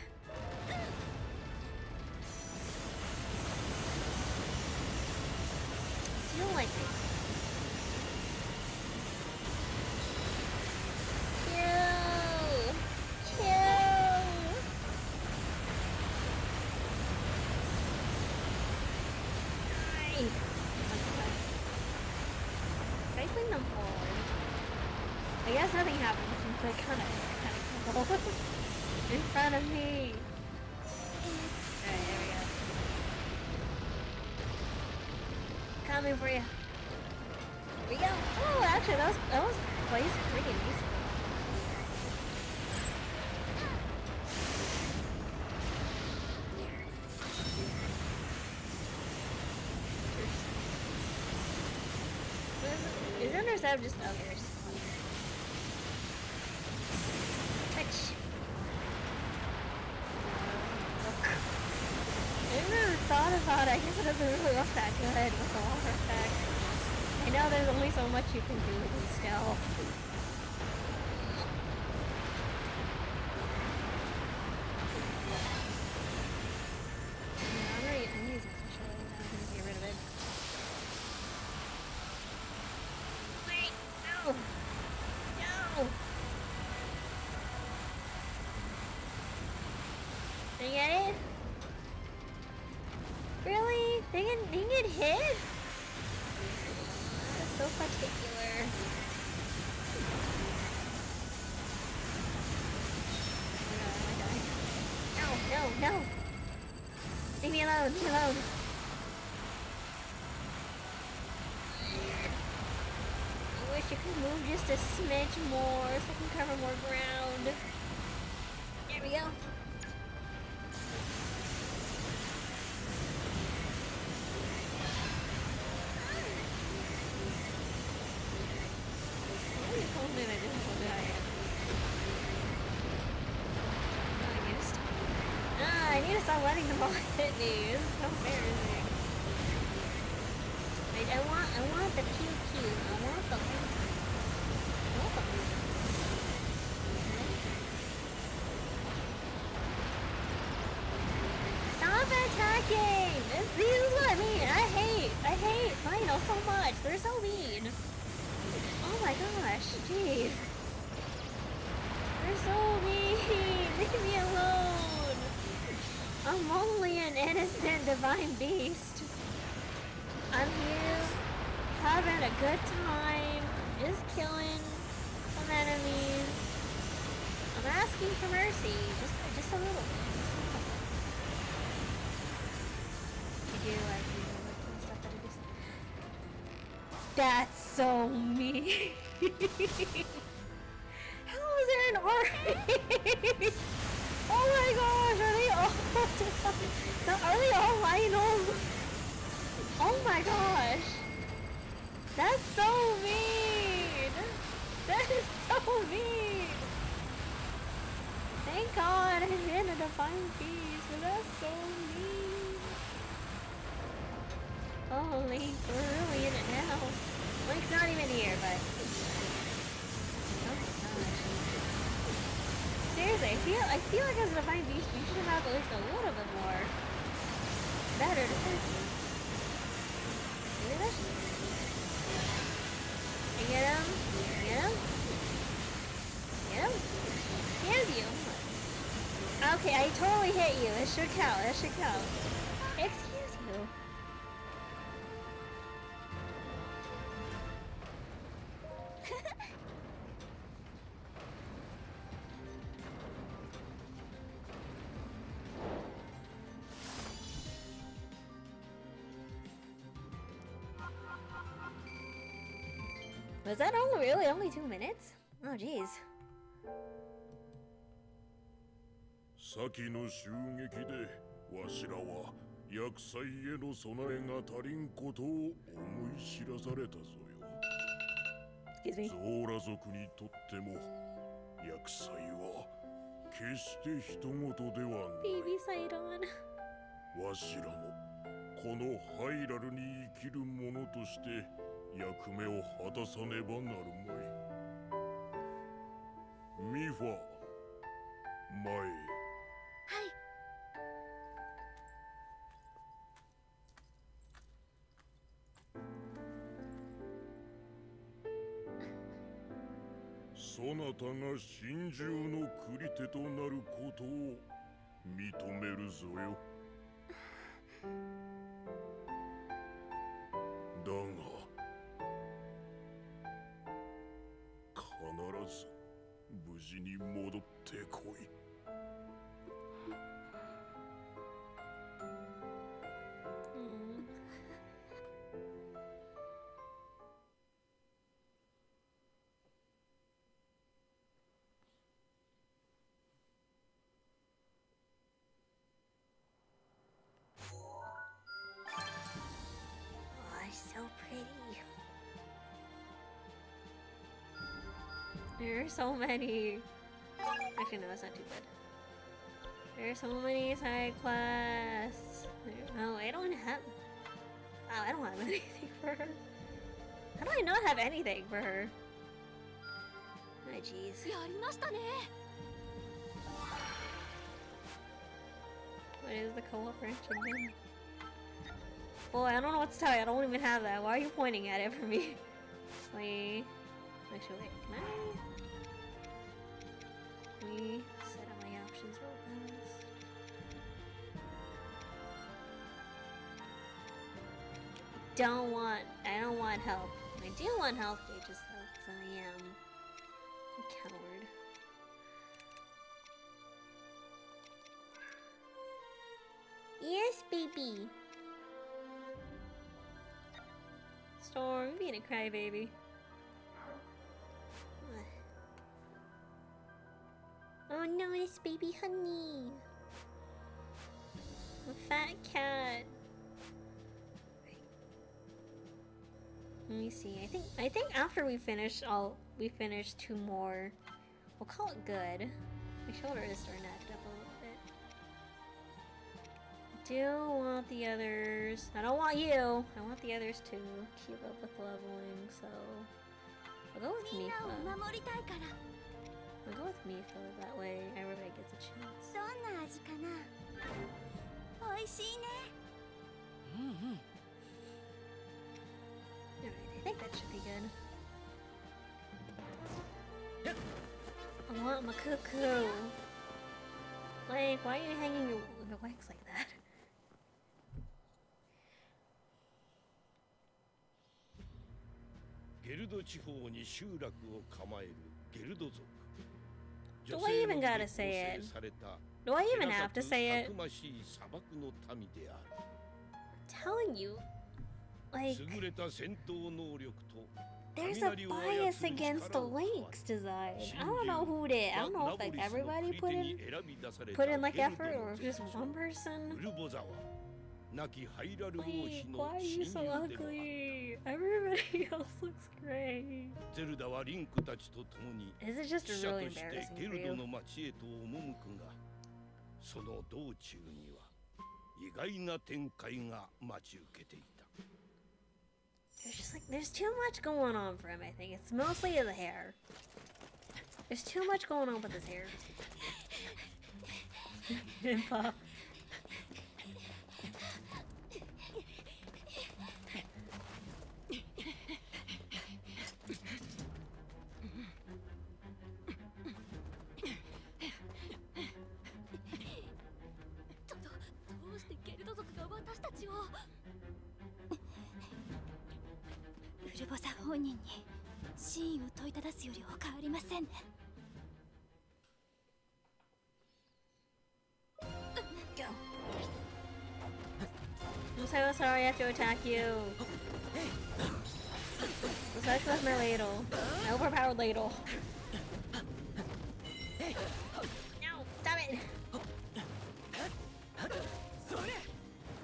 You can do, but still. Get it? Really? They can, they can get hit? Ah, I need to stop letting them all hit me. This is so embarrassing. Wait, I want, I want the pew pew. I want the laser. I want the laser. Stop attacking! This, this is what I mean. I hate, I hate Final so much. They're so mean. Oh my gosh, jeez. They're so mean. Leave me alone. I'm only an innocent divine beast. I'm here having a good time, just killing some enemies. I'm asking for mercy, just just a little bit. Do like you know, the stuff that I just. That's so mean. I feel like as a divine beast, you should have at least a little bit more better defenses. Maybe that's I get him. Get him. Get him. You. Okay, I totally hit you. It should count. It should count. Was that only really? Only two minutes? Oh jeez. 先の襲撃でわしらは厄災への備えが足りんことを思い知らされたぞよ Excuse me. ゾーラ族にとっても厄災は決して人事ではない Baby Sidon. わしらもこのハイラルに生きる者として役目を果たさねばなるまい。ミファ前へはい。そなたが真珠の繰り手となることを認めるぞよ に戻ってこい。are so many. Actually, no, it's not too bad. There are so many side quests. Oh, I don't have... Oh, I don't have anything for her. How do I not have anything for her? Oh, jeez. What is the co-op branch again? Boy, I don't know what to tell you. I don't even have that. Why are you pointing at it for me? Wait. Actually, wait, can I? Set up my options real fast. Don't want. I don't want help. I do want health gauges though, because I am a coward. Yes, baby. Storm, being a crybaby. Oh no, it's baby honey. A fat cat. Let me see. I think I think after we finish all we finish two more. We'll call it good. My shoulder is starting to act up a little bit. I do want the others. I don't want you. I want the others to keep up with leveling, so I'll go with Mipha. We go with me, Mipha, that way everybody gets a chance. Mm -hmm. Alright, I think that should be good. I want my cuckoo! Like, why are you hanging your, your legs like that? Gerudo do I even gotta say it? Do I even have to say it? I'm telling you, like, there's a bias against the Link's design. I don't know who did. I don't know if like everybody put in put in like effort or just one person. ルボザは亡きハイラル王 Like, 妃の why are you 親友 so でもある ugly? Everybody else looks great. ゼルダはリンクたちと共に Is it just 記者 really として embarrassing ゲ for ルド you? の町へと赴くがその道中には意外な展開が待ち受けていた There's just like there's too much going on for him. I think it's mostly the hair. There's too much going on with his hair. Impa. ど 本人に真意を問いただすより他ありませんね Go. I'm so sorry I have to attack you. Especially with my ladle. My overpowered ladle. No, stop it!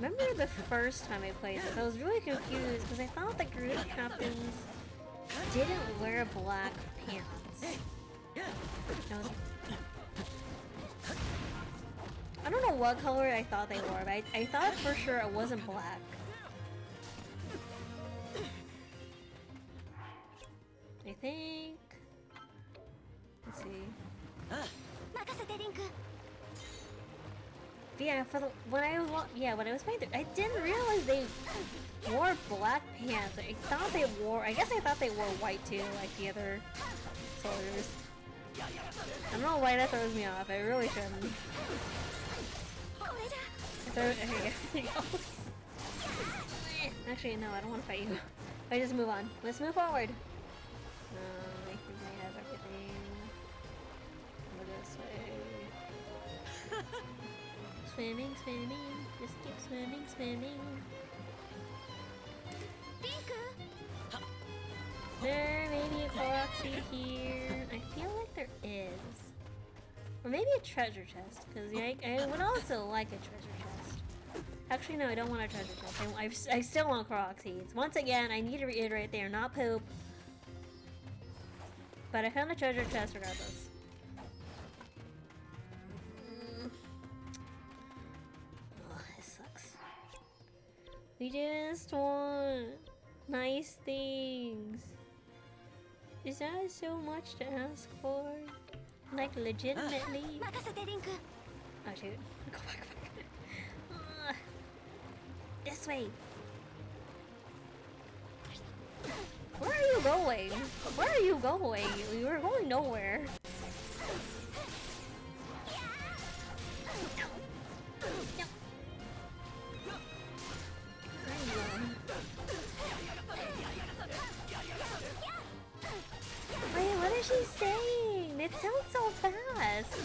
Remember the first time I played this? I was really confused because I thought the group captains didn't wear black pants. I don't know what color I thought they were, but I, I thought for sure it wasn't black. I think. Let's see yeah, for the, when I was yeah when I was playing through, I didn't realize they wore black pants. I thought they wore. I guess I thought they wore white too, like the other soldiers. I don't know why that throws me off. I really shouldn't. Actually, no. I don't want to fight you. I just move on. Let's move forward. swimming, swimming. Just keep swimming, swimming. There may be a Korok seed here. I feel like there is. Or maybe a treasure chest, because I, I, would also like a treasure chest. Actually, no, I don't want a treasure chest. I, I, I still want Korok Once again, I need to reiterate they are not poop. But I found a treasure chest regardless. We just want nice things. Is that so much to ask for? Like legitimately? Ah. Oh shoot. Go back, go back. Uh, this way. Where are you going? Where are you going? You were going nowhere. No. No. It so fast.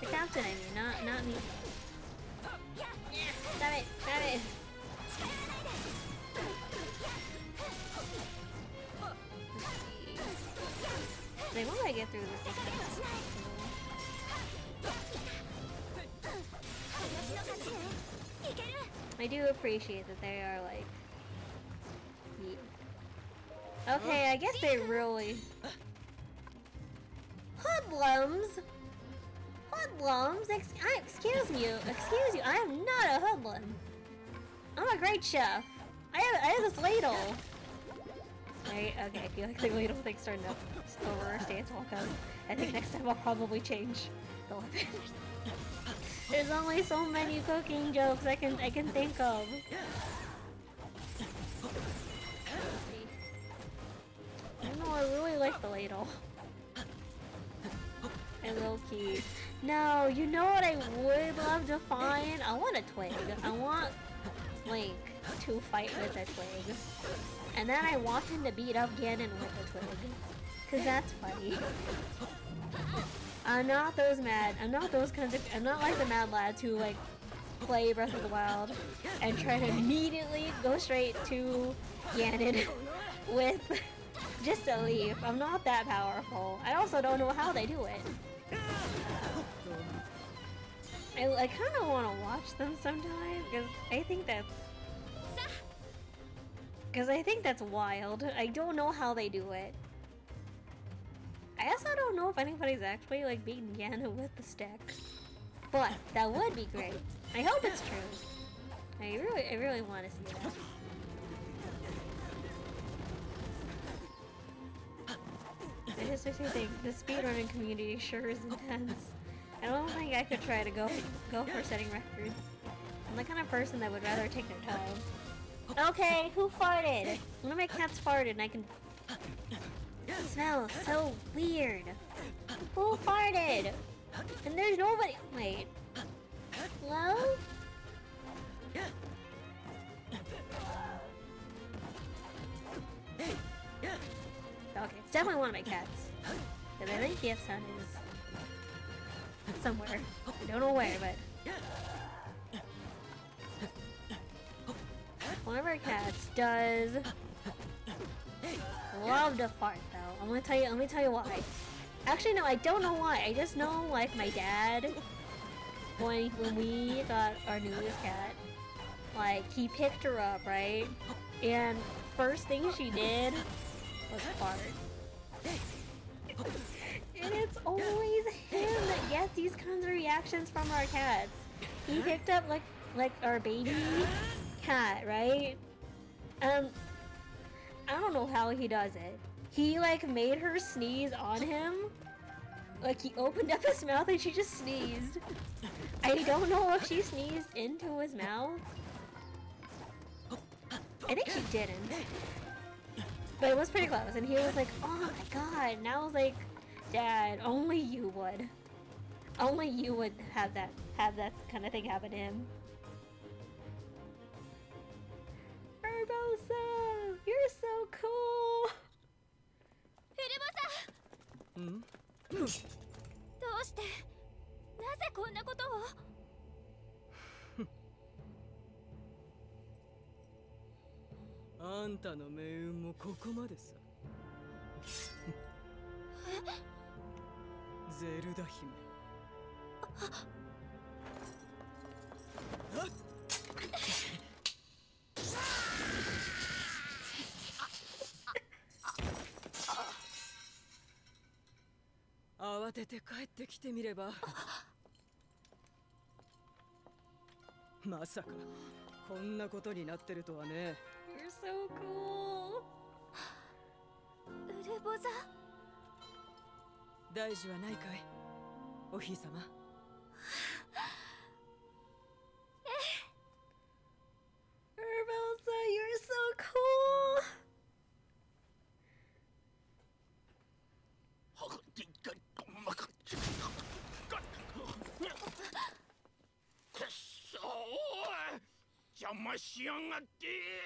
The captain, I mean, not not me. Stop it, stop it. Like, what would I get through this? I do appreciate that they are like... Yeah. Okay, I guess they really... Hoodlums! Hoodlums? Ex- I, excuse me, excuse you, I am not a hoodlum. I'm a great chef. I have, I have this ladle. Right, okay, I feel like the ladle thing's starting to overstay its welcome. I think next time I'll probably change the weapon. There's only so many cooking jokes I can I can think of. I know, I really like the ladle. And low key. No, you know what I would love to find? I want a twig. I want Link to fight with a twig. And then I want him to beat up Ganon with a twig. Cause that's funny. I'm not those mad. I'm not those kinds of. I'm not like the mad lads who like play Breath of the Wild and try to immediately go straight to Ganon with just a leaf. I'm not that powerful. I also don't know how they do it. I, I kind of want to watch them sometime because I think that's because I think that's wild. I don't know how they do it. I also don't know if anybody's actually like beating Ganon with the stick. But that would be great. I hope it's true. I really I really want to see that. I just actually think the speedrunning community sure is intense. I don't think I could try to go go for setting records. I'm the kind of person that would rather take their time. Okay, who farted? One of my cats farted and I can smell so weird. Who farted? And there's nobody. Wait. Hello? Okay, it's definitely one of my cats. Because I think the F sound is somewhere. I don't know where, but one of our cats does love to fart though. I'm gonna tell you let me tell you why. Actually no, I don't know why. I just know like my dad when when we got our newest cat, like he picked her up, right? And first thing she did was. And it's always him that gets these kinds of reactions from our cats. He picked up like like our baby cat, right? Um I don't know how he does it. He like made her sneeze on him. Like he opened up his mouth and she just sneezed. I don't know if she sneezed into his mouth. I think she didn't. But it was pretty close and he was like, "Oh my god." And I was like, "Dad, only you would. Only you would have that have that kind of thing happen to him." Urbosa, you're so cool. フルボさんどうして なぜこんなことを あんたの命運もここまでさ。ゼルダ姫。慌てて帰ってきてみれば。まさかこんなことになってるとはね。You're so cool. ウルボザ大事はないかいお姫様 Urbosa, you're so cool. くっそー邪魔しやがって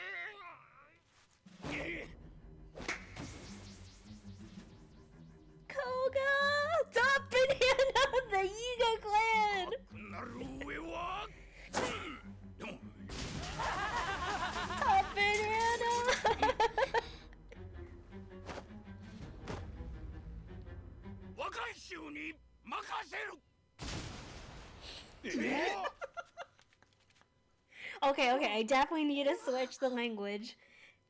I definitely need to switch the language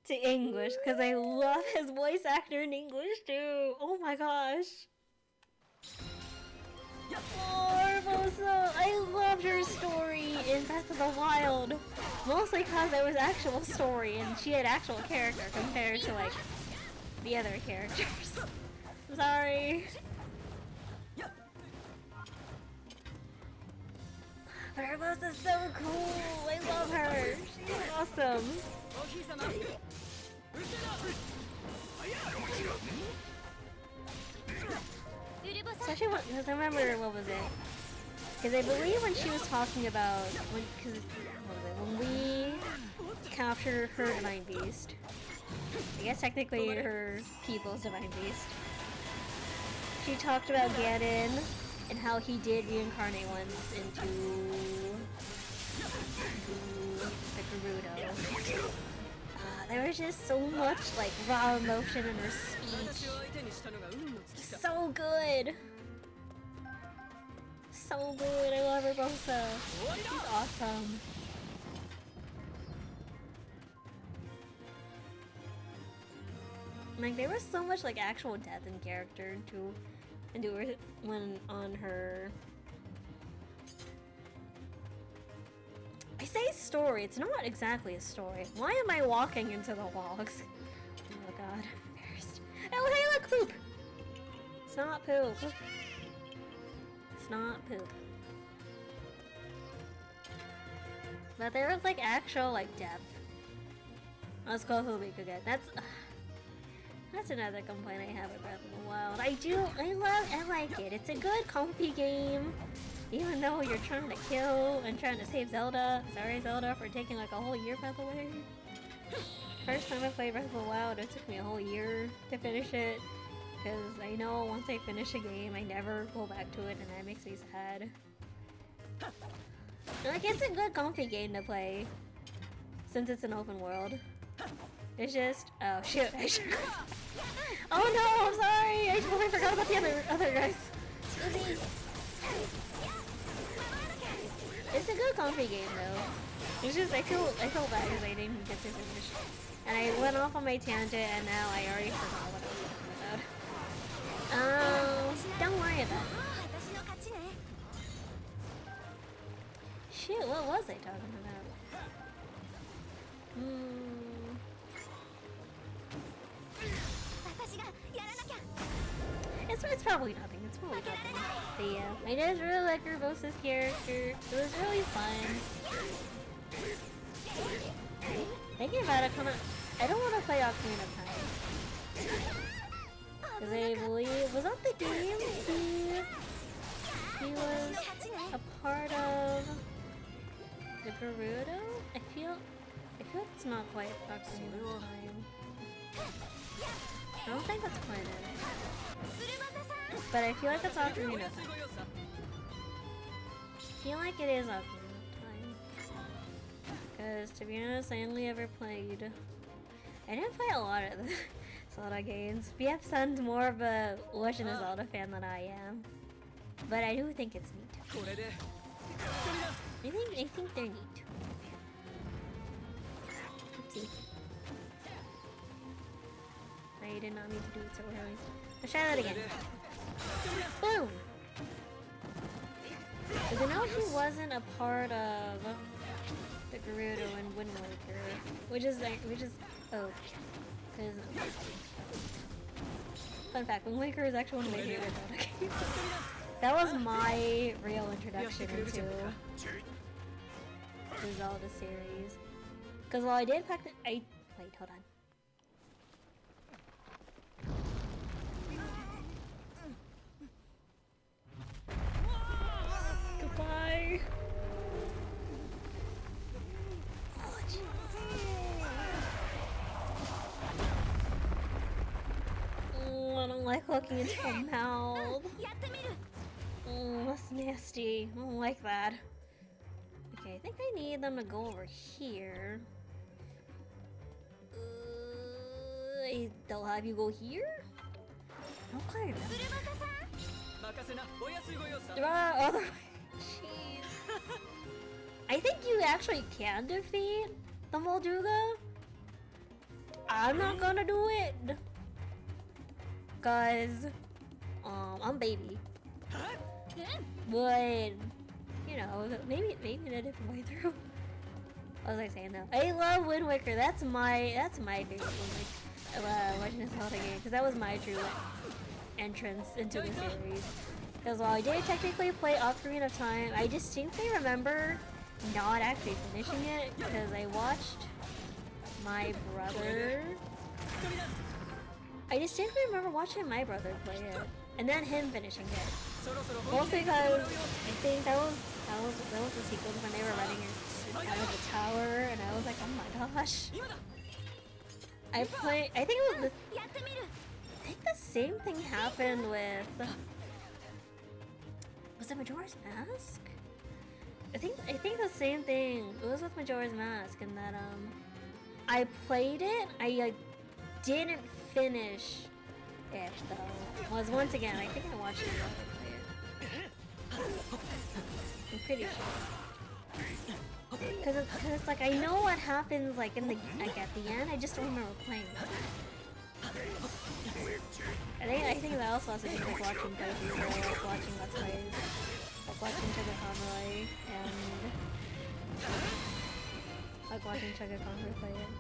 to English because I love his voice actor in English too. Oh my gosh. I loved her story in Breath of the Wild. Mostly because it was actual story and she had actual character compared to like the other characters. Sorry. Burmos is so cool! I love her! She's awesome! Especially what, because I remember, what was it? Because I believe when she was talking about, when, cause, when we capture her Divine Beast, I guess technically her people's Divine Beast, she talked about Ganon and how he did reincarnate once into, the Gerudo. Uh, there was just so much like raw emotion in her speech. So good! So good, I love Urbosa. She's awesome. Like there was so much like actual death in character too into her when on her I say story, it's not exactly a story. Why am I walking into the logs? Oh god, I'm embarrassed. Oh hey look poop! It's not poop. It's not poop. But there was like actual like depth. Let's go Hubik again. That's that's another complaint I have with Breath of the Wild. I do I love I like it. It's a good comfy game. Even though you're trying to kill and trying to save Zelda. Sorry Zelda for taking like a whole year by the way. First time I played Breath of the Wild, it took me a whole year to finish it. Because I know once I finish a game, I never go back to it, and that makes me sad. Like, it's a good comfy game to play. Since it's an open world. It's just oh shoot! I should. oh no! I'm sorry. I totally forgot about the other other guys. It's a good comfy game though. It's just I feel I feel bad because I didn't get to finish, and I went off on my tangent, and now I already forgot what I was talking about. Oh, don't worry about it. Shoot! what was I talking about? Hmm. It's, it's probably nothing. It's probably nothing. But yeah, I just really like Urbosa's character. It was really fun. Thinking about it, come on. I don't want to play Ocarina of Time. Because I believe... Was that the game he, he was a part of? The Gerudo? I feel... I feel it's not quite Ocarina of Time. I don't think that's quite it. But I feel like it's Ocarina time. I feel like it is Ocarina time. Because to be honest, I only ever played... I didn't play a lot of the Zelda games. BF Sun's more of a Legend of Zelda fan than I am. But I do think it's neat. I think, I think they're neat. Let's see. I did not mean to do it so early. Let's try that again. Boom! Because I know he wasn't a part of the Gerudo and Wind Waker, which is like, which is oh, because fun fact, Wind Waker is actually one of my favorite games. That was my real introduction into the Zelda series. Because while I did practice, I wait, hold on. Bye. Mm, I don't like looking into her mouth. Mm, that's nasty. I don't like that. Okay, I think I need them to go over here. Uh, they'll have you go here? Okay. There are Jeez. I think you actually can defeat the Molduga. I'm not gonna do it. Cause um I'm baby. But you know, maybe maybe in a different way through. What was I saying though? I love Wind Waker. That's my that's my favorite Wind Waker. Uh, Legend of Zelda game because that was my true entrance into the series. Because while I did technically play Ocarina of Time, I distinctly remember not actually finishing it because I watched my brother. I distinctly remember watching my brother play it and then him finishing it. Mostly because I think that was that was that was the sequence when they were running out of the tower and I was like, oh my gosh. I play I think it was the I think the same thing happened with was it Majora's Mask? I think I think the same thing. It was with Majora's Mask, and that um, I played it. I like, didn't finish it though. Was once again. I think I watched it. I'm pretty sure. Cause it's, cause it's like I know what happens like in the like at the end. I just don't remember playing. it. I think I think that also has to do with watching playthroughs like watching let's plays, like watching Chuggaaconroy and like watching Chuggaaconroy play it.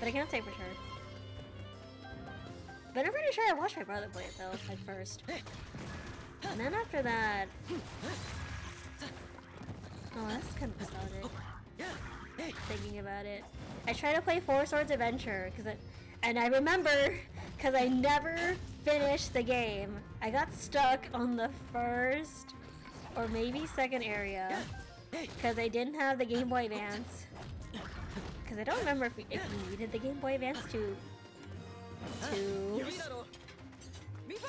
But I can't say for sure. But I'm pretty sure I watched my brother play it though at first, and then after that, oh that's kind of nostalgic. Thinking about it, I tried to play Four Swords Adventure because it, and I remember, because I never finished the game. I got stuck on the first or maybe second area because I didn't have the Game Boy Advance. Because I don't remember if we, if we needed the Game Boy Advance to to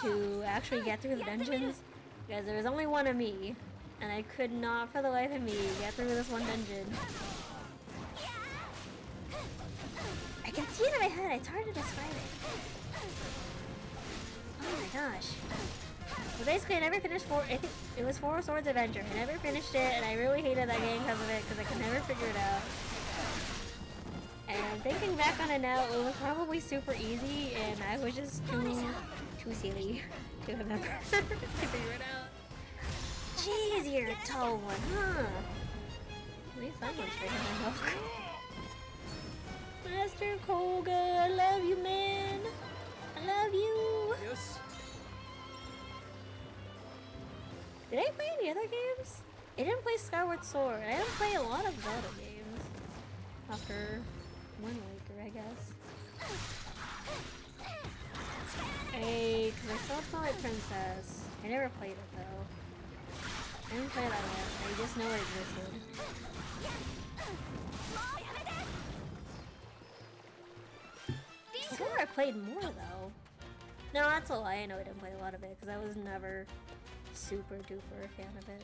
to actually get through the dungeons because there was only one of me and I could not for the life of me get through this one dungeon. I can see it in my head, it's hard to describe it. Oh my gosh. Well, basically, I never finished four. I think it was Four Swords Adventure. I never finished it, and I really hated that game because of it, because I could never figure it out. And thinking back on it now, it was probably super easy, and I was just too too silly to remember to figure it out. Jeez, you're a tall one, huh? At least straight in my milk. Master Kohga, I love you, man. I love you. よし Did I play any other games? I didn't play Skyward Sword. I didn't play a lot of Zelda games. After Wind Waker, I guess. Hey, cause I saw Twilight Princess. I never played it though. I didn't play that one. I just know it existed. I swear I played more though. No, that's a lie. I know I didn't play a lot of it because I was never super duper a fan of it.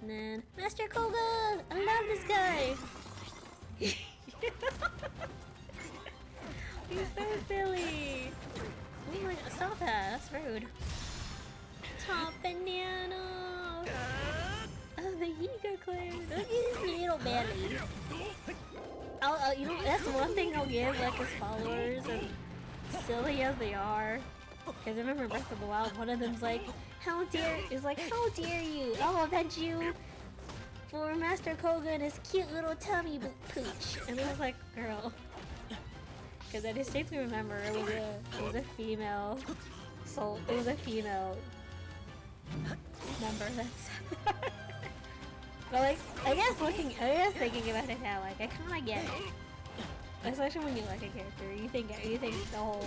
And then Master Kohga! I love this guy! He's so silly! Oh my god, stop that, that's rude. Top banana! Oh, the Yiga clan! Look at his little belly! I'll, I'll, you know, that's one thing I'll give like his followers, as silly as they are. Because I remember Breath of the Wild, one of them's like, "How dare?" is like, "How dare you? I'll avenge you for Master Kohga and his cute little tummy pooch." And I was like, "Girl," because I distinctly remember it was a it was a female soul. It was a female member that said that. But like, I guess looking, I guess thinking about it now, like I kind of get it. Especially when you like a character, you think you think the whole,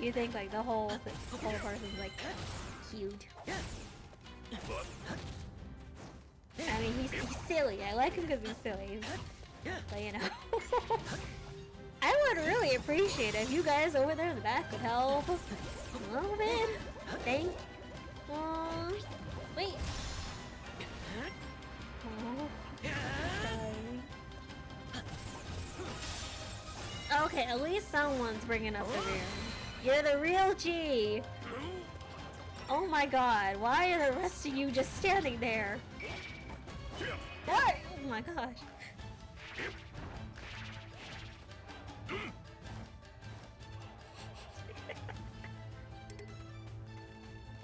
you think like the whole th- whole person's like cute. I mean, he's, he's silly. I like him because he's silly. But you know, I would really appreciate it if you guys over there in the back could help a little bit. Thank. Um, wait. Okay, at least someone's bringing up the rear. You're the real G. Oh my god, why are the rest of you just standing there? What? Oh my gosh.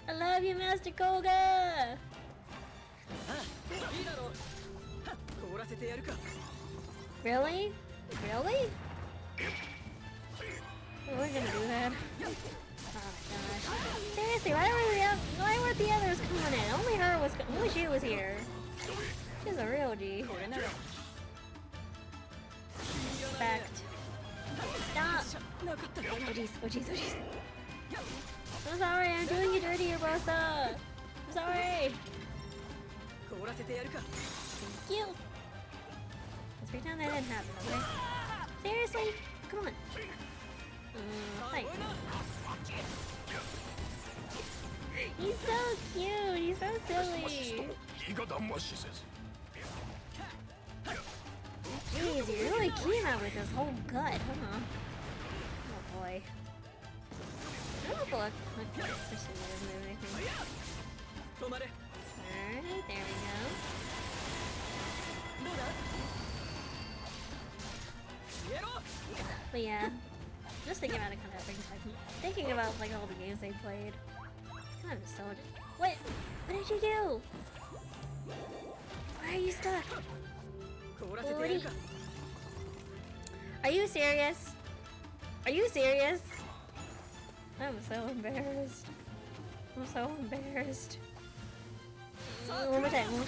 I love you, Master Kohga! Really? Really? We're gonna do that. Oh, gosh. Seriously, why were the why were the others coming in? Only her was only she was here. She's a real G. Respect. Stop. Oh jeez, oh jeez, oh jeez. I'm sorry, I'm doing you dirty, Rosa. I'm sorry. Thank you pretend that didn't happen, okay? Seriously? Come on. Mm. He's so cute. He's so silly. Jeez, you're really keen out with his whole gut, huh? Oh boy. Alright, there we go. But yeah, just thinking about it kind of brings back thinking about like all the games they played. It's kind of so. What? What did you do? Why are you stuck? You... Are you serious? Are you serious? I'm so embarrassed. I'm so embarrassed. One more time, one more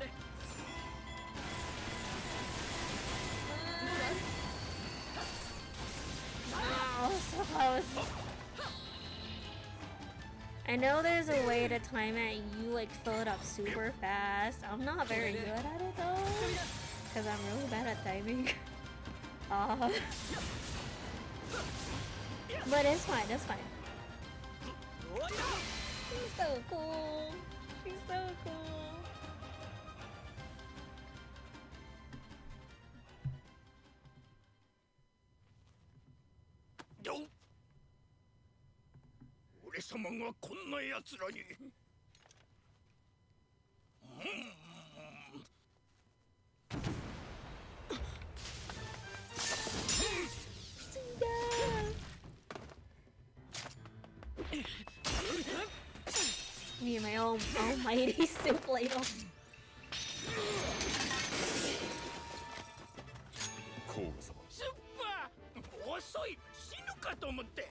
time. So close. I know there's a way to time it, you like fill it up super fast. I'm not very good at it though, because I'm really bad at timing. uh, but it's fine, it's fine. She's so cool. She's so cool. どう俺様がこんな奴らに Yeah. Me and my own almighty soup ladle. 甲賀様スッパー遅い死ぬかと思って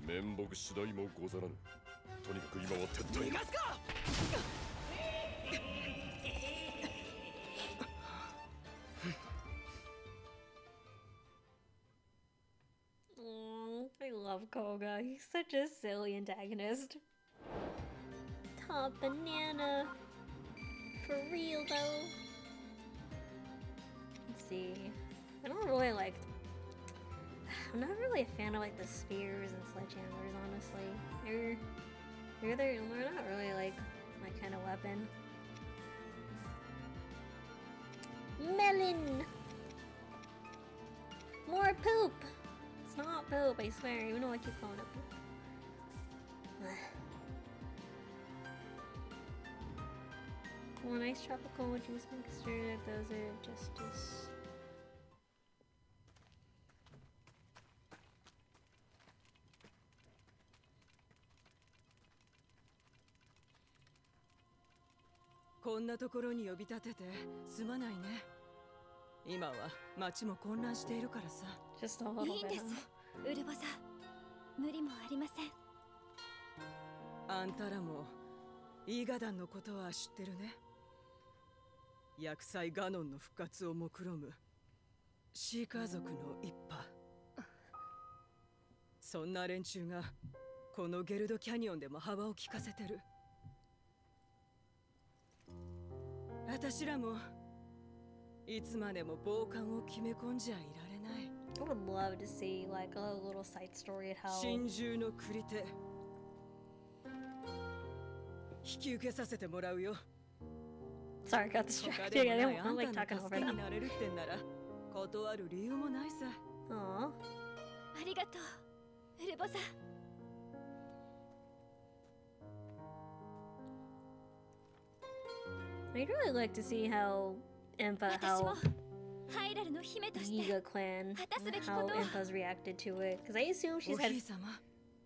面目次第もござらぬとにかく今は撤退逃がすか love Koga. He's such a silly antagonist. Top banana. For real though. See. I don't really like. I'm not really a fan of like the spears and sledgehammers, honestly. They're they're they're, not really like my kind of weapon. Melon. More poop. It's not poop, I swear. Even though I keep calling it poop. Well, nice tropical juice mixture. Those are just as.? こんなところに呼び立ててすまないね。今は町も混乱しているからさ。いいん.です?ウルボさ無理もありません。あんたらもイーガダンのことは知ってるね。薬剤ガノンの復活を目論む。シーカー族の一派。そんな連中がこのゲルドキャニオンでも幅を利かせてる私らもいつまでも傍観を決め込んじゃいられない I would love to see like a little side story at how 真珠の繰り手引き受けさせてもらうよ Sorry, got 他 distracted. I な didn't want ん like た talking の over 助けに them. なれるってんなら断る理由もないさ Aw. ありがとうウルボさ I'd really like to see how Impa, how Yiga clan, how Impa's reacted to it. Because I assume she's had,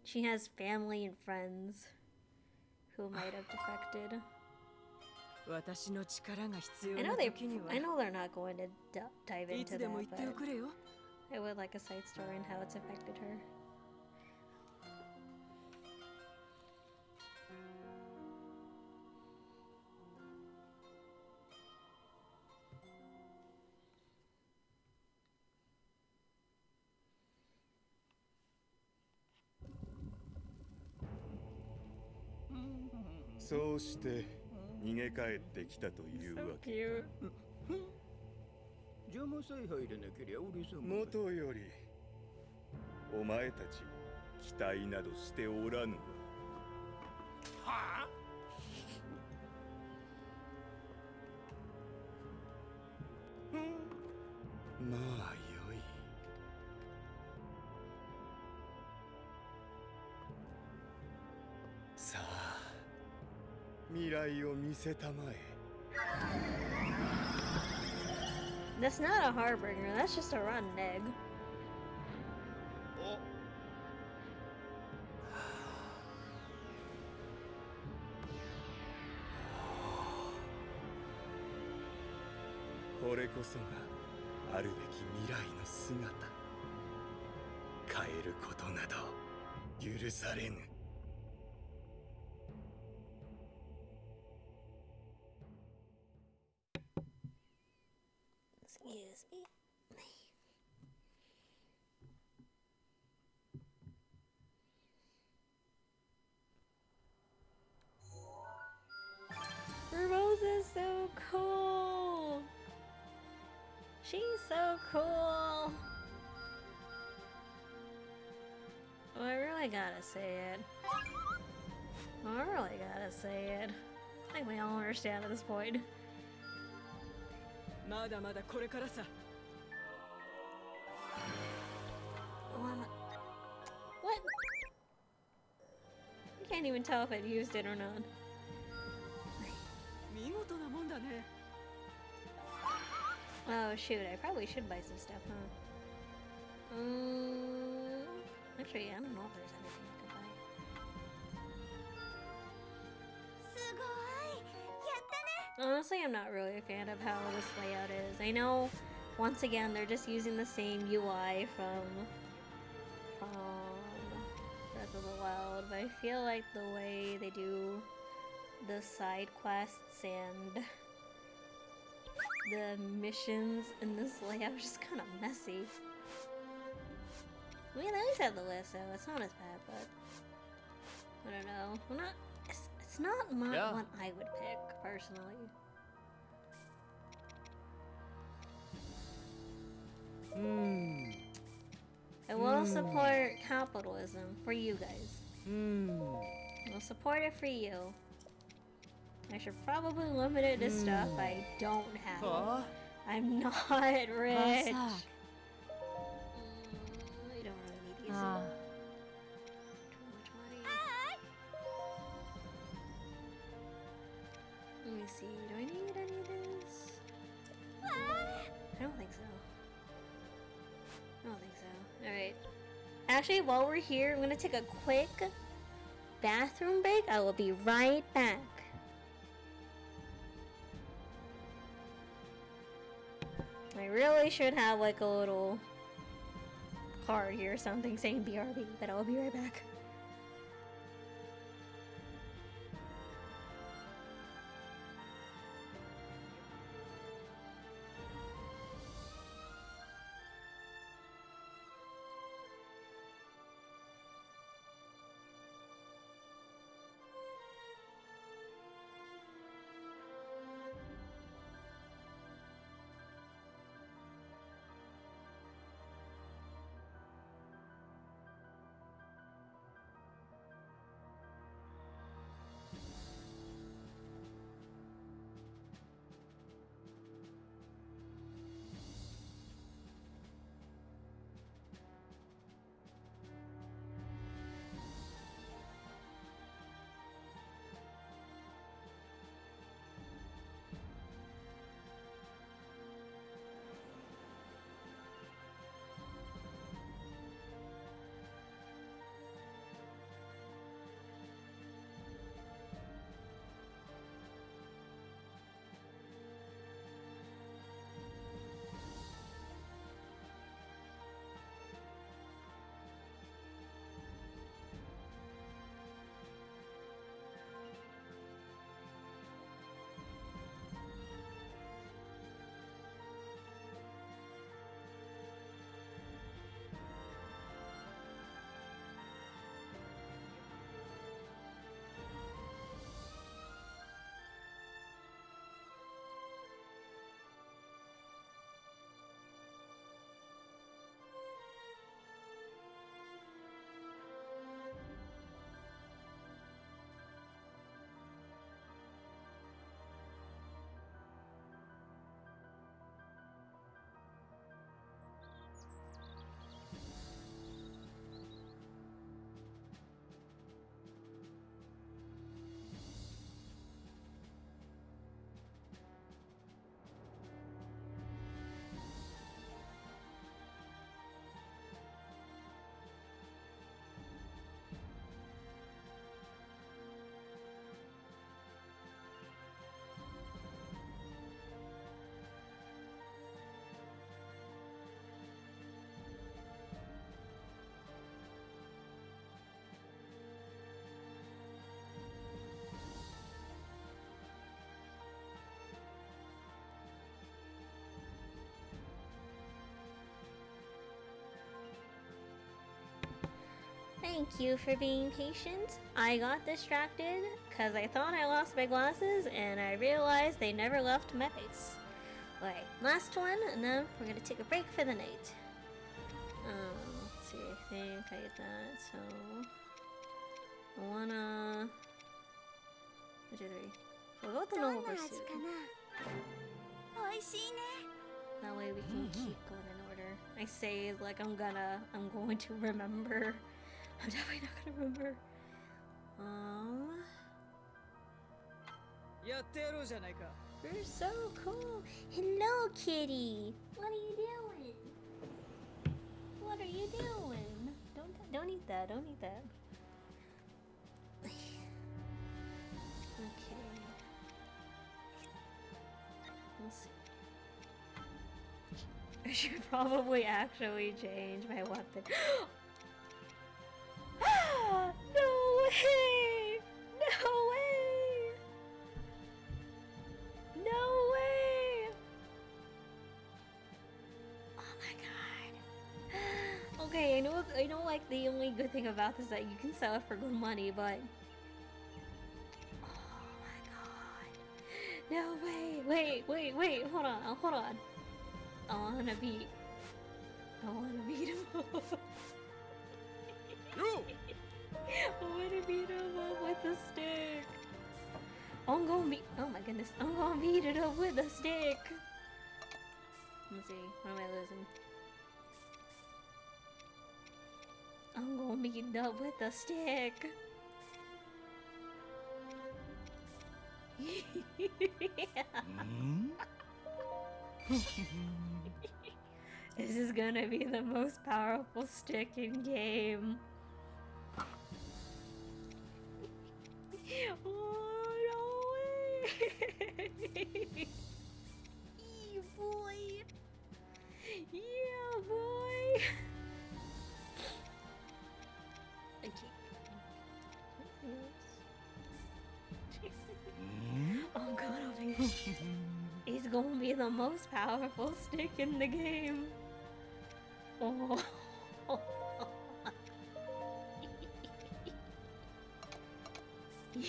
she has family and friends who might have defected. I know they. I know they're not going to dive into that, but I would like a side story and how it's affected her. そうして逃げ帰ってきたというわけ Cute. 邪魔さえ入れなけりゃ俺様もとよりお前たち期待などしておらぬはいを見せたまえ That's not a harbinger, that's just a run, Neg. Oh. Kore koso ga aru beki mirai no sugata. Kaeru koto nado yurusarenu. say it. I really gotta say it. I think we all understand at this point. まだまだこれからさ Oh, I'm- What? I can't even tell if it used it or not. 見事なもんだね Oh shoot, I probably should buy some stuff, huh? Um, actually, I don't know if there's anything Honestly, I'm not really a fan of how this layout is. I know, once again, they're just using the same UI from from Breath of the Wild, but I feel like the way they do the side quests and the missions in this layout is just kind of messy. I mean, at least have the list, so it's not as bad, but I don't know. I'm not. It's, not my, Yeah. one I would pick personally. うーん I will I'll support capitalism for you guys. Hmm. I'll support it for you. I should probably limit it to stuff I don't have. Ah. I'm not rich. Mm. I don't really need these. Ah. Let me see. Do I need any of this? Ah, I don't think so. I don't think so. Alright. Actually, while we're here, I'm gonna take a quick bathroom break. I will be right back. I really should have like a little card here or something saying BRB, but I'll be right back. Thank you for being patient. I got distracted because I thought I lost my glasses and I realized they never left my face. Alright, last one and then we're gonna take a break for the night. Um, let's see, I think I did that, so... Oh, I wanna... What are they? We'll go with the normal pursuit. That way we can mm-hmm. keep going in order. I say like I'm gonna, I'm going to remember I'm definitely not gonna remember. Um. You're so cool. Hello, kitty. What are you doing? What are you doing? Don't don't eat that. Don't eat that. Okay. Let's see. I should probably actually change my weapon. Oh, way! No way! No way! Oh my god. Okay, I know I know like the only good thing about this is that you can sell it for good money, but Oh my god. No way. Wait, wait, wait, hold on, hold on. I wanna beat I wanna beat him. I wanna beat him up with a stick. I'm gonna beat. Oh my goodness! I'm gonna beat it up with a stick. Let's see. What am I losing? I'm gonna beat it up with a stick. Hmm? this is gonna be the most powerful stick in game. Oh, no way! Ee, boy! Yeah, boy! Okay. I'm gonna be. He's gonna be the most powerful stick in the game. Oh.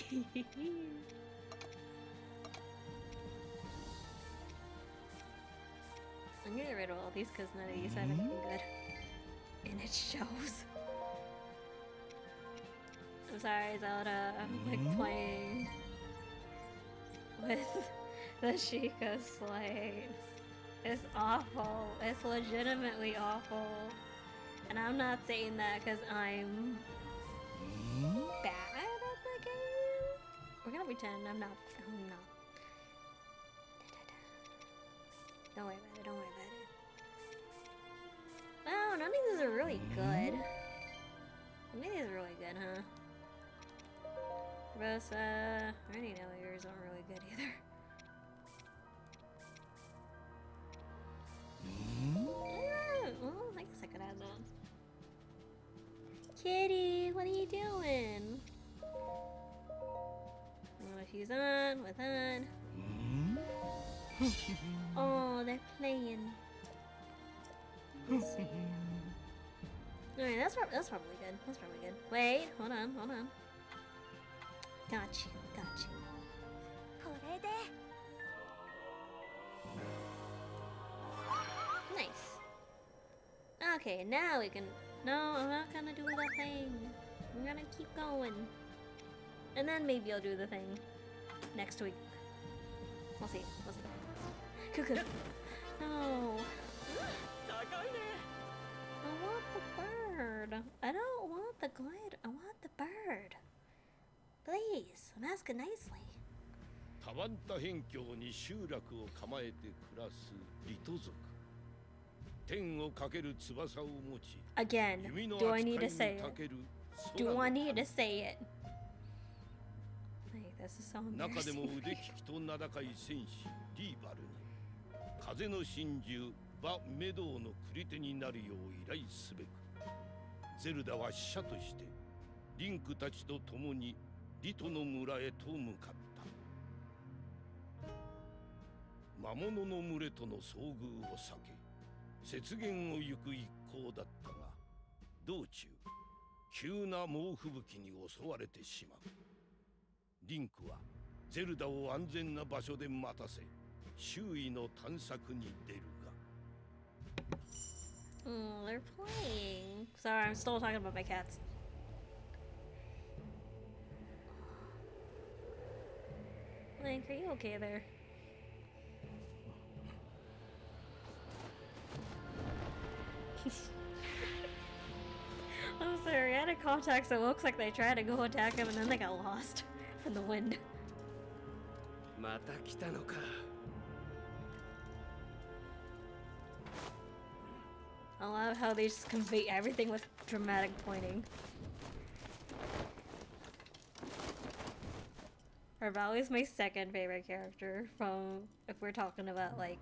I'm gonna get rid of all these because none of these have anything mm-hmm. good. And it shows. I'm sorry, Zelda. I'm like mm-hmm. playing with the Sheikah Slate. It's awful. It's legitimately awful. And I'm not saying that because I'm mm-hmm. bad the game. We're gonna pretend I'm not. I'm not. Don't worry about it. Don't worry about it. Wow, none of these are really mm-hmm. good. None of these are really good, huh? Rosa, I already know yours aren't really good either. Yeah, well, I guess I could add that. Kitty, what are you doing? if he's on, with on. Hmm? oh, they're playing. Alright, that's, that's probably good. That's probably good. Wait, hold on, hold on. Got you, got you. Nice. Okay, now we can... No, I'm not gonna do the thing. I'm gonna keep going. And then maybe I'll do the thing next week. We'll see. We'll see. Cuckoo. No. I want the bird. I don't want the glider. I want the bird. Please, I'm asking nicely. タバンタ辺境に集落を構えて暮らすリト族天をかける翼を持ち Again, 弓の do 扱 I い need に to say 長 it? ける Do 空 I の need 神 to say it? 中でも腕利きと名高い戦士リーバルに風の真珠バ・メドウの繰り手になるよう依頼すべくゼルダは使者としてリンクたちと共にリトの村へと向かった。魔物の群れとの遭遇を避け雪原を行く一行だったが道中急な猛吹雪に襲われてしまう。リンクはゼルダを安全な場所で待たせ周囲の探索に出るが Oh, they're playing. Sorry, I'm still talking about my cats. Link, are you okay there? I'm sorry, out of context, it looks like they tried to go attack him and then they got lost in the wind. I love how they just convey everything with dramatic pointing. Revali is my second favorite character from if we're talking about like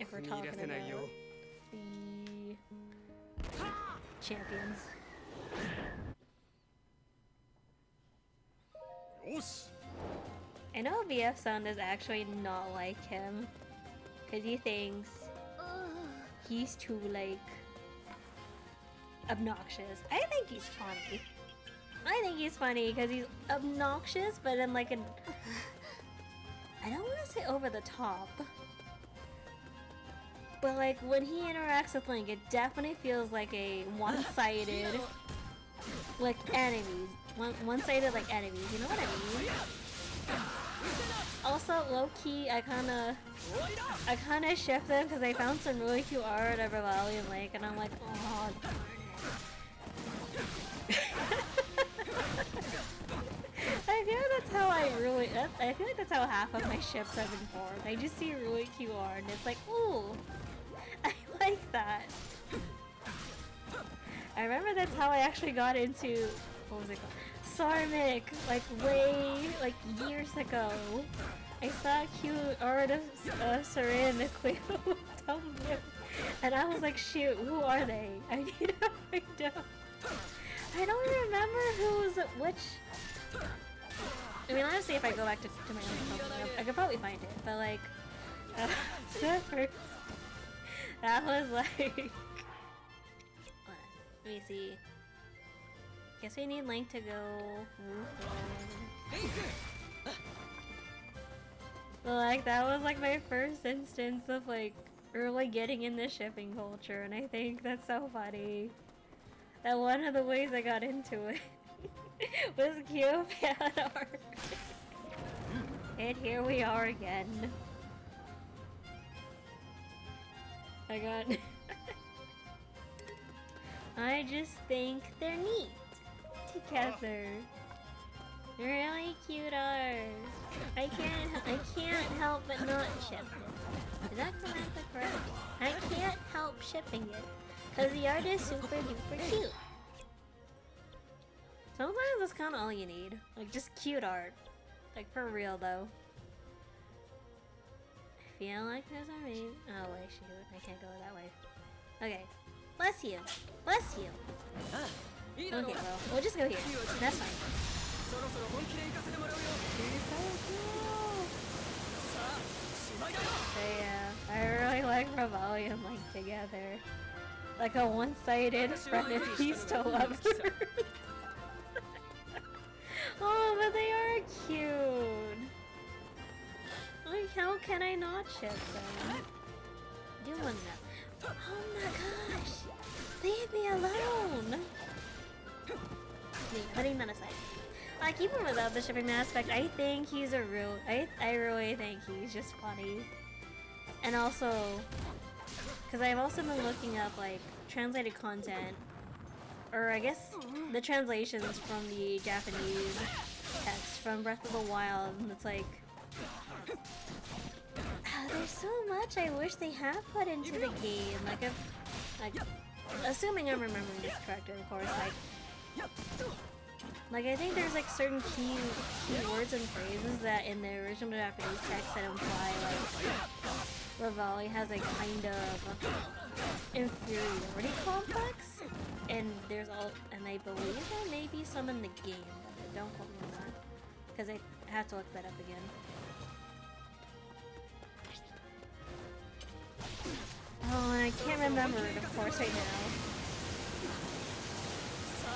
if we're talking about the champions. I know VF Sun is actually not like him. Cause he thinks he's too like obnoxious. I think he's funny. I think he's funny because he's obnoxious, but in like an I don't want to say over the top, But like when he interacts with Link, it definitely feels like a one-sided, like enemies, one one-sided like enemies. You know what I mean? Also, low key, I kind of, I kind of shipped them because I found some really cute art of and Link, and I'm like, oh. darn it." I feel like that's how I really. I feel like that's how half of my ships have been formed. I just see really cute art, and it's like, ooh, I like that. I remember that's how I actually got into what was it called? Sarmic, like way like years ago. I saw a cute art of uh, Queen Tumblr, and I was like, shoot, who are they? I need to find out. I don't remember who's which. I mean, honestly, if I go back to, to my own phone, I, could probably find it, but like, uh, that was like, let me see. Guess we need Link to go. like, that was like my first instance of like really getting into shipping culture, and I think that's so funny. That one of the ways I got into it was cute fan art. and here we are again. I got. I just think they're neat together. Really cute art. I can't. I can't help but not ship it. Is that grammatically correct? I can't help shipping it because the art is super duper cute. Sometimes that's kind of all you need. Like, just cute art. Like, for real, though. I feel like there's a main. Oh, wait, shoot. I can't go that way. Okay. Bless you. Bless you. Okay, well, we'll just go here. That's fine. So yeah, uh, I really like Ravalia like together. Like a one-sided friend and peace to lover. oh, but they are cute! Like, how can I not ship them? Doing nothing. Oh my gosh! Leave me alone! Me, putting that aside. Like, even without the shipping aspect, I think he's a real. I, I really think he's just funny. And also, because I've also been looking up, like, translated content. Or I guess the translations from the Japanese text from Breath of the Wild. And it's like. Ah, there's so much I wish they had put into the game. Like, if, like, assuming I'm remembering this correctly, of course. Like, like I think there's like certain key key words and phrases that in the original Japanese text that imply like Revali has a kind of inferiority complex, and there's all and I believe there may be some in the game, but I don't quote me on that because I have to look that up again. Oh, I can't remember it, of course, right now.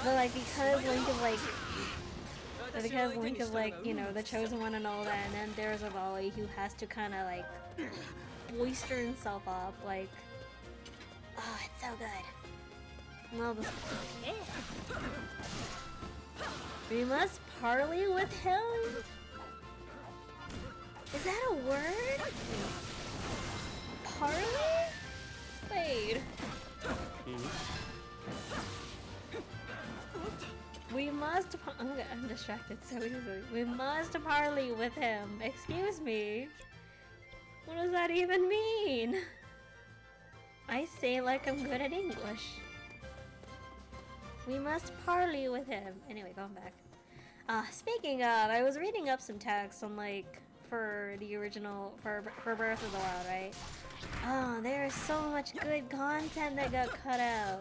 But like because Link is like because Link is like, you know, the chosen one and all that, and then there's Revali who has to kinda like boister himself up, like Oh, it's so good. Well We must parley with him? Is that a word? Parley? Wait. We must. I'm, distracted so easily. We must parley with him. Excuse me. What does that even mean? I say like I'm good at English. We must parley with him. Anyway, going back. Uh, speaking of, I was reading up some text on like for the original for for Breath of the Wild, right? Oh, there is so much good content that got cut out.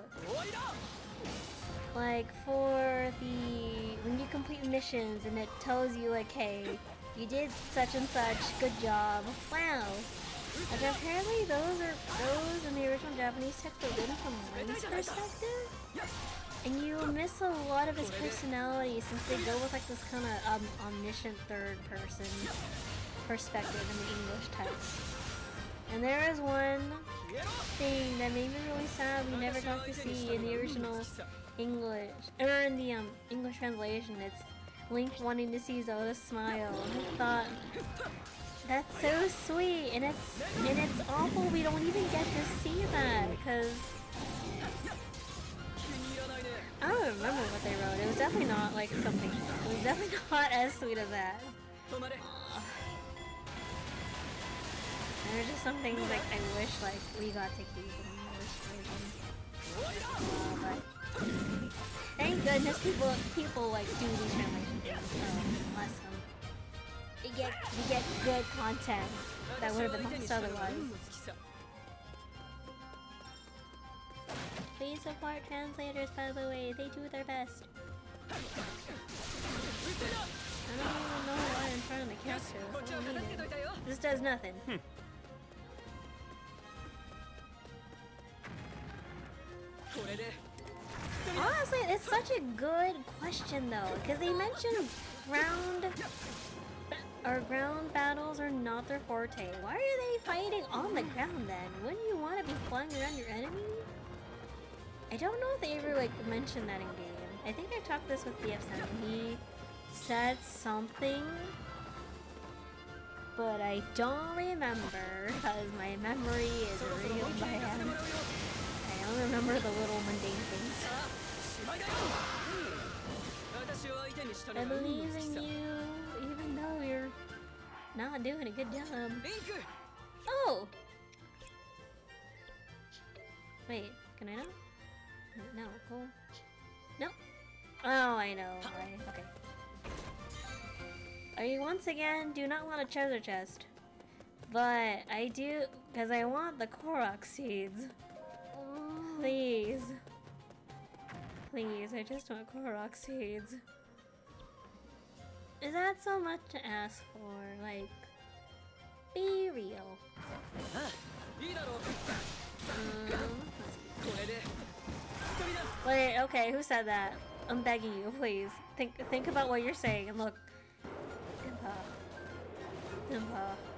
Like for the when you complete missions and it tells you like, hey, you did such and such, good job. Wow. Like apparently those are those in the original Japanese text are written from Link's perspective. And you miss a lot of his personality since they go with like this kind of um, omniscient third person perspective in the English text. And there is one thing that made me really sad we never got to see in the original English or in the um English translation. It's Link wanting to see Zelda smile. I thought that's so sweet, and it's and it's awful we don't even get to see that because I don't remember what they wrote. It was definitely not like something. It was definitely not as sweet as that. There's just some things like I wish like we got to keep in English version. But thank goodness people people like do these translation things. So less um, we get we get good content that would have been lost otherwise. Please support translators, by the way. They do their best. I don't even know why I'm trying to cast it. This does nothing. Honestly, it's such a good question though, because they mentioned ground or ground battles are not their forte. Why are they fighting on the ground then? Wouldn't you want to be flying around your enemy? I don't know if they ever like mentioned that in game. I think I talked this with BF7. He said something, but I don't remember because my memory is real bad. I remember the little mundane things. I believe in you, even though you're not doing a good job. Oh! Wait, can I not? No, cool. No. Oh, I know. Right. Okay. I once again do not want a treasure chest, but I do because I want the Korok seeds. Please. Please, I just want Korok seeds. Is that so much to ask for? Like, be real. Um, Wait, okay, who said that? I'm begging you, please. Think think about what you're saying and look. Impa. Impa.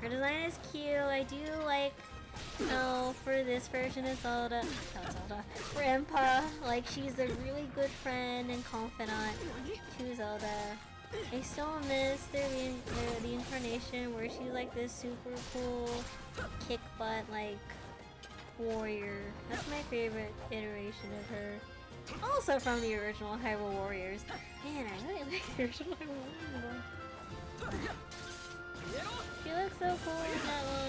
Her design is cute. I do like Oh, for this version of Zelda, not Zelda, like she's a really good friend and confidant to Zelda. I still miss the, the, the incarnation where she's like this super cool kick butt like warrior. That's my favorite iteration of her. Also from the original Hyrule Warriors. Man, I really like the original Hyrule Warriors. She looks so cool in that one.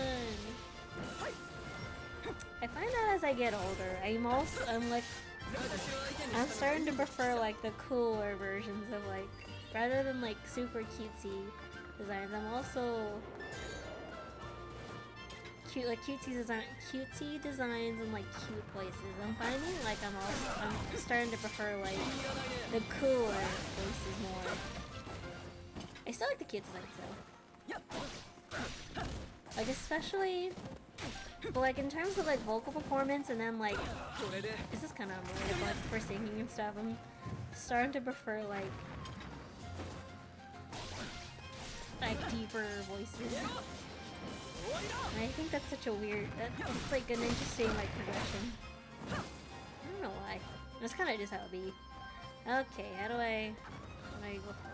I find that as I get older, I'm also I'm like I'm starting to prefer like the cooler versions of like rather than like super cutesy designs. I'm also cute like cutesy design cutesy designs and like cute places. I'm finding like I'm also I'm starting to prefer like the cooler places more. I still like the cute designs though. Like especially but like in terms of like vocal performance and then like this is kind of unrelated, but for singing and stuff, I'm starting to prefer like like deeper voices. And I think that's such a weird. That, it's like an interesting like progression. I don't know why. That's kind of just how it be. Okay, how do I? How do I go?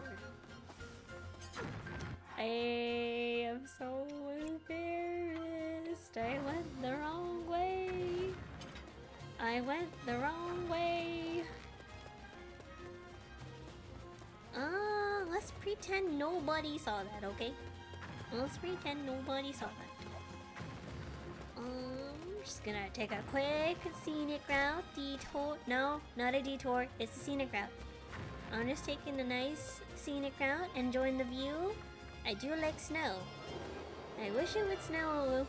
I am so embarrassed. I went the wrong way. I went the wrong way. Uh, let's pretend nobody saw that, okay? Let's pretend nobody saw that. Um, just gonna take a quick scenic route. Detour. No, not a detour. It's a scenic route. I'm just taking a nice scenic route, and enjoying the view. I do like snow. I wish it would snow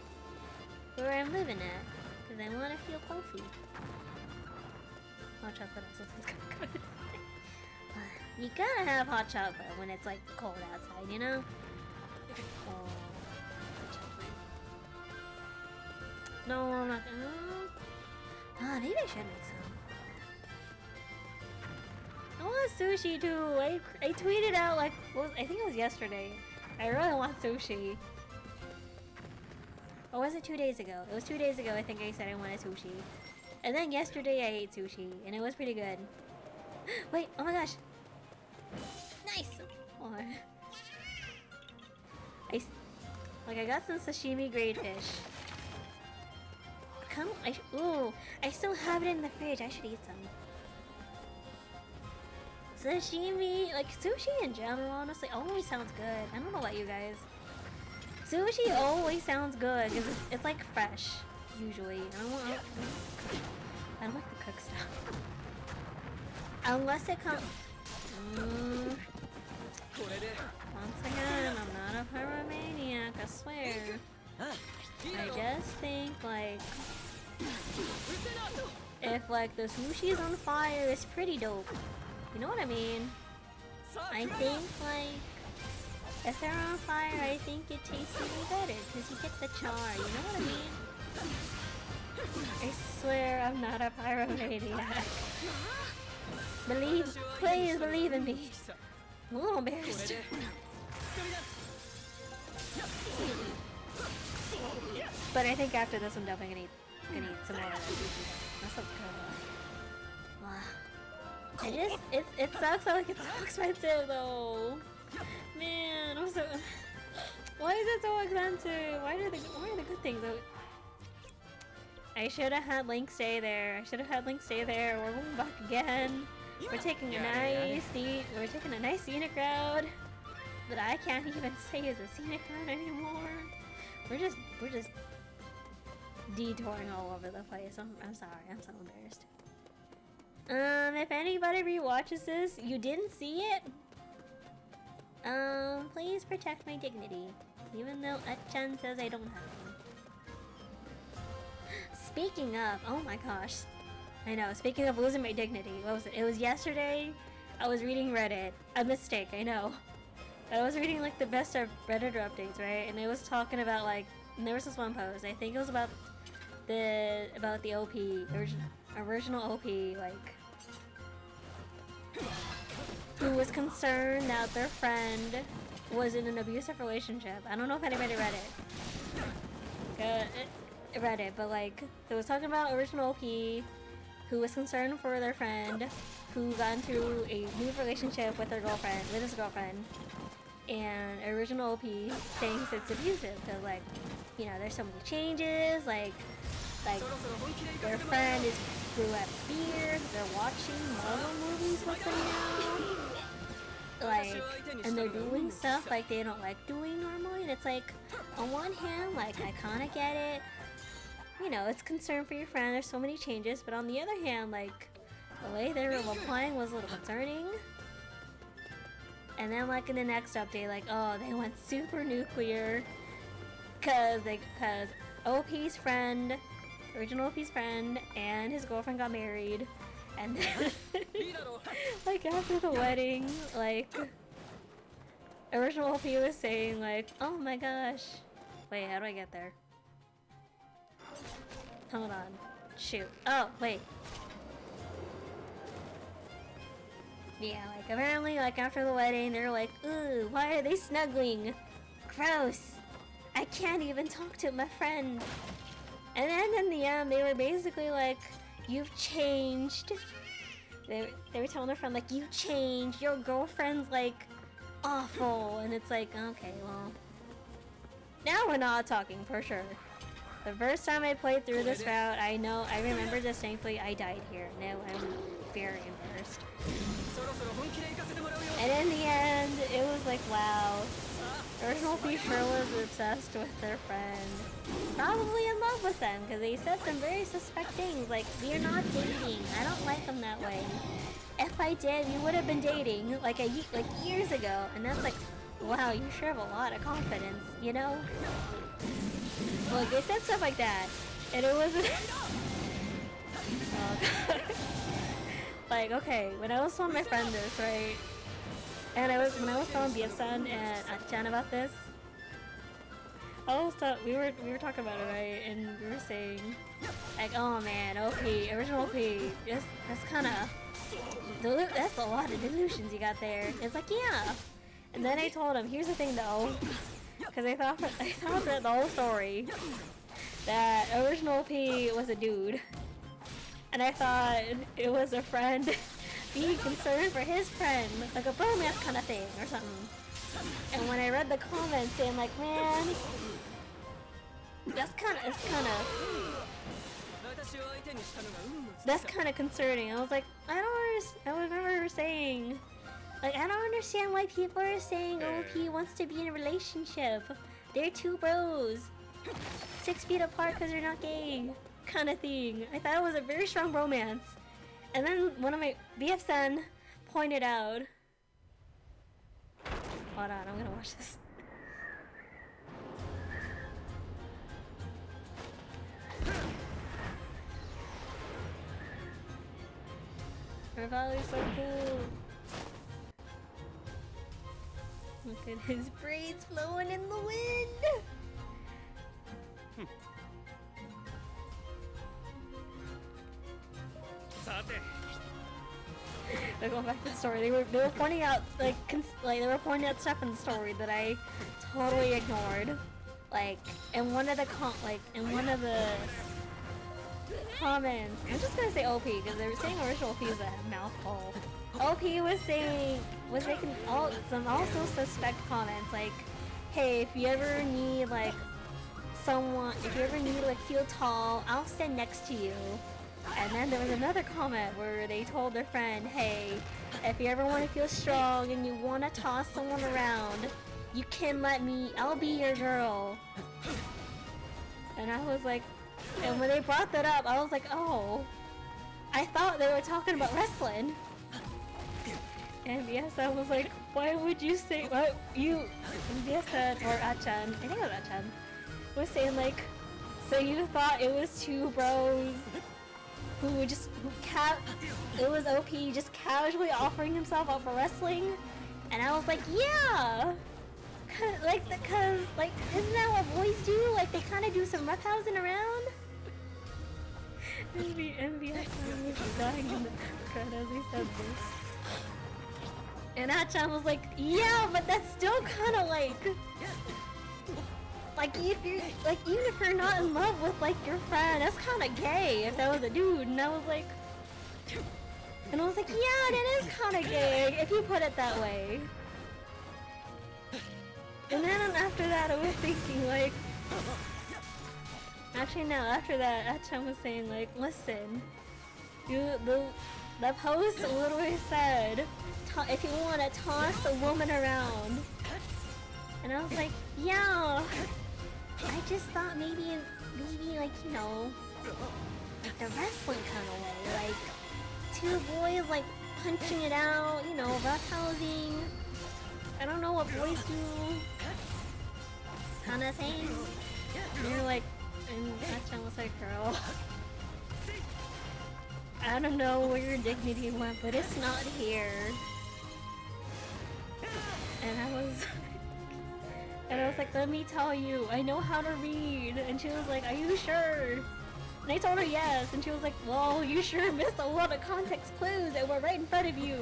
where I'm living at, because I want to feel comfy. Hot chocolate also sounds kind of good. you gotta have hot chocolate when it's like cold outside, you know? Oh. No, I'm not gonna. Ah, maybe I should make some. I want sushi too. I, I tweeted out like was, I think it was yesterday. I really want sushi. Or was it two days ago? It was two days ago I think I said I wanted sushi. And then yesterday I ate sushi, and it was pretty good. Wait, oh my gosh! Nice! Oh. I, like I got some sashimi grade fish. Come, I ooh, I still have it in the fridge. I should eat some. Sashimi, like sushi in general, honestly, always sounds good. I don't know about you guys. Sushi always sounds good because it's, it's, like fresh, usually. I don't, I, don't, I don't like the cook stuff. Unless it comes. Mm. Once again, I'm not a pyromaniac, I swear. I just think, like. If, like, the sushi is on fire, it's pretty dope. You know what I mean? I think, like, if they're on fire, I think it tastes even better, because you get the char, you know what I mean? I swear I'm not a pyromaniac. Believe, please believe in me. I'm a little embarrassed. But I think after this I'm definitely gonna eat, gonna eat some more. That sounds good. Wow. I just, it, it sucks that like it's so expensive though. Man, I'm so. Why is it so expensive? Why are the why are the good things? So... I should have had Link stay there. I should have had Link stay there. We're going back again. We're taking a nice, neat, we're taking a nice scenic route. But I can't even say it's a scenic route anymore. We're just, we're just detouring all over the place. I'm, I'm sorry. I'm so embarrassed. Um, if anybody rewatches this, you didn't see it. Um, please protect my dignity, even though Achan says I don't have one. Speaking of, oh my gosh, I know. Speaking of losing my dignity, what was it? It was yesterday. I was reading Reddit. A mistake, I know. I was reading like the best of Reddit updates, right? And it was talking about like there was this one post. I think it was about the about the OP origin, original OP like who was concerned that their friend was in an abusive relationship. I don't know if anybody read it. Uh, read it, but like it was talking about original OP who was concerned for their friend who got into a new relationship with their girlfriend with his girlfriend and original OP thinks it's abusive because like you know there's so many changes like like their friend is grew up beer, they're watching Marvel movies with them now. Like, and they're doing stuff like they don't like doing normally, and it's like, on one hand, like, I kinda get it. You know, it's concern for your friend, there's so many changes, but on the other hand, like, the way they were replying was a little concerning. And then, like, in the next update, like, oh, they went super nuclear. Cause they, cause OP's friend original Piece friend and his girlfriend got married. And then, like, after the wedding, like, original OP was saying, like, oh my gosh. Wait, how do I get there? Hold on. Shoot. Oh, wait. Yeah, like, apparently, like, after the wedding, they're like, ooh, why are they snuggling? Gross! I can't even talk to my friend! And then in the end, they were basically like, you've changed. They, they were telling their friend, like, you changed. Your girlfriend's, like, awful. And it's like, okay, well. Now we're not talking, for sure. The first time I played through this route, I know, I remember distinctly I died here. Now I'm very embarrassed. And in the end, it was like, wow, original P sure was obsessed with their friend. Probably in love with them because they said some very suspect things like we're not dating. I don't like them that way. If i did we would have been dating like a like years ago. And that's like wow you sure have a lot of confidence you know? Like they said stuff like that. And it was oh, like okay when i was telling my friend this right and I was when I was telling BFSN and uh, Achan about this, I was we were we were talking about it right, and we were saying like, oh man, OP, original OP, just that's kind of that's a lot of delusions you got there. It's like yeah, and then I told him, here's the thing though, because I thought I thought that the whole story that original P was a dude, and I thought it was a friend be concerned for his friend, like a bromance kind of thing or something. And when I read the comments, I'm like, man, that's kind of, it's kind of, that's kind of concerning. I was like, I don't, I remember saying, like, I don't understand why people are saying oh, OP wants to be in a relationship. They're two bros, six feet apart because they're not gay, kind of thing. I thought it was a very strong romance. And then one of my BFs pointed out. Hold on, I'm gonna watch this. Revali's so cool. Look at his braids flowing in the wind. Hmm. They're going back to the story. They were they were pointing out like like they were pointing out stuff in the story that I totally ignored. Like in one of the com like in one of the comments. I'm just gonna say OP because they were saying original OP is a mouthful. OP was saying was making all some also suspect comments like, hey, if you ever need like someone, if you ever need like feel tall, I'll stand next to you. And then there was another comment where they told their friend, hey, if you ever want to feel strong and you want to toss someone around, you can let me, I'll be your girl. And I was like, and when they brought that up, I was like, oh, I thought they were talking about wrestling. And yes, I was like, why would you say, what, you, yes, uh, or Achan, I think it was Achan, was saying like, so you thought it was two bros who just, who it was OP just casually offering himself up for wrestling? And I was like, yeah! Cause, like, because, like, isn't that what boys do? Like, they kind of do some roughhousing around? MVS was dying in the as said this. And Achan was like, yeah, but that's still kind of like, like if you're, like even if you're not in love with like your friend, that's kind of gay if that was a dude. And I was like, and I was like, yeah, it is kind of gay if you put it that way. And then after that, I was thinking like, actually no, after that, Achan was saying like, listen, you the the post literally said, if you want to toss a woman around, and I was like, yeah, I just thought maybe maybe like you know, like the wrestling kind of way, like two boys like punching it out, you know, roughhousing. I don't know what boys do, kind of thing. And you're like, and Achan was like, girl. I don't know where your dignity went, but it's not here. And I was And I was like, let me tell you, I know how to read. And she was like, are you sure? And I told her yes. And she was like, well, you sure missed a lot of context clues that were right in front of you.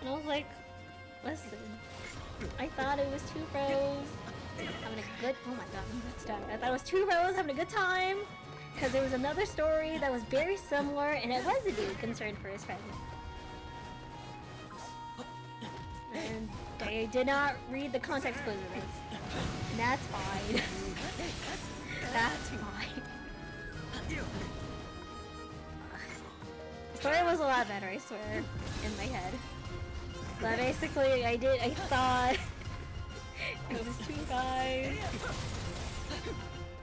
And I was like, listen, I thought it was two bros having a good, oh my god, that's done. I thought it was two bros having a good time. Because there was another story that was very similar, and it was a dude concerned for his friend. And they did not read the context clues of this. That's fine. that's fine. The story was a lot better, I swear, in my head. But basically, I did, I thought it was two guys.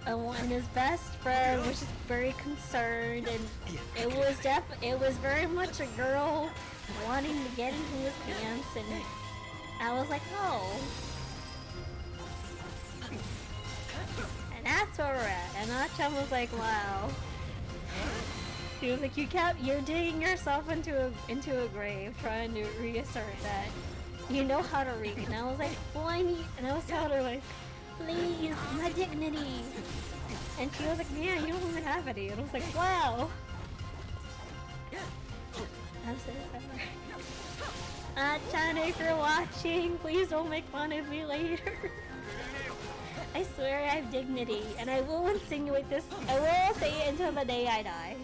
And one his best friend was just very concerned, and it was def it was very much a girl wanting to get into his pants, and I was like, oh. And that's where we're at. And Achan was like, wow. He was like, you kept, you're digging yourself into a into a grave, trying to reassert that you know how to read. And I was like, well, I need, and I was telling her like, please, my dignity. And she was like, man, you don't even have any. And I was like, wow. I'm so sorry. Uh, Chan, if you're watching, please don't make fun of me later. I swear I have dignity, and I will insinuate this. I will say it until the day I die.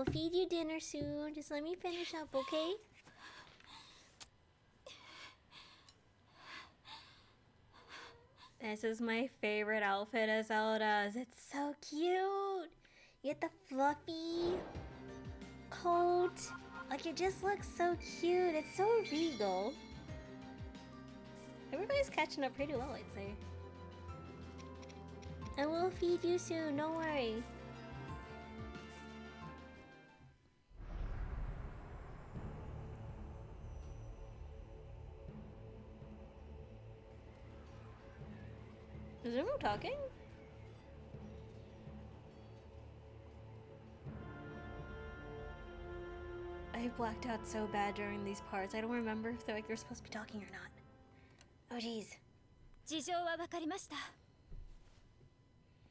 Will feed you dinner soon. Just let me finish up, okay? This is my favorite outfit as Zelda's. It's so cute. You get the fluffy coat. Like it just looks so cute. It's so regal. Everybody's catching up pretty well, I'd say. I will feed you soon. Don't worry. Is everyone talking? I blacked out so bad during these parts. I don't remember if they're like they're supposed to be talking or not. Oh jeez. 事情は分かりました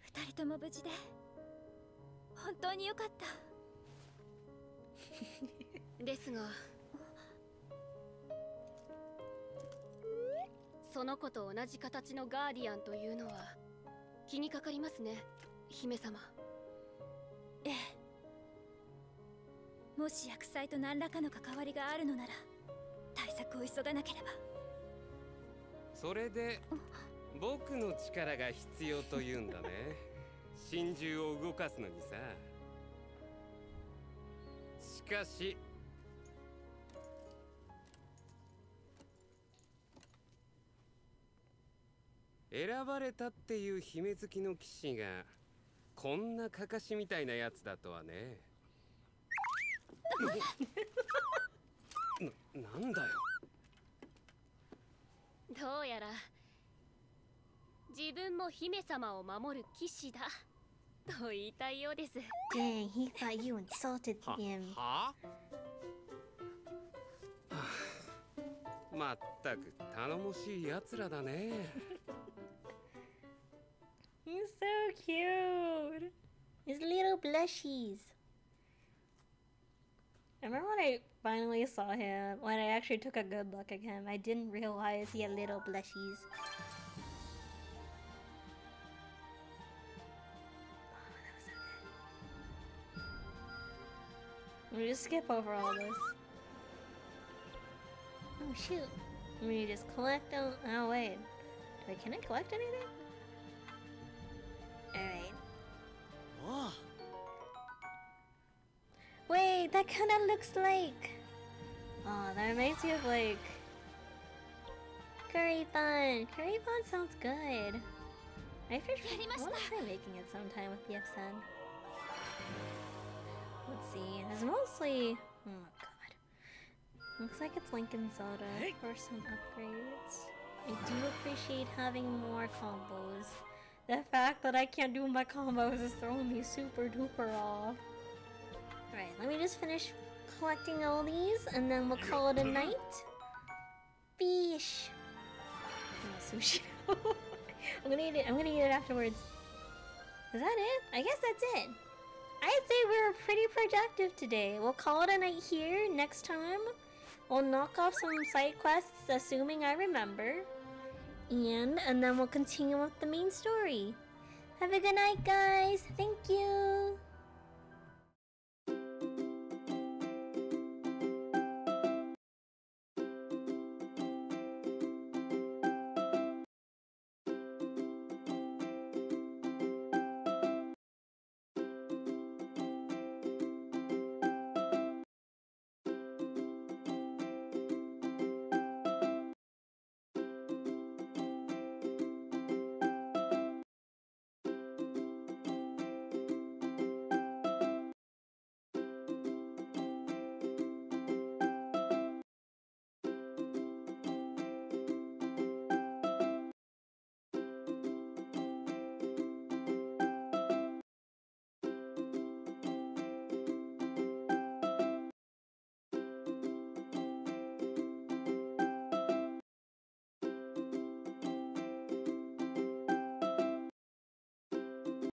二人とも無事で本当によかったですが その子と同じ形のガーディアンというのは気にかかりますね姫様。ええ。もし薬剤と何らかの関わりがあるのなら対策を急がなければ。それで僕の力が必要というんだね。真珠を動かすのにさ。しかし選ばれたっていう姫好きの騎士がこんなかかしみたいなやつだとはね。ななんだよ。どうやら自分も姫様を守る騎士だと言いたいようです。Dang, he thought you insulted は him. は まったく頼もしいやつらだね He's so cute. His little blushies. I remember when I finally saw him, when I actually took a good look at him, I didn't realize he had little blushies. Oh, Let me just skip over all this. Oh shoot. Me just collect them. Oh wait. I, can I collect anything? Alright. Wait, that kind of looks like. Oh, that reminds me of like. Curry bun! Curry bun sounds good. I should I want to try making it sometime with the FN. Let's see. It's mostly. Oh god. Looks like it's Link and Zelda for some upgrades. I do appreciate having more combos. The fact that I can't do my combos is throwing me super duper off. Alright, let me just finish collecting all these and then we'll call it a mm-hmm. night. Fish. Oh, sushi. I'm gonna eat it. I'm gonna eat it afterwards. Is that it? I guess that's it. I'd say we were pretty productive today. We'll call it a night here. Next time, we'll knock off some side quests, assuming I remember. And, and then we'll continue with the main story. Have a good night, guys. Thank you.